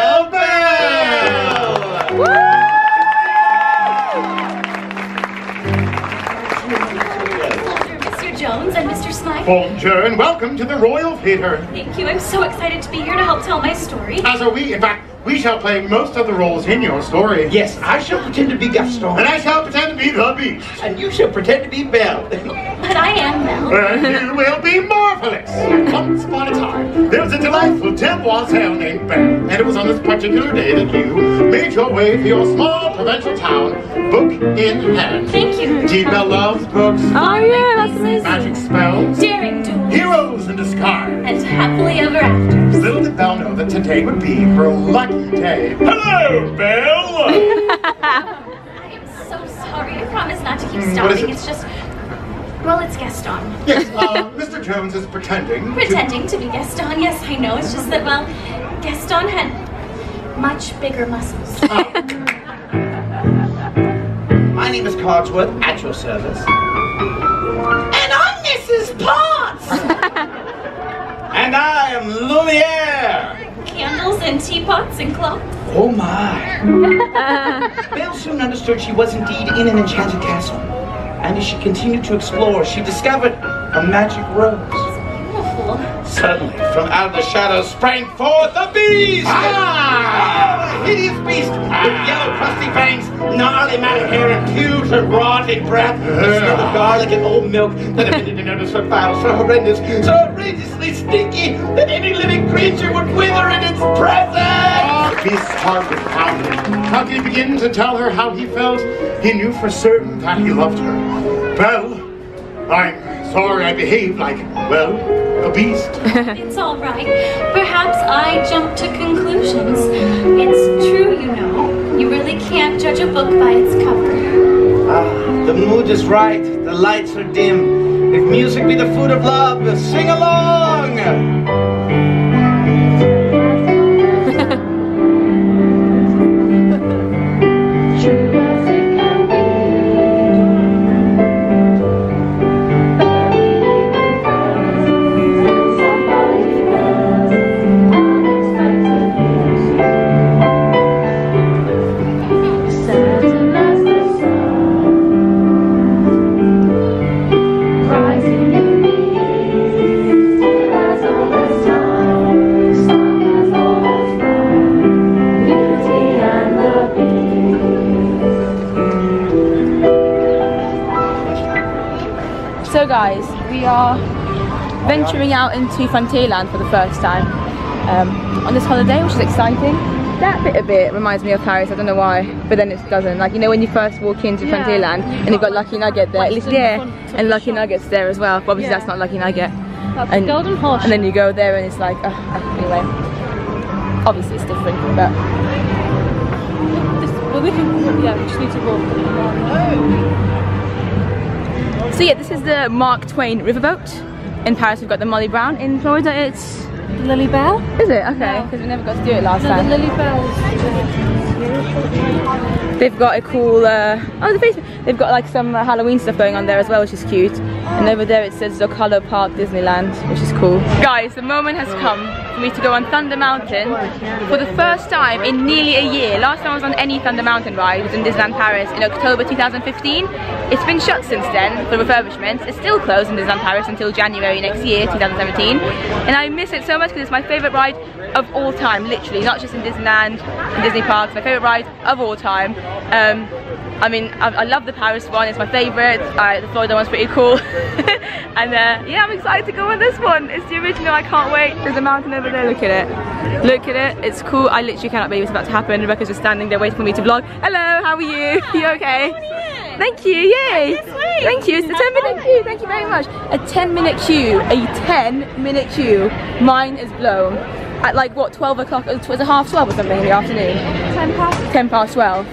T: Bonjour and welcome to the Royal Theatre.
F: Thank you. I'm so excited to be here to help tell my story.
T: As are we. In fact, we shall play most of the roles in your story. Yes, I shall pretend to be Gaston. And I shall pretend to be the Beast. And you shall pretend to be Belle.
F: But I am Belle.
T: and you will be marvelous. Once upon a time, there was a delightful demoiselle named Belle. And it was on this particular day that you made your way to your small provincial town, book in hand.
F: Thank you.
T: Indeed, Belle loves books.
B: Oh yeah, that's amazing.
T: Magic spells.
F: And happily ever after.
T: Little did Belle know that today would be her lucky day. Hello, Belle!
F: I am so sorry. I promise not to keep
T: Hmm, what is
F: stopping.
T: it?
F: It's just. Well, it's Gaston.
T: yes, uh, Mr. Jones is pretending.
F: Pretending to be Gaston, yes, I know. It's just that, well, Gaston had much bigger muscles.
T: My name is Cogsworth, at your service. And I'm Mrs. Potts! And Lumiere!
F: Candles and teapots and clocks.
T: Oh my! Belle soon understood she was indeed in an enchanted castle. And as she continued to explore, she discovered a magic rose.
F: Beautiful.
T: Suddenly, from out of the shadows sprang forth a beast! Ah! Oh, A hideous beast with yellow crusty fangs, gnarly matted hair, and huge and rotting breath. The smell of garlic and old milk that emitted an odor so foul, so horrendous, so outrageously stinky that any living creature would wither in its presence! The beast's heart was pounding. How could he begin to tell her how he felt? He knew for certain that he loved her. Well, I'm sorry I behaved like, well, a beast.
F: It's all right. Perhaps I jumped to conclusions. It's true, you know. You really can't judge a book by its cover.
T: Ah, the mood is right, the lights are dim. Music be the food of love, sing along!
B: Are venturing out into Frontierland for the first time um, on this holiday, which is exciting. That bit of it reminds me of Paris, I don't know why, but then it doesn't. Like, you know when you first walk into
C: Yeah.
B: Frontierland and you've got Lucky Nugget there, at least yeah, and Lucky
C: shop.
B: Nugget's there as well, but obviously
C: Yeah.
B: that's not Lucky Nugget.
C: That's
B: and,
C: Golden Horse.
B: And then you go there and it's like, uh, anyway, obviously it's different, but
C: This, well, we can, yeah, we just need to walk.
B: So yeah, this is the Mark Twain riverboat. In Paris we've got the Molly Brown. In Florida it's
C: Lily Bell.
B: Is it? Okay, because we never got to do it last
C: No,
B: time.
C: the Lily Bells.
B: They've got a cool, uh, oh, the face, they've got like some uh, Halloween stuff going on there as well, which is cute. And over there it says Zocalo Park Disneyland, which is cool. Guys, the moment has come me to go on Thunder Mountain for the first time in nearly a year. Last time I was on any Thunder Mountain ride was in Disneyland Paris in October 2015. It's been shut since then for refurbishments. It's still closed in Disneyland Paris until January next year, 2017. And I miss it so much because it's my favourite ride of all time, literally, not just in Disneyland and Disney parks, my favourite ride of all time. Um, I mean, I, I love the Paris one, it's my favourite. Uh, the Florida one's pretty cool. and uh, yeah, I'm excited to go on this one. It's the original, I can't wait. There's a mountain over there, look at it. Look at it, it's cool. I literally cannot believe it's about to happen. Rebecca's just standing there waiting for me to vlog. Hello, how are you? You okay? Thank you, yay! Thank you, it's a 10 minute queue, thank you very much. A 10 minute queue, a 10 minute queue. Mine is blown. At like what, 12 o'clock, it was a half 12 or something in the afternoon? 10 past? 10 past 12.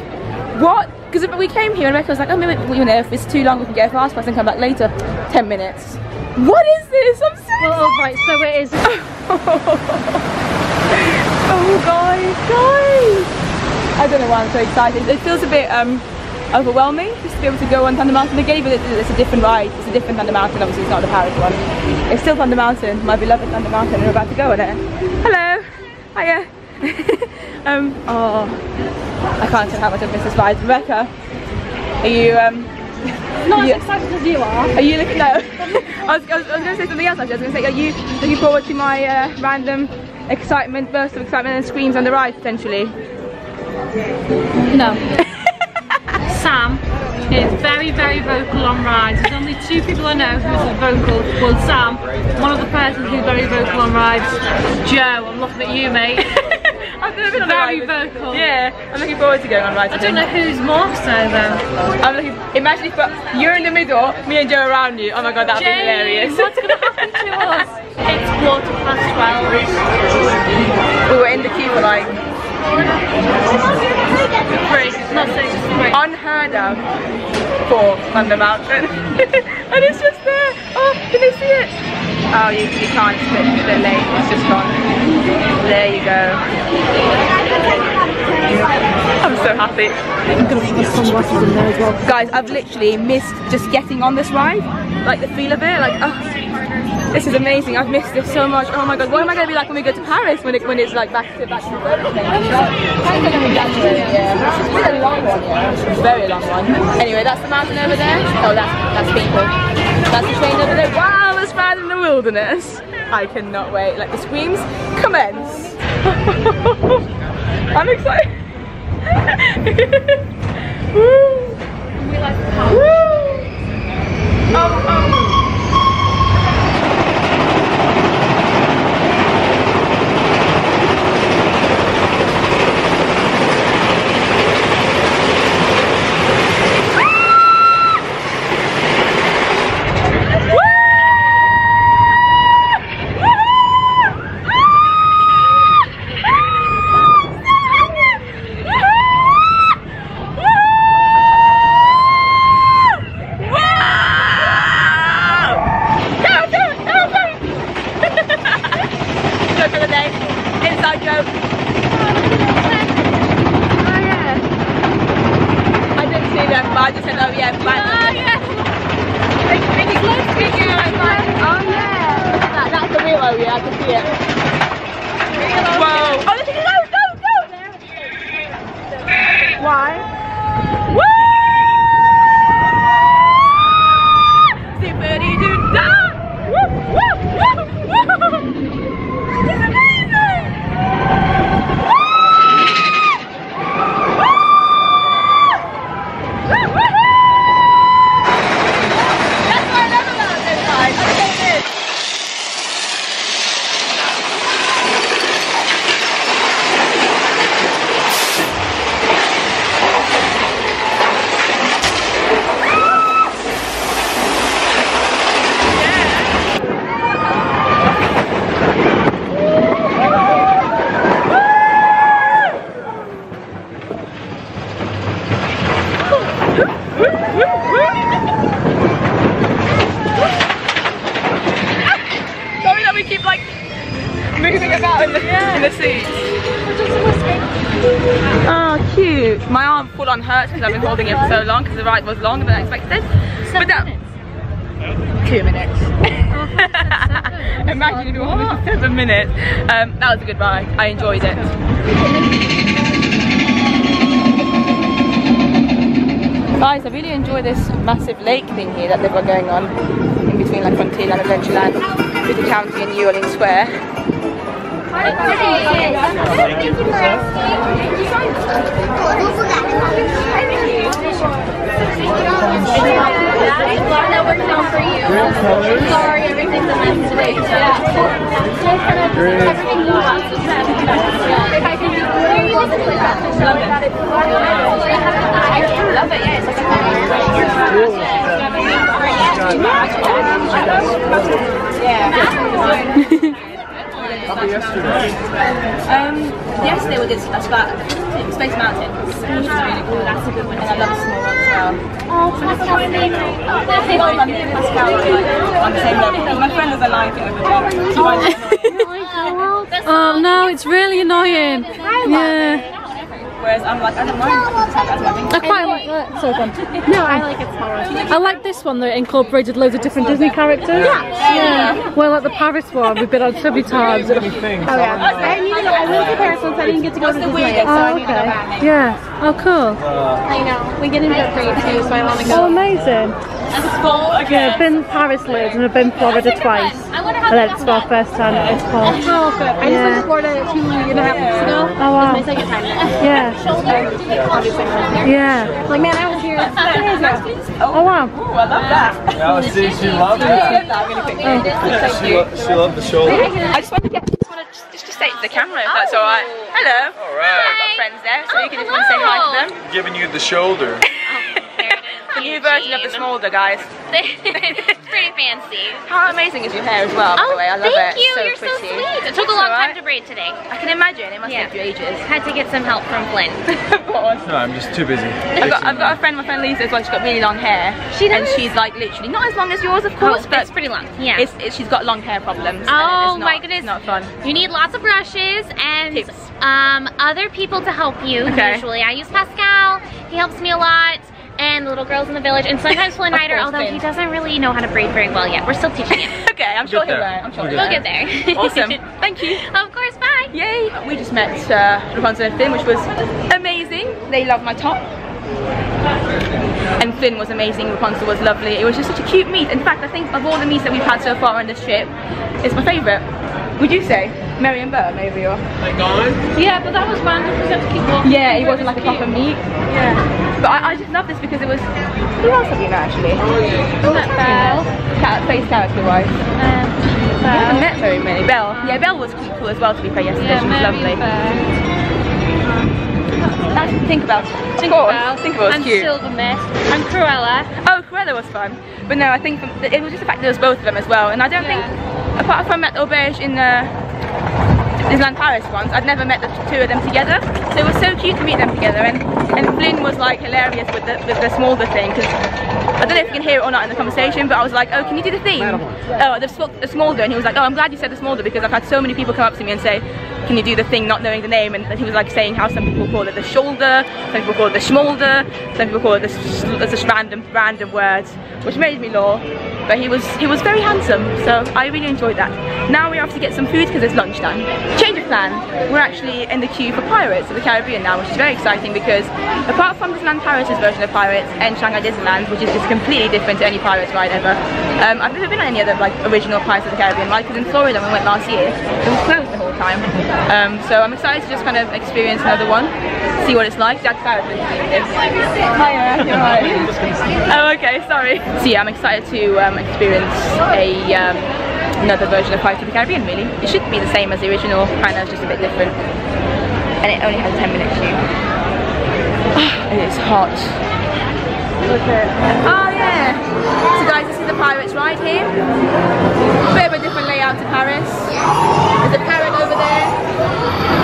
B: What? Because we came here and Rebecca was like, oh, maybe, you know, if it's too long we can get a fast pass and come back later. 10 minutes. What is this? I'm so
C: Oh, right, so it is.
B: Oh guys, guys! I don't know why I'm so excited. It feels a bit um, overwhelming just to be able to go on Thunder Mountain again, but it's, it's a different ride. It's a different Thunder Mountain, obviously it's not the Paris one. It's still Thunder Mountain, my beloved Thunder Mountain, and we're about to go on it. Hello! Hiya! um, oh, I can't tell how much I've missed this ride. Rebecca, are you, um,
C: Not
B: you-
C: as excited as you are.
B: are you looking, no. I was, I was, I was going to say something else actually. I was going to say, are you looking forward to my uh, random excitement, burst of excitement and screams on the ride potentially?
C: No. Sam is very, very vocal on rides. There's only two people I know who's vocal. Well, Sam, one of the persons who's very vocal on rides. Joe, I'm looking at you, mate.
B: I've never been on a
C: Very
B: ride.
C: vocal.
B: Yeah, I'm looking forward to going on rides.
C: I don't know who's more so though.
B: I'm looking. Imagine if you're in the middle, me and Joe around you. Oh my god, that'd be hilarious.
C: What's going to happen to us? It's quarter past 12.
B: We were in the queue for like
C: Three, not six, three.
B: unheard of for Thunder Mountain, and it's just there. Oh, can they see it? Oh, you, you can't. It's a a bit late. It's just gone. There you go. I'm so happy.
C: I'm to put my sunglasses in there as well.
B: Guys, I've literally missed just getting on this ride. Like the feel of it, like oh, this is amazing. I've missed this so much. Oh my god, what am I gonna be like when we go to Paris when it when it's like back to back to everything? Gonna. It's a long one. Very long one. Anyway, that's the mountain over there. Oh, that's that's people. That's the train over there. Wow, let's ride in the wilderness. I cannot wait. Like the screams commence. I'm excited. Woo. Woo. Oh, oh. Ride was longer than I expected. but that, Two minutes. Imagine if it was seven minutes. Um, that was a good ride. I enjoyed it. Guys, I really enjoy this massive lake thing here that they've got going on in between like Frontierland and Adventureland, the County and New Orleans Square.
F: That worked out for you. Sorry, everything's a mess today. Everything you want is a mess. If I can do it, love it. I love it, yeah. It's like
B: Um, yesterday we did a spa, Space Mountain, which is really cool. That's a good one. And I love Small Rock as well.
F: Oh, Pascal, thank you.
B: I think I'm me and Pascal are on the same level. My friend was a lion king over there. She might
C: Oh um, no, it's really annoying. Yeah.
B: Whereas I'm like, I don't mind. That's.
C: I quite like that. So fun.
F: No, I like it smaller.
C: I like this one that incorporated loads of different Disney characters.
F: Yeah.
C: Yeah. Well, like the Paris one, we've been on so many times.
E: Oh yeah. I need to go. I went to Paris once. I didn't get to go to Disneyland, so I
C: Oh,
E: need to go back.
C: okay. Yeah. Oh, cool.
E: I know. We get into it free too, so I want to go.
C: Oh,
E: go.
C: amazing. Yeah, I've been Paris loads and I've been Florida twice. And then it's our first time at this oh, point.
E: Oh, good. I just went to Florida two and a half weeks ago.
C: Oh, wow.
E: It my second time there.
C: Yeah.
E: Shoulder. Obviously,
C: Yeah.
E: Like, man, I was here seven years ago.
C: Oh, wow.
B: Ooh, I love that.
G: Now see, she loved
B: Yeah,
G: that.
B: really quick.
G: Yeah, she,
B: you.
G: lo- she loved the shoulder.
B: I just want to get, just to just, just, just say to the camera if that's oh. all right. Hello. All
G: right.
B: I've got friends there, so oh, you can just want to say hi to them.
G: Giving you the shoulder.
B: The new version of the smolder, guys.
F: it's pretty fancy.
B: How amazing is your hair as well, by the way? I love
F: Thank
B: it.
F: you,
B: so
F: you're
B: pretty.
F: so sweet. It took a long
B: all
F: time to braid today.
B: I can imagine. It must
F: Yeah.
B: take you ages.
F: Had to get some help from Flynn.
G: No, I'm just too busy.
B: I've got, I've got a friend, my friend Lisa, as well. She's got really long hair.
F: She
B: And she's like literally not as long as yours, of course,
F: Oh,
B: but
F: it's pretty long. Yeah.
B: It's, it's, she's got long hair problems.
F: Oh
B: it's not,
F: my goodness.
B: It's not fun.
F: You need lots of brushes and um, other people to help you
B: Okay.
F: usually. I use Pascal, he helps me a lot, and the little girls in the village, and sometimes Flynn
B: Of
F: Rider,
B: course,
F: although he doesn't really know how to braid very well yet. We're still teaching him.
B: Okay, I'm sure he'll
G: there.
B: learn. I'm sure
G: We'll
B: he'll
F: get there.
B: Awesome. Thank you.
F: Of course, bye.
B: Yay! We just met uh, Rapunzel and Finn, which was amazing. They loved my top. And Finn was amazing, Rapunzel was lovely. It was just such a cute meet. In fact, I think of all the meets that we've had so far on this trip, it's my favourite. Would you say? Mary and Bert, maybe, or?
G: They gone?
B: Yeah, but that was fun because we had to keep walking. Yeah, it wasn't like a proper meet. Yeah. But I, I just love this because it was. Who else have you met actually? Oh, Not Belle. Cat, face character wise. Um, I haven't met very many. Belle. Yeah, Belle was quite cool as well to be fair yesterday. she was lovely. That's, think about it. Think about Think about
F: I'm
B: cute.
F: Silvermist. I'm Cruella.
B: Oh, Cruella was fun. But no, I think from, it was just the fact that there was both of them as well. And I don't think, apart from at Auberge in the Disneyland Paris once, I'd never met the two of them together. So it was so cute to meet them together. And, and Flynn was like hilarious with the, with the Smolder thing. Because I don't know if you can hear it or not in the conversation, but I was like, oh, can you do the theme? Oh, the, Sm- the Smolder. And he was like, oh, I'm glad you said the Smolder because I've had so many people come up to me and say, can you do the thing not knowing the name? And he was like saying how some people call it the shoulder, some people call it the schmolder, some people call it this just random random words, which made me laugh. But he was he was very handsome, so I really enjoyed that. Now we're off to get some food because it's lunchtime. Change of plan. We're actually in the queue for Pirates of the Caribbean now, which is very exciting because apart from Disneyland Paris' version of Pirates and Shanghai Disneyland, which is just completely different to any Pirates ride ever, um, I've never been on any other like original Pirates of the Caribbean ride because in Florida when we went last year, it was closed the whole time. Um, so I'm excited to just kind of experience another one, see what it's like. Jack Barrett was doing this. Hiya, you're. Oh, okay, sorry. So yeah, I'm excited to um, experience a um, another version of Pirates of the Caribbean. Really, it should be the same as the original, kind of just a bit different. And it only has a 10 minute queue. it is hot. Look at Oh yeah. So guys, this is the Pirates ride here. Bit of a different layout to Paris. There's a parrot over there.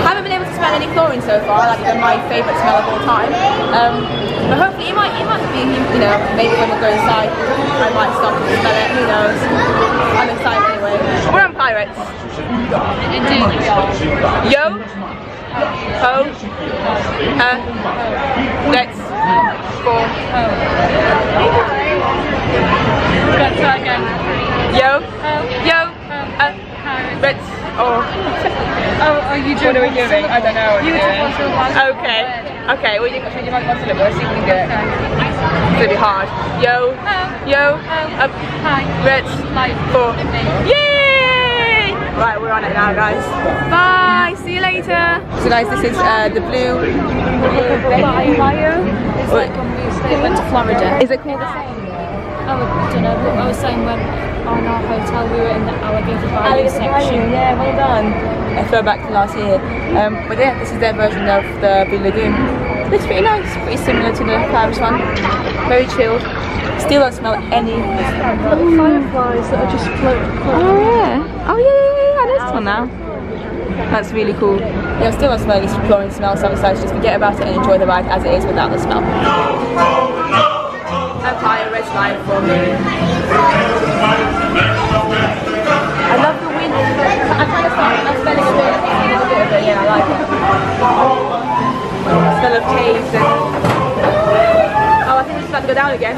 B: I haven't been able to found any chlorine so far, like they're my favourite smell of all time. Um, but hopefully it might, it might be, you know, maybe when we go inside, I might start to smell it, who knows. I'm excited anyway. We're on Pirates. Yo, ho, uh, let's go. Try again. Yo, yo, let's, oh.
K: Oh, are you doing
B: What are we doing? I don't know
K: You
B: we're
K: do
B: doing.
K: one syllable, one syllable.
B: Okay. Okay, well you can you like one syllable, see if we can it. It's gonna be hard. Yo, yo, up, let's, four. Yay! Right, we're on it now guys. Bye, see you later. So guys, this is uh, the blue
C: Bayou. It's like when we went to Florida.
B: Is it called the same?
C: I don't know, but I was saying when on our hotel we were in the Alligator Bayou, section.
B: yeah, well done. A throwback to last year. Um, but yeah, this is their version of the Blue Lagoon. Looks pretty nice, pretty similar to the Paris one. Very chilled. Still don't smell any.
C: Fireflies that are just floating.
B: Oh yeah. Oh yeah, yeah, yeah, yeah. There's one now. That's really cool. Yeah, still don't smell any chlorine smell, so I'm excited to just forget about it and enjoy the ride as it is without the smell. Empire Red Line for me. I love the wind. I'm kind of starting, I'm smelling a bit, a bit of it, yeah, I like it. Smell of caves and... Oh, I think we're about to go down again.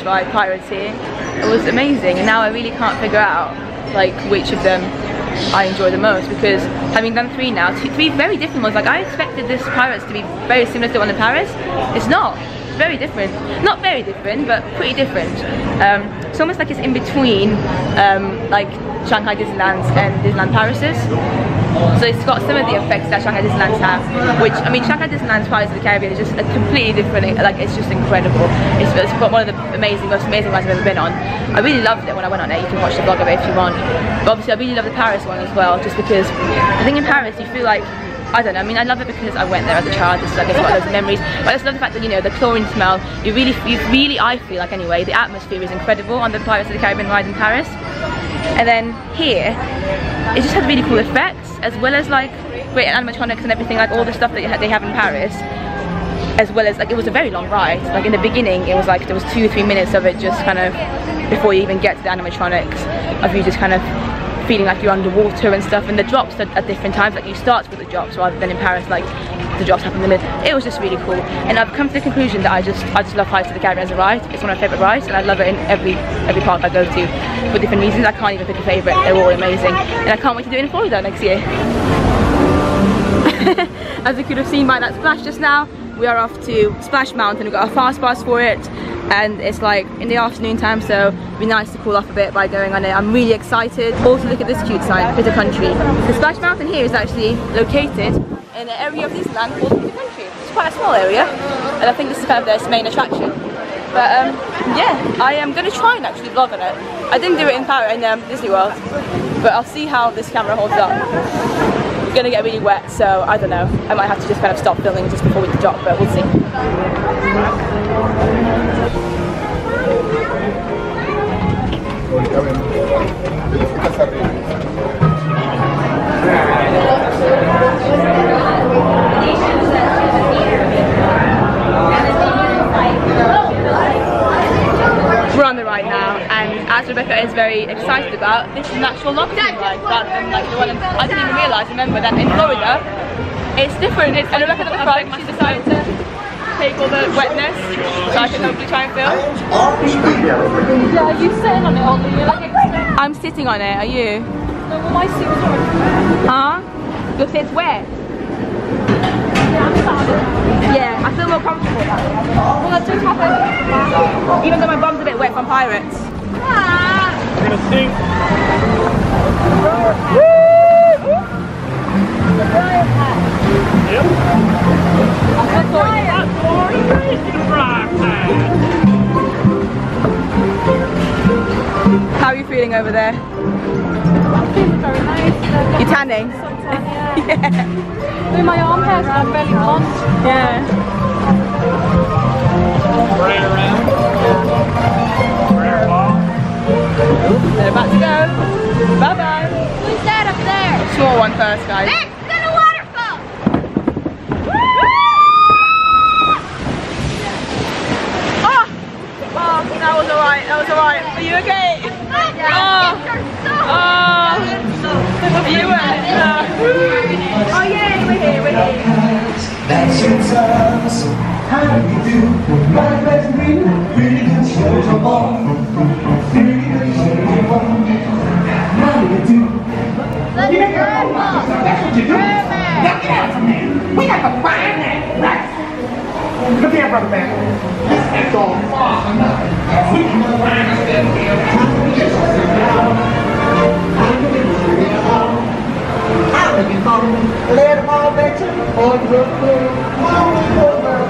B: This ride, Piracy. It was amazing and now I really can't figure out like which of them I enjoy the most because having done three now, two, three very different ones. Like I expected this Pirates to be very similar to the one in Paris. It's not. very different. Not very different, but pretty different. Um, it's almost like it's in between um, like Shanghai Disneyland and Disneyland Paris's. So it's got some of the effects that Shanghai Disneyland have, which I mean Shanghai Disneyland's Pirates of the Caribbean is just a completely different, like it's just incredible. It's, it's got one of the amazing, most amazing rides I've ever been on. I really loved it when I went on it. You can watch the vlog of it if you want. But obviously I really love the Paris one as well, just because I think in Paris you feel like I don't know, I mean I love it because I went there as a child, just like it's got loads of memories. But I just love the fact that, you know, the chlorine smell, you really, you really, I feel like anyway, the atmosphere is incredible on the Pirates of the Caribbean ride in Paris. And then here, it just has really cool effects, as well as like great animatronics and everything, like all the stuff that they have in Paris. As well as, like, it was a very long ride. Like in the beginning, it was like, there was two or three minutes of it just kind of, before you even get to the animatronics, of you just kind of feeling like you're underwater and stuff and the drops at, different times like you start with the drops rather than in Paris like the drops happen in the middle it was just really cool. And I've come to the conclusion that I just I just love Pirates of the Caribbean as a ride it's one of my favourite rides and I love it in every every park I go to for different reasons. I can't even pick a favourite they're all amazing. And I can't wait to do it in Florida next year. As you could have seen by that splash just now we are off to Splash Mountain. We've got a fast pass for it and it's like in the afternoon time so it'd be nice to cool off a bit by going on it. I'm really excited. Also look at this cute sign Critter Country. The Splash Mountain here is actually located in an area of this Disneyland called Critter Country. It's quite a small area and I think this is kind of their main attraction. But um, yeah I am going to try and actually vlog on it. I didn't do it in Paris in um, Disney World but I'll see how this camera holds up. It's gonna get really wet so I don't know. I might have to just kind of stop filming just before we drop but we'll see we're on the ride now and as Rebecca is very excited about this is an actual lockdown ride rather than like the one in, I didn't even realise remember that in Florida it's different. It's, and Rebecca's at the front she decided to take all the wetness so I can hopefully try and film
C: Yeah, are you sitting on it all the like
B: I'm sitting on it. Are you?
C: No, well, my seat was already
B: Huh? Your seat's wet? Yeah, I feel more comfortable that. Well, just have it. Even though my bum's a bit wet from pirates.
G: You're gonna sing. Yep.
B: How are you feeling over there?
C: feeling very nice.
B: You're tanning?
C: yeah. With my arm hairs are really blonde.
B: Yeah.
G: Right around. Right along.
B: They're about to go. Bye bye.
F: Who's that up there?
B: Small one first, guys.
F: It's gonna waterfall.
B: Oh! Oh, that was alright. That was alright. Are you okay? Oh! Oh! Are you wet? Uh, oh yeah, we're here, we're here.
N: How do you do? My best friend, really can show your ball. Really can show your ball. How do you do?
F: Let's go.
N: That's what you do. Now get out from there. We got to find that right. Look here, brother man. This is all far enough. We can find that do you go? Let them all bet you on your foot. Roll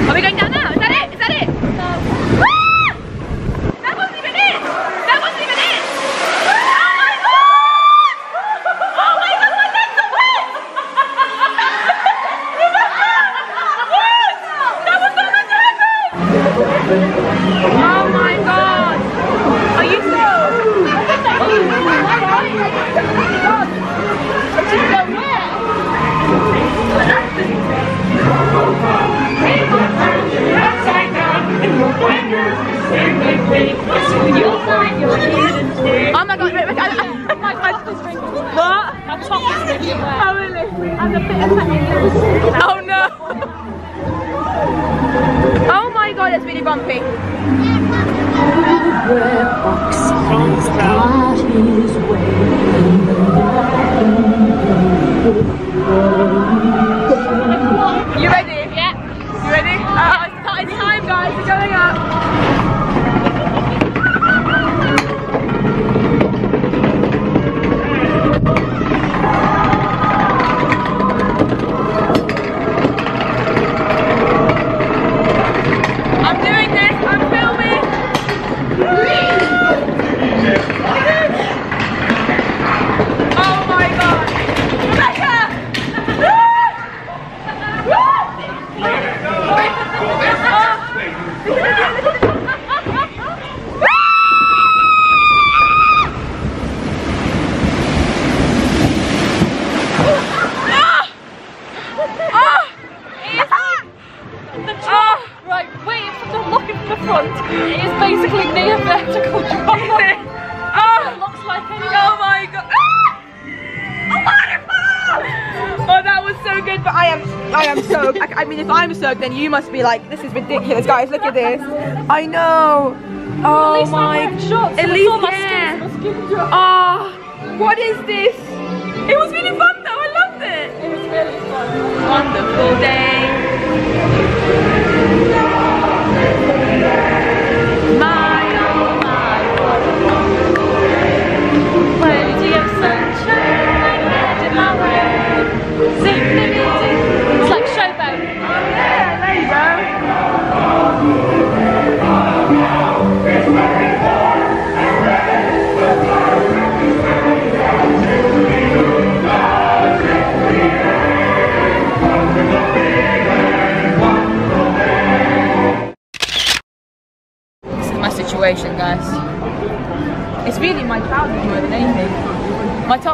B: then you must be like, this is ridiculous, guys. Look at this. I know. Oh
C: least
B: my.
C: shorts,
B: At least, yeah.
C: skin, my skin.
B: Oh, what is this? It was really fun though. I loved it.
C: It was really fun.
B: Wonderful day.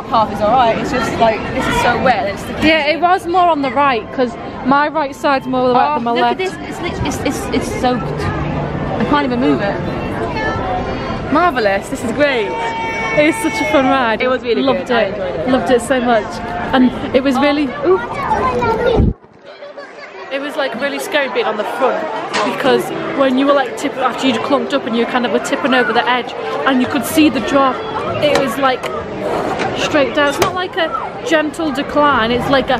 B: Half is alright, it's just like, this is so wet. It's the
C: Yeah, it was more on the right because my right side's more right than my
B: Oh, look
C: left.
B: at this, it's, it's, it's, it's soaked. I can't even move it. Marvellous, this is great.
C: It was such a fun ride.
B: It was really
C: Loved
B: good.
C: It.
B: enjoyed it.
C: Loved it so much. And it was really ooh, it was like really scary being on the front because when you were like tipping after you'd clumped up and you kind of were tipping over the edge and you could see the drop, it was like straight down. It's not like a gentle decline, it's like a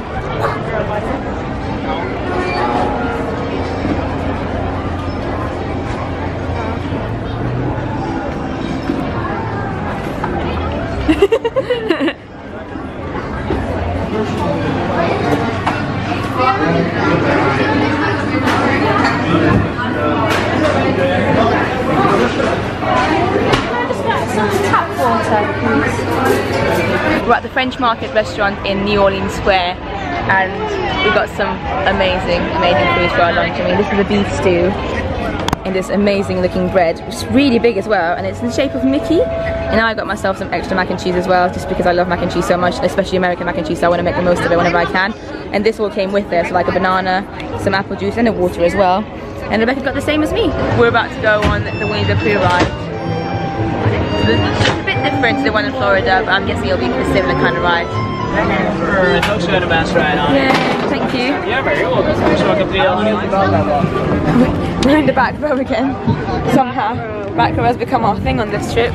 C: tap water,
B: We're at the French Market restaurant in New Orleans Square and we got some amazing, amazing food for our lunch. I mean, this is a beef stew in this amazing looking bread, which is really big as well, and it's in the shape of Mickey. And I got myself some extra mac and cheese as well, just because I love mac and cheese so much, especially American mac and cheese, so I want to make the most of it whenever I can. And this all came with it, so like a banana, some apple juice, and a water as well. And Rebecca got the same as me. We're about to go on the Winnie the Pooh ride. It's a bit different to the one in Florida, but I'm guessing it'll be a similar kind of ride.
J: It looks like a best ride on.
B: Yeah, thank you.
J: Yeah, very well. Just walk to the
B: We're in the back row again, somehow. Back row has become our thing on this trip.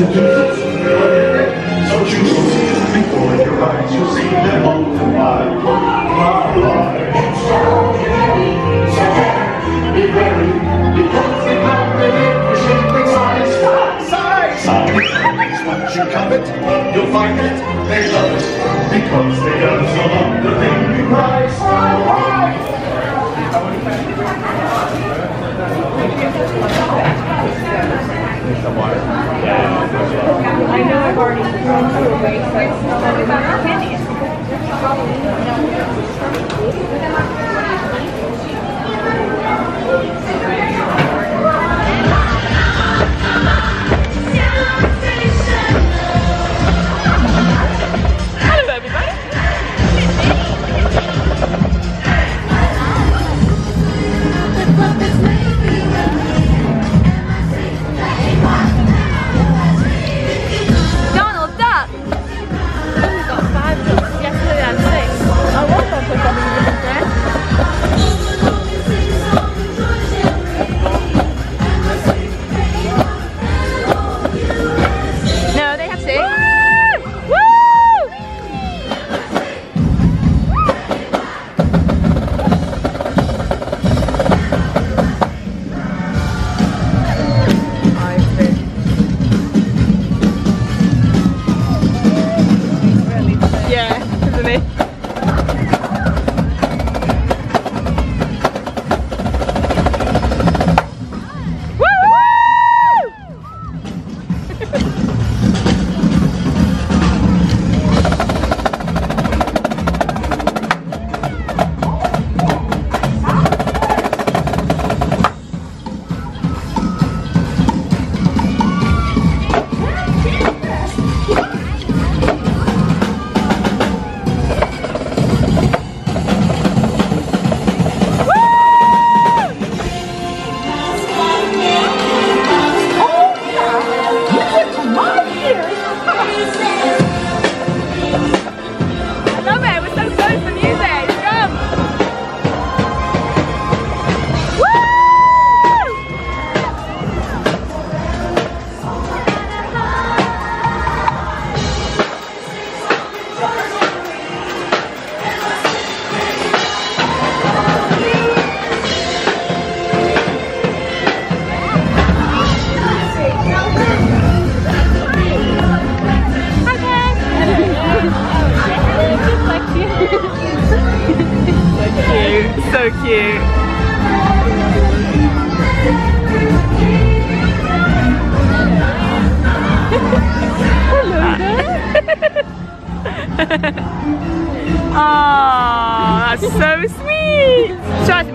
N: You covet, you'll find it. They love it because they love so the thing you prize.
K: I know I've already run through a race, but it's not about candy.
N: Station.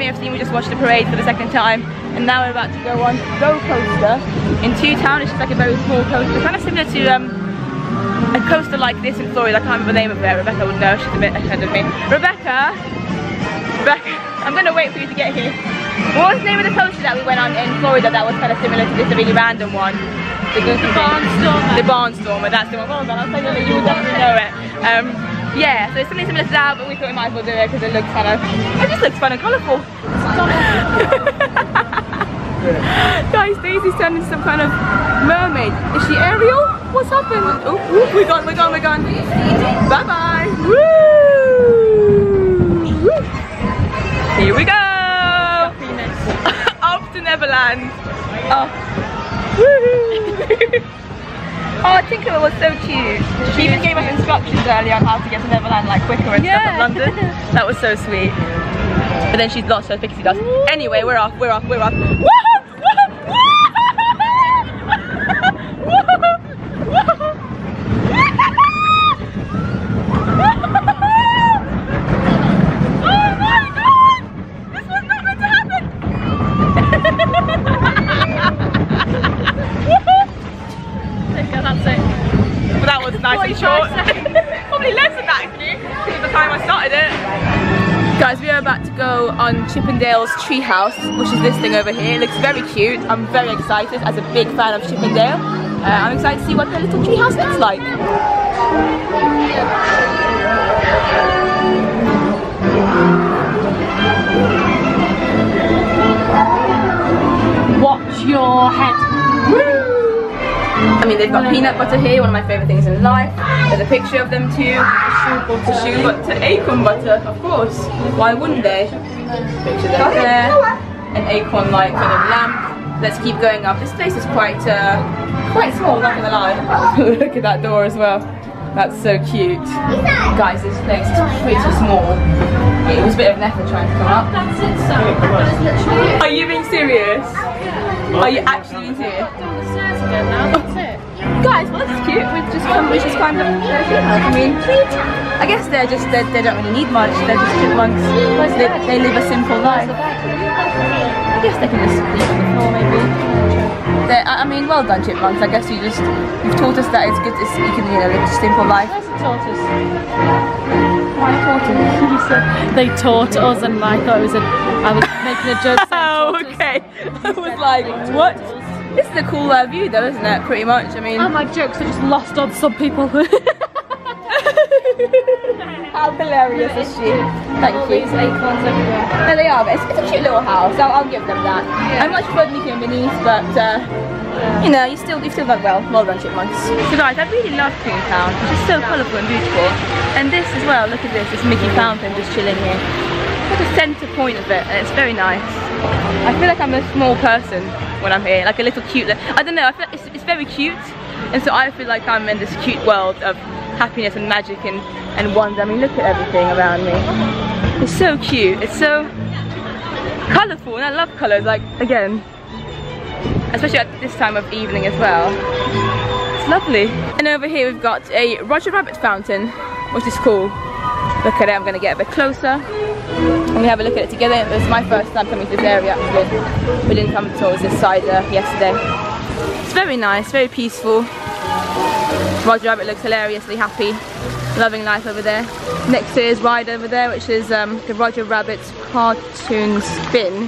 B: May have seen, we just watched the parade for the second time, and now we're about to go on Go Coaster in Toontown. It's just like a very small coaster, kind of similar to um, a coaster like this in Florida. I can't remember the name of it. Rebecca would know. She's a bit ahead of me. Rebecca, Rebecca, I'm gonna wait for you to get here. What was the name of the coaster that we went on in Florida that was kind of similar to this, a really random one? The, the Barnstormer. The Barnstormer, that's the one. Well done, I was thinking that you would definitely know it. Um, yeah, so it's something similar to that, but we thought we might as well do it because it looks kind of, it just looks fun and colourful. Guys, Daisy's turned into some kind of mermaid. Is she Ariel? What's happened? Oh, oh, we're gone, we're gone, we're gone. Bye bye. Woo! Woo! Here we go. Off to Neverland. Oh. Woohoo! Oh, Tinkerbell was so cute. She even gave us instructions earlier on how to get to Neverland like quicker and stuff in London. That was so sweet. But then she's lost her pixie dust. Anyway, we're off, we're off, we're off. Woohoo! Chip 'n' Dale's treehouse, which is this thing over here. It looks very cute. I'm very excited as a big fan of Chip 'n' Dale. Uh, I'm excited to see what the little treehouse looks like.
C: Watch your head.
B: I mean, they've got peanut butter here, one of my favourite things in life. There's a picture of them too. Shoe butter, acorn butter, of course. Why wouldn't they? Picture there. An acorn-like kind of lamp. Let's keep going up. This place is quite, uh, quite small, not gonna lie. Look at that door as well. That's so cute. Guys, this place is pretty small. It was a bit of an effort trying to come up.
C: That's it, so.
B: Are you being serious? Are you actually being serious?
C: That's it.
B: Guys, well that's cute. We've just come, we just climbed up the. I mean, I guess they're just, they're, they don't really need much. They're just chipmunks. They, they live a simple life. I guess they can just sleep on the floor maybe. They're, I mean, well done chipmunks. I guess you just, you've taught us that it's good to, you can, you know, live a simple life.
C: Tortoise?
B: Why tortoise?
C: They taught us and I thought it was a, I was making a joke
B: Oh, okay. I was like, what? This is a cool uh, view though, isn't it? Pretty much, I mean.
C: Oh, my jokes are just lost on some people.
B: How hilarious is she? Thank
C: All
B: you.
C: these acorns everywhere.
B: No, they are, but it's, it's a cute little house. I'll, I'll give them that. I'm much prefer Mickey and but uh, you know, you still you still done well. Well done, chipmunks. So guys, I really love Toontown. It's just so colourful and beautiful. And this as well. Look at this. This Mickey fountain just chilling here. It's the centre point of it, and it's very nice. I feel like I'm a small person when I'm here, like a little cute. I don't know. I feel like it's, it's very cute, and so I feel like I'm in this cute world of happiness and magic and and wonder. I mean, look at everything around me. It's so cute. It's so colourful, and I love colours. Like again, especially at this time of evening as well. It's lovely. And over here we've got a Roger Rabbit fountain, which is cool. Look at it. I'm gonna get a bit closer. And we have a look at it together. It was my first time coming to this area actually. We didn't come towards this side uh, yesterday. It's very nice, very peaceful. Roger Rabbit looks hilariously happy, loving life over there. Next his ride over there, which is um, the Roger Rabbit's cartoon spin,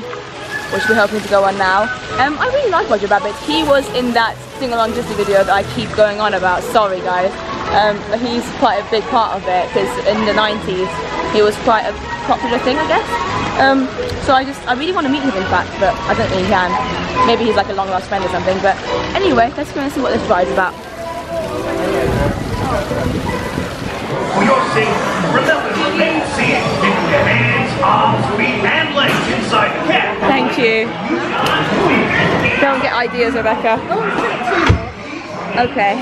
B: which we're hoping to go on now. Um, I really like Roger Rabbit. He was in that sing-along Disney video that I keep going on about. Sorry guys. Um, but he's quite a big part of it because in the 90s he was quite a popular thing, I guess. Um, so I just, I really want to meet him in fact, but I don't think he can. Maybe he's like a long lost friend or something. But anyway, let's go and see what this ride's about.
N: For your safety, remember to remain seated. Keep your hands, arms, feet, and legs inside the cab.
B: Thank you. Don't get ideas, Rebecca. Okay.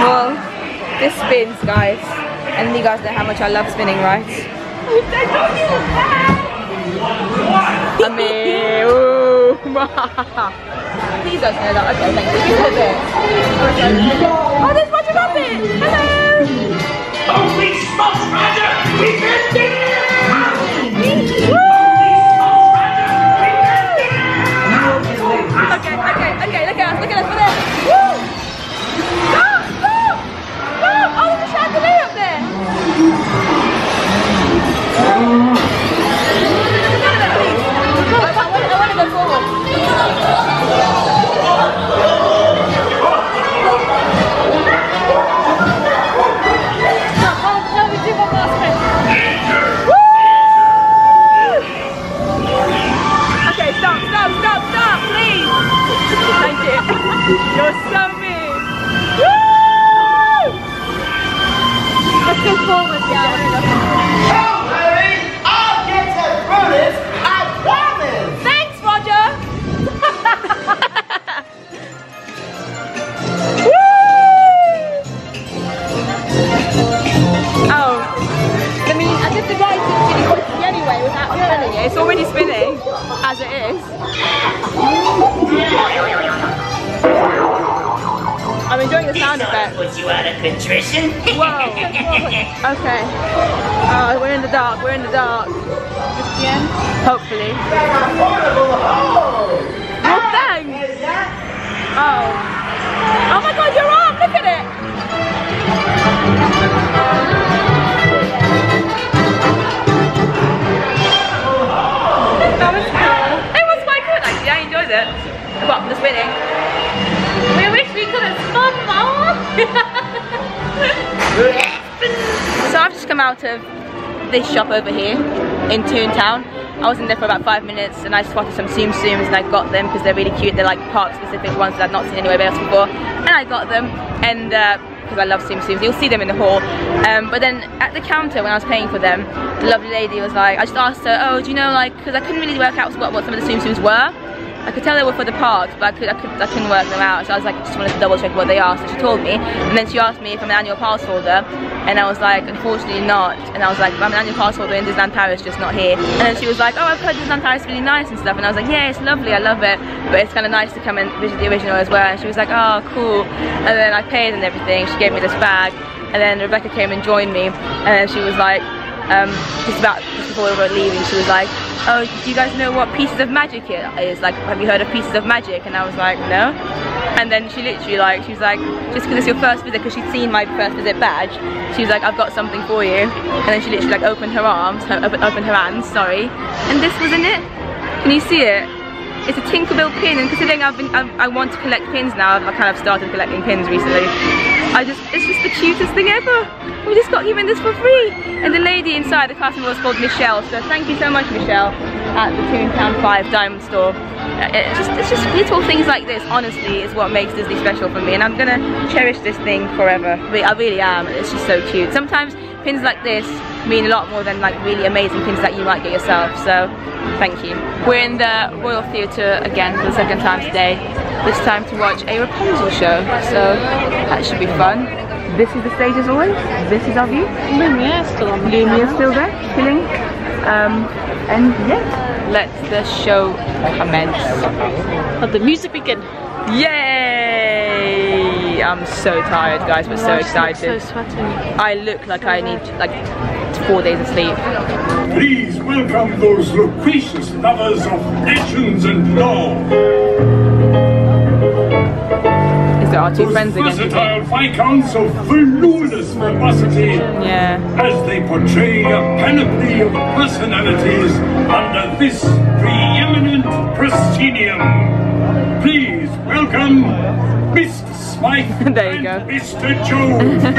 B: Well, this spins, guys. And you guys know how much I love spinning, right? I mean, Please don't say that. Okay, thank you. Give it a bit. Oh, there's Roger Rabbit. Hello.
N: Holy smokes, Roger! We've been
B: Okay, okay, okay, look at us, look at us, we're there. Woo! Stop, stop! Stop! Oh, there's a chandelier up there. Mean. Woo!
C: Let's go forward,
N: I'll
B: already spinning as it is. I'm enjoying the sound effect.
N: Put you out of contrition?
B: Whoa. Okay. Oh, we're in the dark. We're in the dark. This the end? Hopefully. Oh, thanks. Oh
C: We wish we could have spun.
B: So I've just come out of this shop over here in Toontown. I was in there for about five minutes and I spotted some Tsum Tsums and I got them because they're really cute. They're like park specific ones that I've not seen anywhere else before. And I got them and because I love Tsum Tsums, you'll see them in the hall. Um, but then at the counter when I was paying for them, the lovely lady was like, I just asked her, oh, do you know like, because I couldn't really work out what, what some of the Tsum Tsums were. I could tell they were for the parks, but I, could, I, could, I couldn't work them out. So I was like, I just wanted to double check what they are. So she told me, and then she asked me if I'm an annual pass holder, and I was like, unfortunately not. And I was like, I'm an annual pass holder in Disneyland Paris, just not here. And then she was like, oh, I've heard Disneyland Paris is really nice and stuff. And I was like, yeah, it's lovely, I love it, but it's kind of nice to come and visit the original as well. And she was like, oh, cool. And then I paid and everything. She gave me this bag, and then Rebecca came and joined me, and she was like, um, just about just before we were leaving, she was like, "Oh, do you guys know what Pieces of Magic is? Like, have you heard of Pieces of Magic?" And I was like, "No." And then she literally like, she was like, "Just because it's your first visit, because she'd seen my first visit badge, she was like, I've got something for you." And then she literally like opened her arms, her, open, opened her hands, sorry, and this was in it. Can you see it? It's a Tinkerbell pin, and considering I've been, I, I want to collect pins now, I've kind of started collecting pins recently. I just, it's just the cutest thing ever. We just got given this for free. And the lady inside the customer was called Michelle. So thank you so much, Michelle, at the Toontown Five & Dime Store. Uh, It's just, it's just little things like this, honestly, is what makes Disney special for me. And I'm gonna cherish this thing forever. I really am. It's just so cute. Sometimes pins like this mean a lot more than like really amazing pins that you might get yourself. So thank you. We're in the Royal Theatre again for the second time today. This time to watch a Rapunzel show. So that should be fun. This is the stage as always. This is our view.
C: Lumiere still on the
B: Lumiere still there, chilling. Um, and yeah, let the show commence.
C: Let the music begin.
B: Yay! I'm so tired, guys, but so
C: so
B: excited.
C: sweaty.
B: I look like I need like four days of sleep.
N: Please welcome those loquacious lovers of legends and lore.
B: Is there our two friends again?
N: Versatile viscounts of voluminous verbosity.
B: Yeah.
N: As they portray a panoply of personalities under this preeminent proscenium. Please welcome Mr. Smythe
B: there you go.
N: Mr. Jones.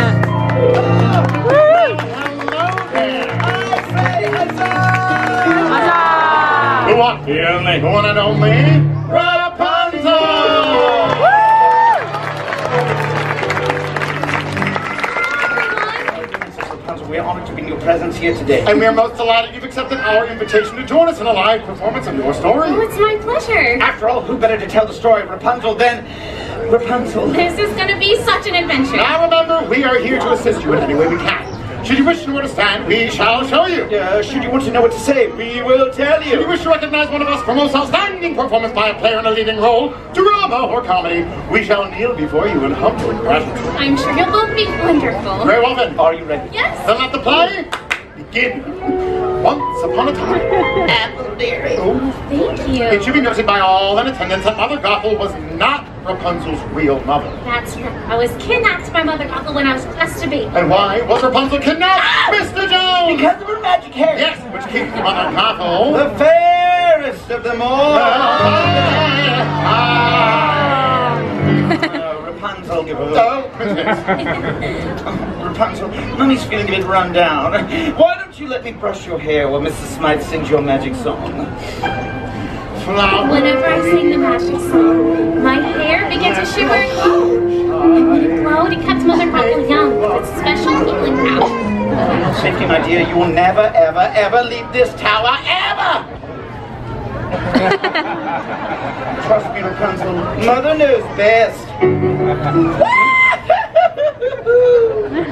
T: Who want the only one and only Rapunzel? Rapunzel, we are honored to be in your presence here today. And we are most delighted you've accepted our invitation to join us in a live performance of your story.
F: Oh, it's my pleasure.
T: After all, who better to tell the story of Rapunzel than Rapunzel?
F: This is gonna be such an adventure.
T: Now remember, we are here to assist you in any way we can. Should you wish to know where to stand, we shall show you.
U: Uh, should you want to know what to say, we will tell
T: Should you
U: you.
T: wish to recognize one of us for most outstanding performance by a player in a leading role, drama or comedy, we shall kneel before you in humble gratitude.
F: I'm sure you'll both be wonderful.
T: Very well then.
U: Are you ready?
F: Yes.
T: Then let the play begin. Once upon a time.
U: Apple dearie. Oh.
F: Thank you.
T: It should be noted by all in attendance that Mother Gothel was not Rapunzel's real mother.
F: That's right. I was kidnapped by Mother Gothel when I was just a baby.
T: And why was Rapunzel kidnapped, ah! Mr. Jones?
U: Because of her magic hair.
T: Yes, which keeps Mother Gothel.
U: The fairest of them all. Ah! Ah! Rapunzel, give her.
T: Princess.
U: Rapunzel, Mummy's feeling a bit run down. Why don't you let me brush your hair while Mrs. Smythe sings your magic song?
T: Flower.
F: Whenever I sing the magic song, my hair begins to shimmer and glow. And it glowed, it kept Mother Gothel young with its special healing power.
U: Safety, my dear, you will never, ever, ever leave this tower, ever! Trust me, Rapunzel. Mother knows best.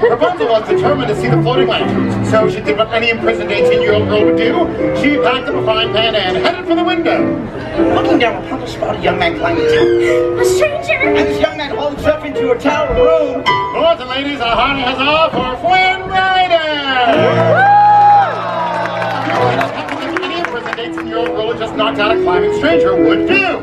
T: Rapunzel was determined to see the floating lanterns, so she did what any imprisoned 18-year-old girl would do. She packed up a frying pan and headed for the window.
U: Looking down, Rapunzel spotted a young man climbing the tower.
F: A stranger!
U: And this young man hauled himself into a tower room.
T: Boys and ladies, a hearty huzzah for Flynn Rider! Any imprisoned 18-year-old girl who just knocked out a climbing stranger would do.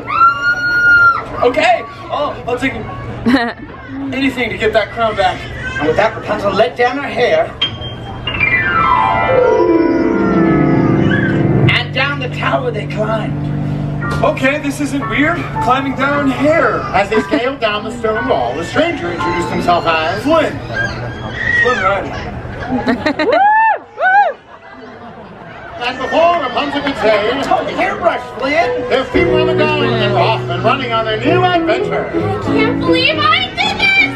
S: Okay, I'll, I'll take anything to get that crown back.
U: And with that, Rapunzel let down her hair. And down the tower they climbed.
S: Okay, this isn't weird. Climbing down hair.
T: As they scaled down the stone wall, the stranger introduced himself as
S: Flynn. Flynn Rider.
T: And before Rapunzel could say,
U: Oh, the hairbrush, Flynn!
T: their feet were on the ground and they were off and running on their new adventure.
F: I can't believe I did this!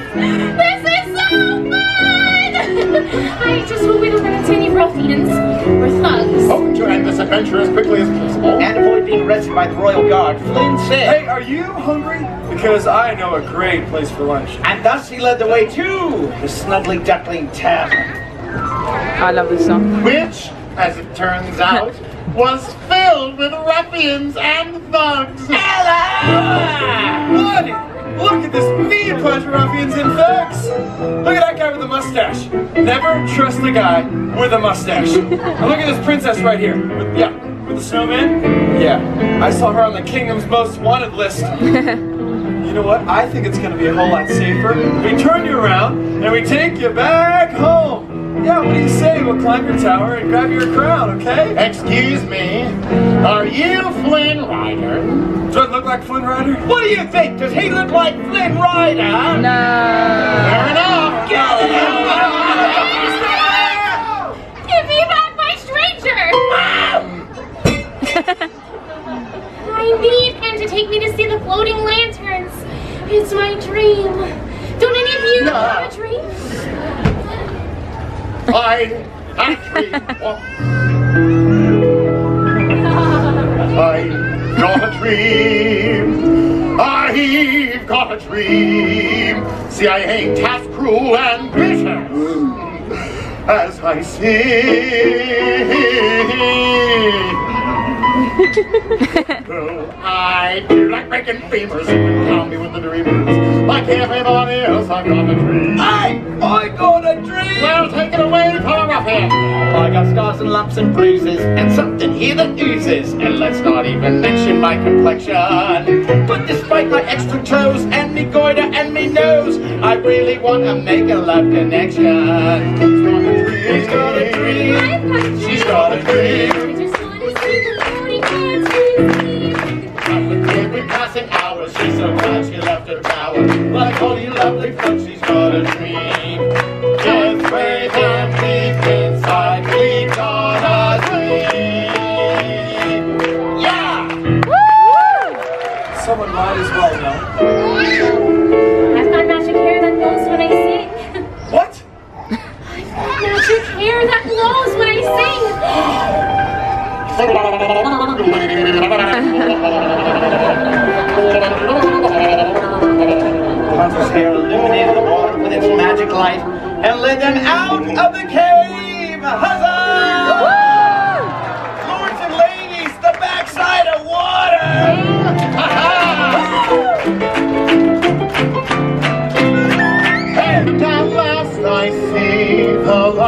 F: This is so fun! I just hope we don't run into any ruffians or thugs.
T: Hoping to end this adventure as quickly as possible.
U: And avoid being arrested by the royal guard, Flynn said.
S: Hey, are you hungry? Because I know a great place for lunch.
U: And thus he led the way to the Snuggly Duckling Tavern.
B: I love this song.
T: Which, as it turns out, was filled with ruffians and thugs.
S: Buddy, look at this mean bunch of ruffians and thugs. Look at that guy with the mustache. Never trust a guy with a mustache. and look at this princess right here. With, yeah, with the snowman. Yeah, I saw her on the kingdom's most wanted list. You know what? I think it's gonna be a whole lot safer. We turn you around and we take you back home. Yeah, what do you say? We'll climb your tower and grab your crown, okay?
T: Excuse me, are you Flynn Rider?
S: Do I look like Flynn Rider?
U: What do you think? Does he look like Flynn Rider?
B: No.
T: Fair enough.
U: Get
F: Give me back my stranger! I need him to take me to see the floating lanterns. It's my dream. Don't any of you
T: No.
F: have a dream?
T: I actually. I've got a dream. I've got a dream. See, I ain't half cruel ambitious as I sing. I do like making femurs and count me with the dreamers. Like everybody else, I've got a dream.
U: I, I got a dream!
T: Well, take it away, Telegraphy.
U: I got scars and lumps and bruises, and something here that oozes. And let's not even mention my complexion. But despite my extra toes, and me goiter, and me nose, I really want to make a love connection. She's got a dream. She's got a dream.
F: I just want to
T: passing hour, she's so glad she left her tower. Like all you lovely folks, she's got a dream. Just wait and deep inside, we got a dream. Yeah!
S: Someone might as well know.
F: I've got magic hair that glows when I sing.
S: What?
F: I've got magic hair that glows when I sing.
U: Rapunzel's hair illuminated the water with its magic light,
T: and led them out of the cave. Huzzah! Lords and ladies, the backside of water. and at last I see the light,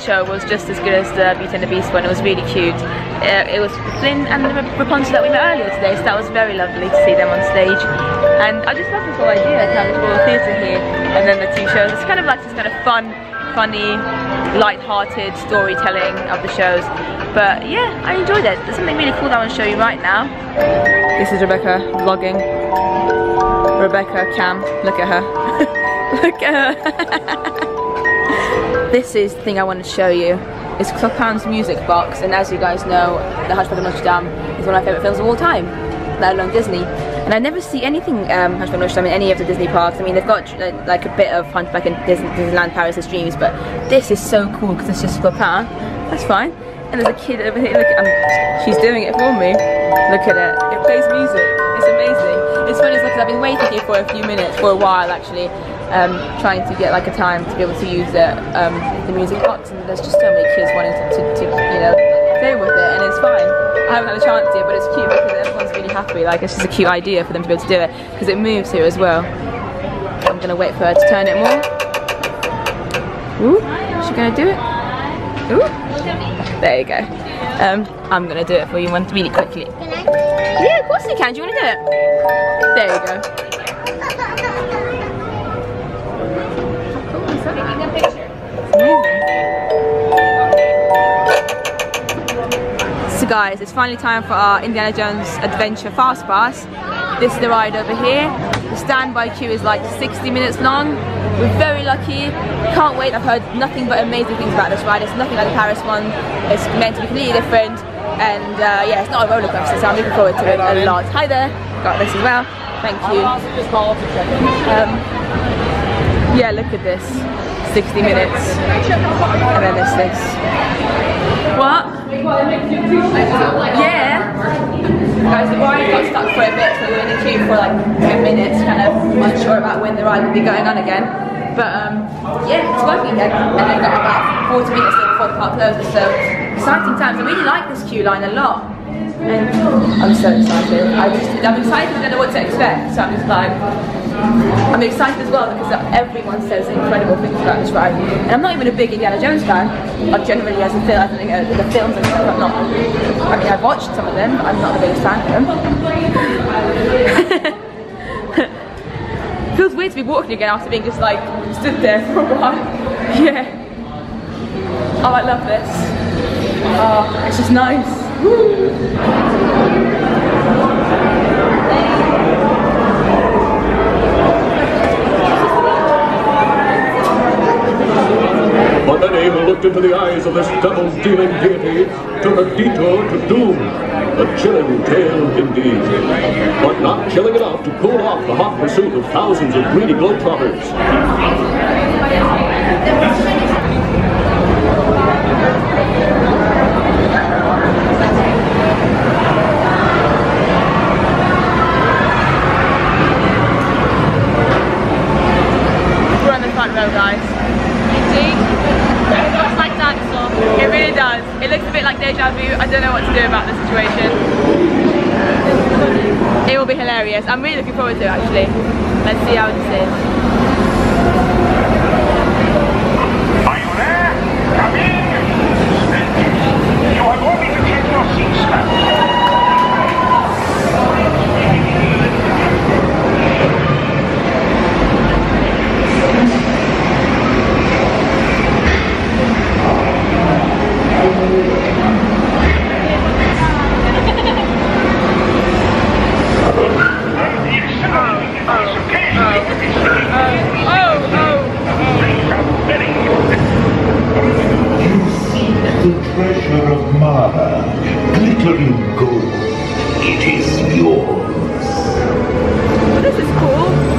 B: Show was just as good as the Beauty and the Beast one. It was really cute. Uh, it was Flynn and the Rapunzel that we met earlier today, so that was very lovely to see them on stage. And I just love this whole idea to have this Royal Theatre here, and then the two shows. It's kind of like this kind of fun, funny, light-hearted storytelling of the shows. But yeah, I enjoyed it. There's something really cool that I want to show you right now. This is Rebecca vlogging. Rebecca Cam, look at her. look at her. this is the thing I want to show you. It's Clopin's music box, and as you guys know, The Hunchback of Notre Dame is one of my favourite films of all time, let alone Disney. And I never see anything um, Hunchback of Notre Dame in any of the Disney parks. I mean, they've got like, a bit of Hunchback in Disney, Disneyland Paris' Dreams, but this is so cool because it's just Clopin. That's fine. And there's a kid over here. Look, um, she's doing it for me. Look at it. It plays music. It's amazing. It's funny because I've been waiting here for a few minutes, for a while actually, um, trying to get like a time to be able to use the um, the music box, and there's just so many kids wanting to, to, to you know play with it, and it's fine. I haven't had a chance yet, but it's cute because everyone's really happy. Like it's just a cute idea for them to be able to do it because it moves here as well. I'm gonna wait for her to turn it more. Ooh, is she gonna do it? Ooh, there you go. Um, I'm gonna do it for you one really quickly. Yeah, of course you can. Do you want to do it? There you go. So guys, it's finally time for our Indiana Jones Adventure Fast Pass. This is the ride over here. The standby queue is like 60 minutes long. We're very lucky. Can't wait. I've heard nothing but amazing things about this ride. It's nothing like the Paris one. It's meant to be completely different. And uh, yeah, it's not a roller coaster, so I'm looking forward to it a lot. Hi there. Got this as well. Thank you. Um, yeah, look at this. 60 minutes. And then there's this. What? Yeah. Guys, ride got stuck for a bit, so we were in the queue for like 10 minutes, kind of unsure about when the ride will be going on again. But um, yeah, it's working again. And then we've got about 40 minutes before the park closes, so exciting times. I really like this queue line a lot. And I'm so excited. I just, I'm excited I don't know what to expect, so I'm just like, I'm excited as well because everyone says incredible things about this ride. And I'm not even a big Indiana Jones fan. I generally, as a film, I think uh, the films and stuff, I'm not. I mean, I've watched some of them, but I'm not the biggest fan of them. Feels weird to be walking again after being just like stood there for a while. Yeah. Oh, I love this. Oh, it's just nice.
N: But many who looked into the eyes of this devil-dealing deity took a detour to doom. A chilling tale indeed. But not chilling enough to cool off the hot pursuit of thousands of greedy globetrotters.
B: We're on the front row, guys. See? It really does. It looks a bit like deja vu. I don't know what to do about the situation. It will be hilarious. I'm really looking forward to it actually. Let's see how this is.
Q: the treasure of Mara, glittering gold. It is yours.
B: This is cool.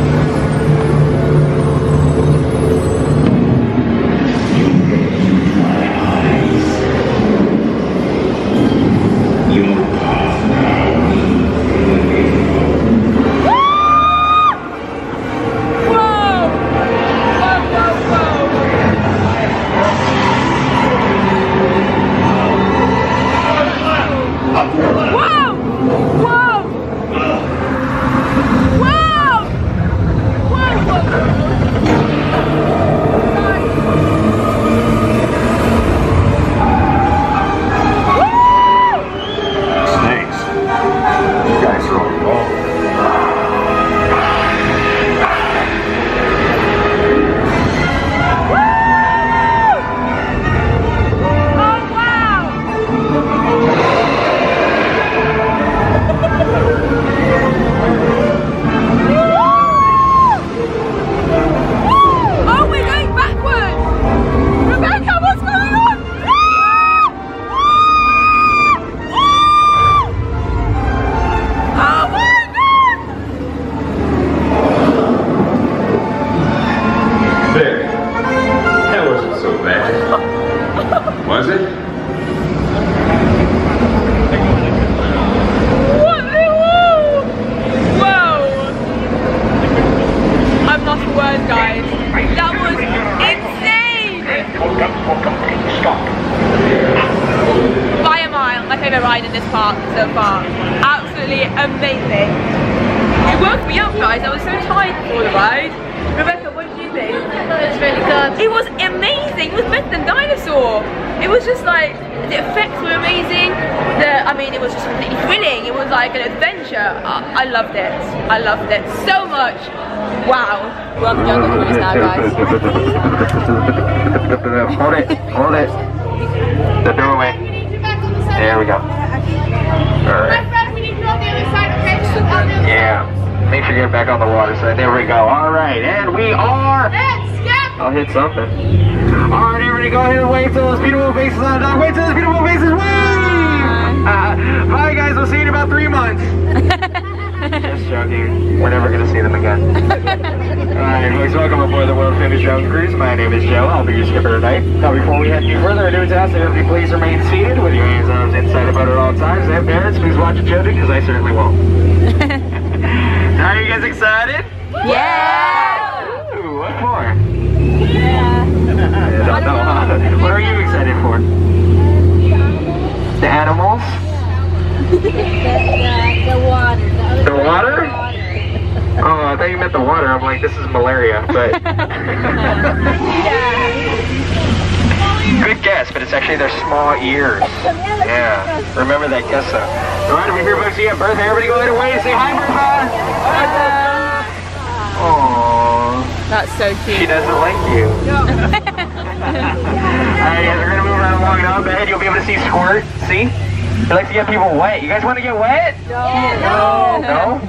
V: get people wet. You guys want to get wet? No. No. No?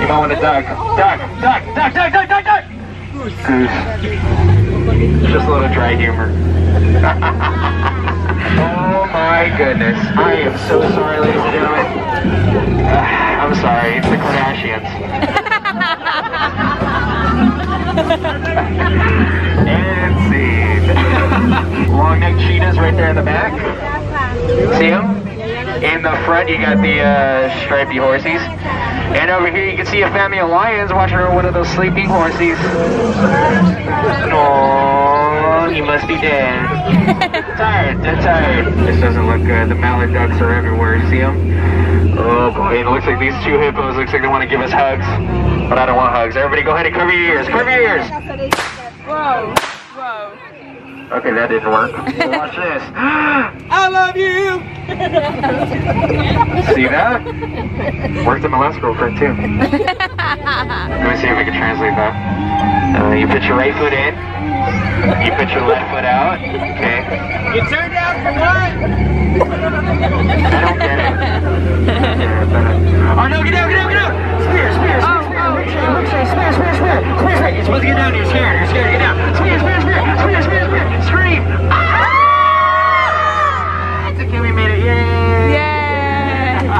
V: You don't want to duck. Duck, duck, duck, duck, duck, duck, duck! Goose. Just a little dry humor. oh my goodness. I am so sorry, ladies and gentlemen. Uh, I'm sorry. It's the Kardashians. and scene. Long neck cheetahs right there in the back. See them? In the front, you got the uh, stripy horsies. And over here, you can see a family of lions watching over one of those sleeping horsies. Oh, he must be dead. tired, they're tired. This doesn't look good. The mallard ducks are everywhere. You see them? Oh boy, it looks like these two hippos looks like they want to give us hugs. But I don't want hugs. Everybody go ahead and cover your ears. Cover your ears.
B: Whoa, whoa.
V: Okay, that didn't work. Watch this.
S: I love you.
V: see that? Worked at my last girlfriend too. Let me see if we can translate that. Uh, you put your right foot in. You put your left foot out. Okay.
S: You turned down for what?
V: I don't get it. Oh no! Get down! Get down! Get out! Smear! Smear! Smear! Oh, smear! Oh. Smear! Oh. Smear! Smear! Smear! Smear! You're supposed to get down. You're scared. You're scared. Get down. Smear! Smear! Smear! Smear! Smear! Smear! Scream! Ah!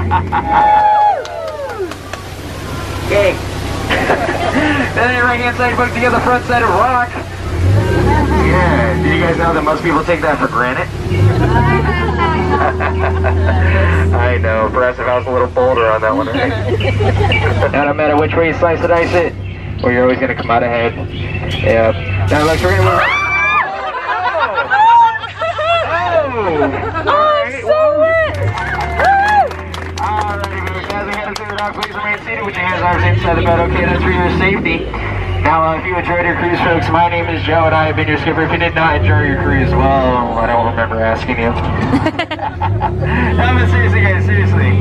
V: Okay. then your right hand side book together, front side of rock. Yeah, did you guys know that most people take that for granted? I know, perhaps if I was a little bolder on that one, right? now, no matter which way you slice and dice it, or you're always going to come out ahead. Yeah. Now, let's we're going to... seated with your hands arms inside the bed. Okay, that's for your safety. Now, uh, if you enjoyed your cruise, folks, my name is Joe, and I have been your skipper. If you did not enjoy your cruise, well, I don't remember asking you. no, but seriously, guys, seriously.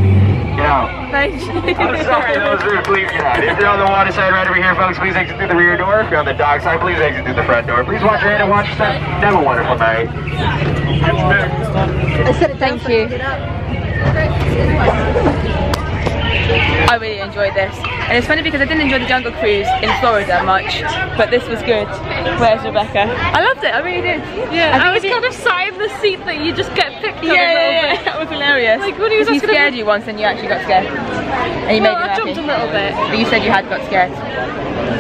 V: Out.
B: Thank you.
V: I'm sorry, that was rude. Please get out. If you're on the water side right over here, folks, please exit through the rear door. If you're on the dock side, please exit through the front door. Please watch your head and watch your step. Have a wonderful night.
B: I said it, thank you. I really enjoyed this. And it's funny because I didn't enjoy the Jungle Cruise in Florida much, but this was good. Where's Rebecca? I loved it, I really did.
C: Yeah, I,
B: think
C: was kind of in the seat that you just get picked
B: Yeah,
C: on a
B: yeah,
C: little
B: yeah,
C: bit.
B: that was hilarious.
C: Like when he was
B: he scared you once and you actually got scared. And you
C: Well,
B: made
C: I jumped
B: happy.
C: a little bit.
B: But you said you had got scared.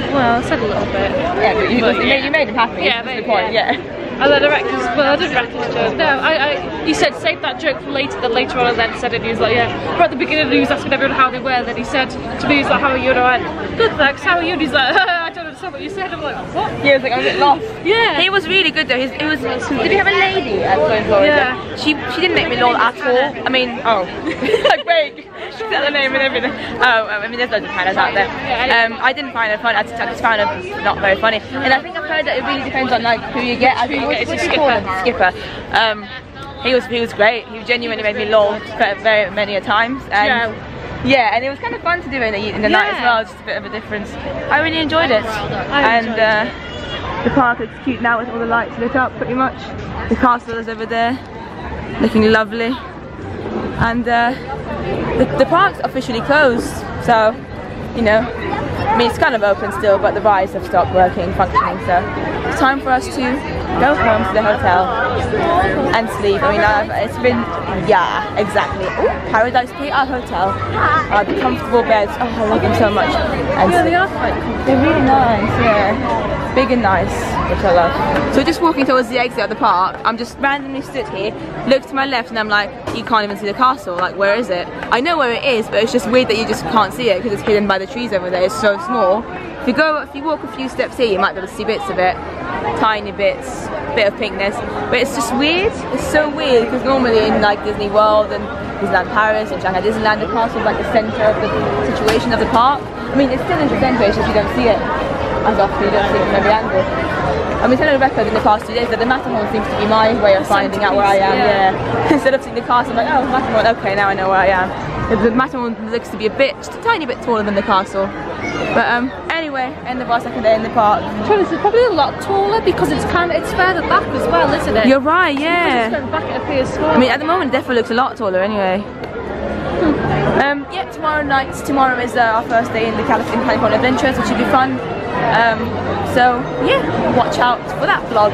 C: Well, I said a little bit.
B: Yeah, but you,
C: But
B: you, made, you made him happy.
C: Yeah,
B: that's the point,
C: yeah.
B: yeah.
C: And then I reckon, well, I didn't joke. No, I, I, he said save that joke for later. Then later on, I then said it. He was like, yeah. But at the beginning, he was asking everyone how they were. Then he said to me, he's like, how are you? And I went, good, thanks. How are you? And he's like, I don't understand what you said. I'm like, what?
B: He was like, I was a bit lost.
C: Yeah.
B: He was really good though. He's, it was. Did he have a lady at Florida?
C: Yeah.
B: She she didn't make me lol at all. I mean, oh, like wait, she said the name and everything. Oh, I mean, there's loads of Hannahs out there. Um, I didn't find her fun. I just, I just found her not very funny. And I think I've heard that it really depends on like who you get. I think
C: you
B: what
C: it's
B: do
C: a
B: you call
C: skipper.
B: Skipper. Um, he was he was great. He genuinely made me laugh very, very many a times. And, Yeah, and it was kind of fun to do in the, in the night as well, just a bit of a difference. I really enjoyed it.
C: I
B: and
C: enjoyed
B: uh, the park looks cute now with all the lights lit up pretty much. The castle is over there, looking lovely. And uh, the, the park's officially closed, so, you know, I mean it's kind of open still, but the rides have stopped working, functioning, so it's time for us to go home to the hotel and sleep. I mean, I've, it's been, yeah, exactly. Ooh, Paradise Pier Hotel. Uh, the comfortable beds, oh, I love them so much. And
C: Yeah, they are quite.
B: They're really nice, yeah. Big and nice, which I love. So just walking towards the exit of the park, I'm just randomly stood here, look to my left and I'm like, you can't even see the castle, like where is it? I know where it is, but it's just weird that you just can't see it because it's hidden by the trees over there, it's so small. If you go, if you walk a few steps here, you might be able to see bits of it, tiny bits, bit of pinkness, but it's just weird. It's so weird because normally in like Disney World and Disneyland Paris and Shanghai Disneyland, the castle is like the centre of the situation of the park. I mean, it's still in the centre, it's just you don't see it as often, you don't see it from every angle. I mean, telling Rebecca in the past two days that the Matterhorn seems to be my way of finding out where I am.
C: Yeah.
B: Yeah. Instead of seeing the castle, I'm like, oh, Matterhorn. Okay, now I know where I am. The Matterhorn looks to be a bit, just a tiny bit taller than the castle. But um, anyway, end of our second day in the park.
C: Travis, it's probably a lot taller because it's kind of it's further back as well, isn't it?
B: You're right, yeah.
C: back it appears smaller.
B: I mean, at the moment, it definitely looks a lot taller anyway. Um, yeah, tomorrow night, tomorrow is uh, our first day in the California, California Adventures, which should be fun. Um, so, yeah, watch out for that vlog.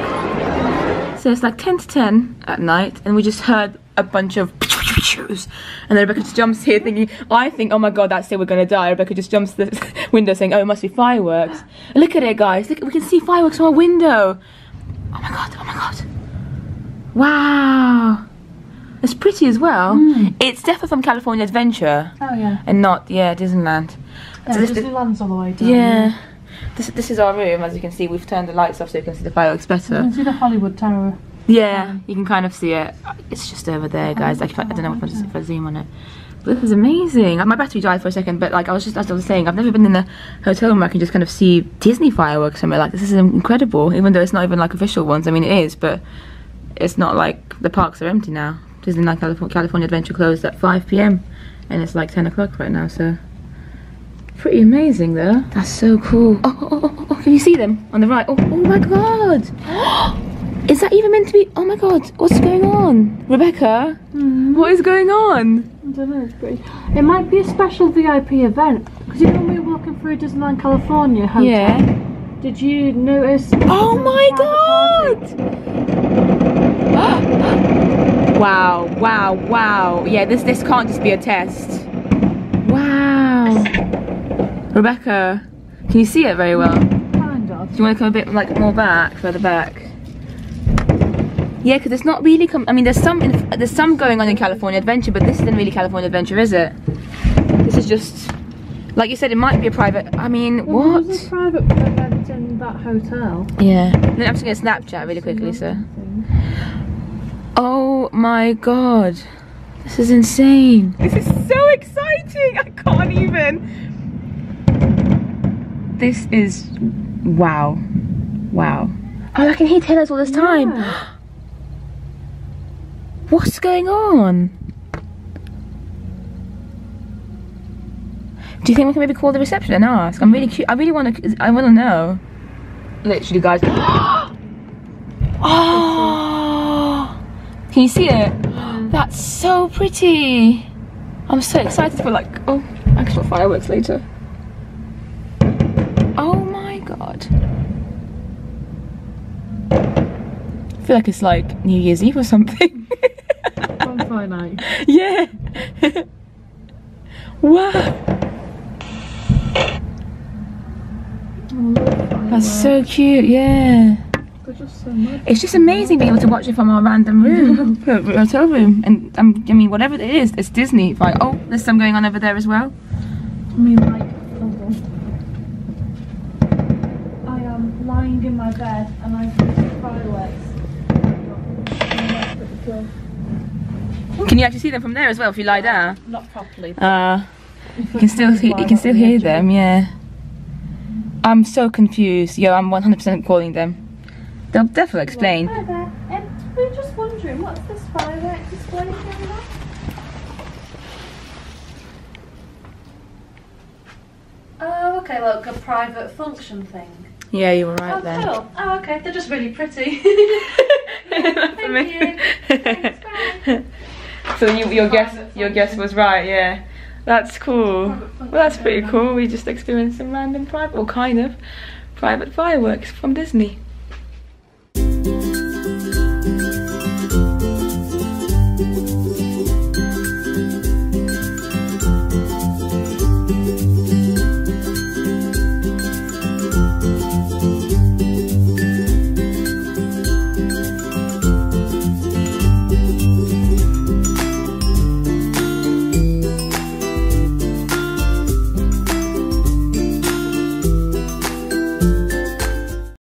B: So it's like 10 to 10 at night, and we just heard a bunch of and then Rebecca just jumps here thinking, I think, oh my god, that's it, we're gonna die. Rebecca just jumps to the window saying, oh, it must be fireworks. Look at it, guys, look, we can see fireworks from our window. Oh my god, oh my god. Wow. It's pretty as well. Hmm. It's definitely from California Adventure.
E: Oh yeah.
B: And not, yeah, Disneyland.
E: Yeah,
B: So this-
E: Disneyland's all the way down.
B: yeah. This, this is our room, as you can see. We've turned the lights off so you can see the fireworks better.
E: You can see the Hollywood Tower.
B: Yeah, um, you can kind of see it. It's just over there, guys. Oh, like I, I don't know if I, if I zoom on it, This is amazing. My battery died for a second, but like I was just, as I was saying, I've never been in a hotel room where I can just kind of see Disney fireworks somewhere like this. is incredible, even though it's not even like official ones. I mean, it is, but it's not like the parks are empty now. Disneyland California, California Adventure closed at 5 p.m. and it's like 10 o'clock right now, so pretty amazing though. That's so cool. Oh, oh, oh, oh, oh can you see them on the right? Oh, oh my god! Is that even meant to be? Oh my god, what's going on? Rebecca? Mm-hmm. What is going on?
C: I don't know, it's pretty. It might be a special VIP event. Because you know when we were walking through Disneyland California hotel?
B: Yeah.
C: Did you notice?
B: Oh my god! wow, wow, wow. Yeah, this this can't just be a test. Wow. Rebecca, can you see it very well?
C: Kind of.
B: Do you want to come a bit like more back, further back? Yeah, because it's not really. I mean, there's some there's some going on in California Adventure, but this isn't really California Adventure, is it? This is just, like you said, it might be a private. I mean,
C: Well,
B: what?
C: There's a private event in that hotel.
B: Yeah. Then I'm just gonna Snapchat really quickly, so. Oh my god. This is insane. This is so exciting. I can't even. This is wow. Wow. Oh, I can hear Taylor's all this time. What's going on? Do you think we can maybe call the reception and ask? I'm really cute. I really want to. I want to know. Literally, guys. oh, can you see it? That's so pretty. I'm so excited for like oh actual fireworks later. Oh my god. I feel like it's like New Year's Eve or something.
C: Bonfire night.
B: yeah. wow. That's so cute, yeah.
C: Just so.
B: It's just amazing being able to watch it from our random room, hotel room, and um, I mean whatever it is, it's Disney. Like, oh, there's some going on over there as well.
C: I mean, like. I am lying in my bed and I see fireworks.
B: Can you actually see them from there as well if you lie down?
C: Not properly.
B: Uh, you can still he- you can still hear them, yeah. I'm so confused. Yo, I'm 100% calling them. They'll definitely explain.
C: Hi there. Um, we're just wondering, what's this fireworks display going on? Oh, okay, like a private function thing.
B: Yeah, you were right
C: oh,
B: there.
C: cool. Oh, okay, they're just really pretty.
B: Thank you. So you, your guess your guess was right, yeah. That's cool. Well, that's pretty cool. We just experienced some random private, or kind of, private fireworks from Disney.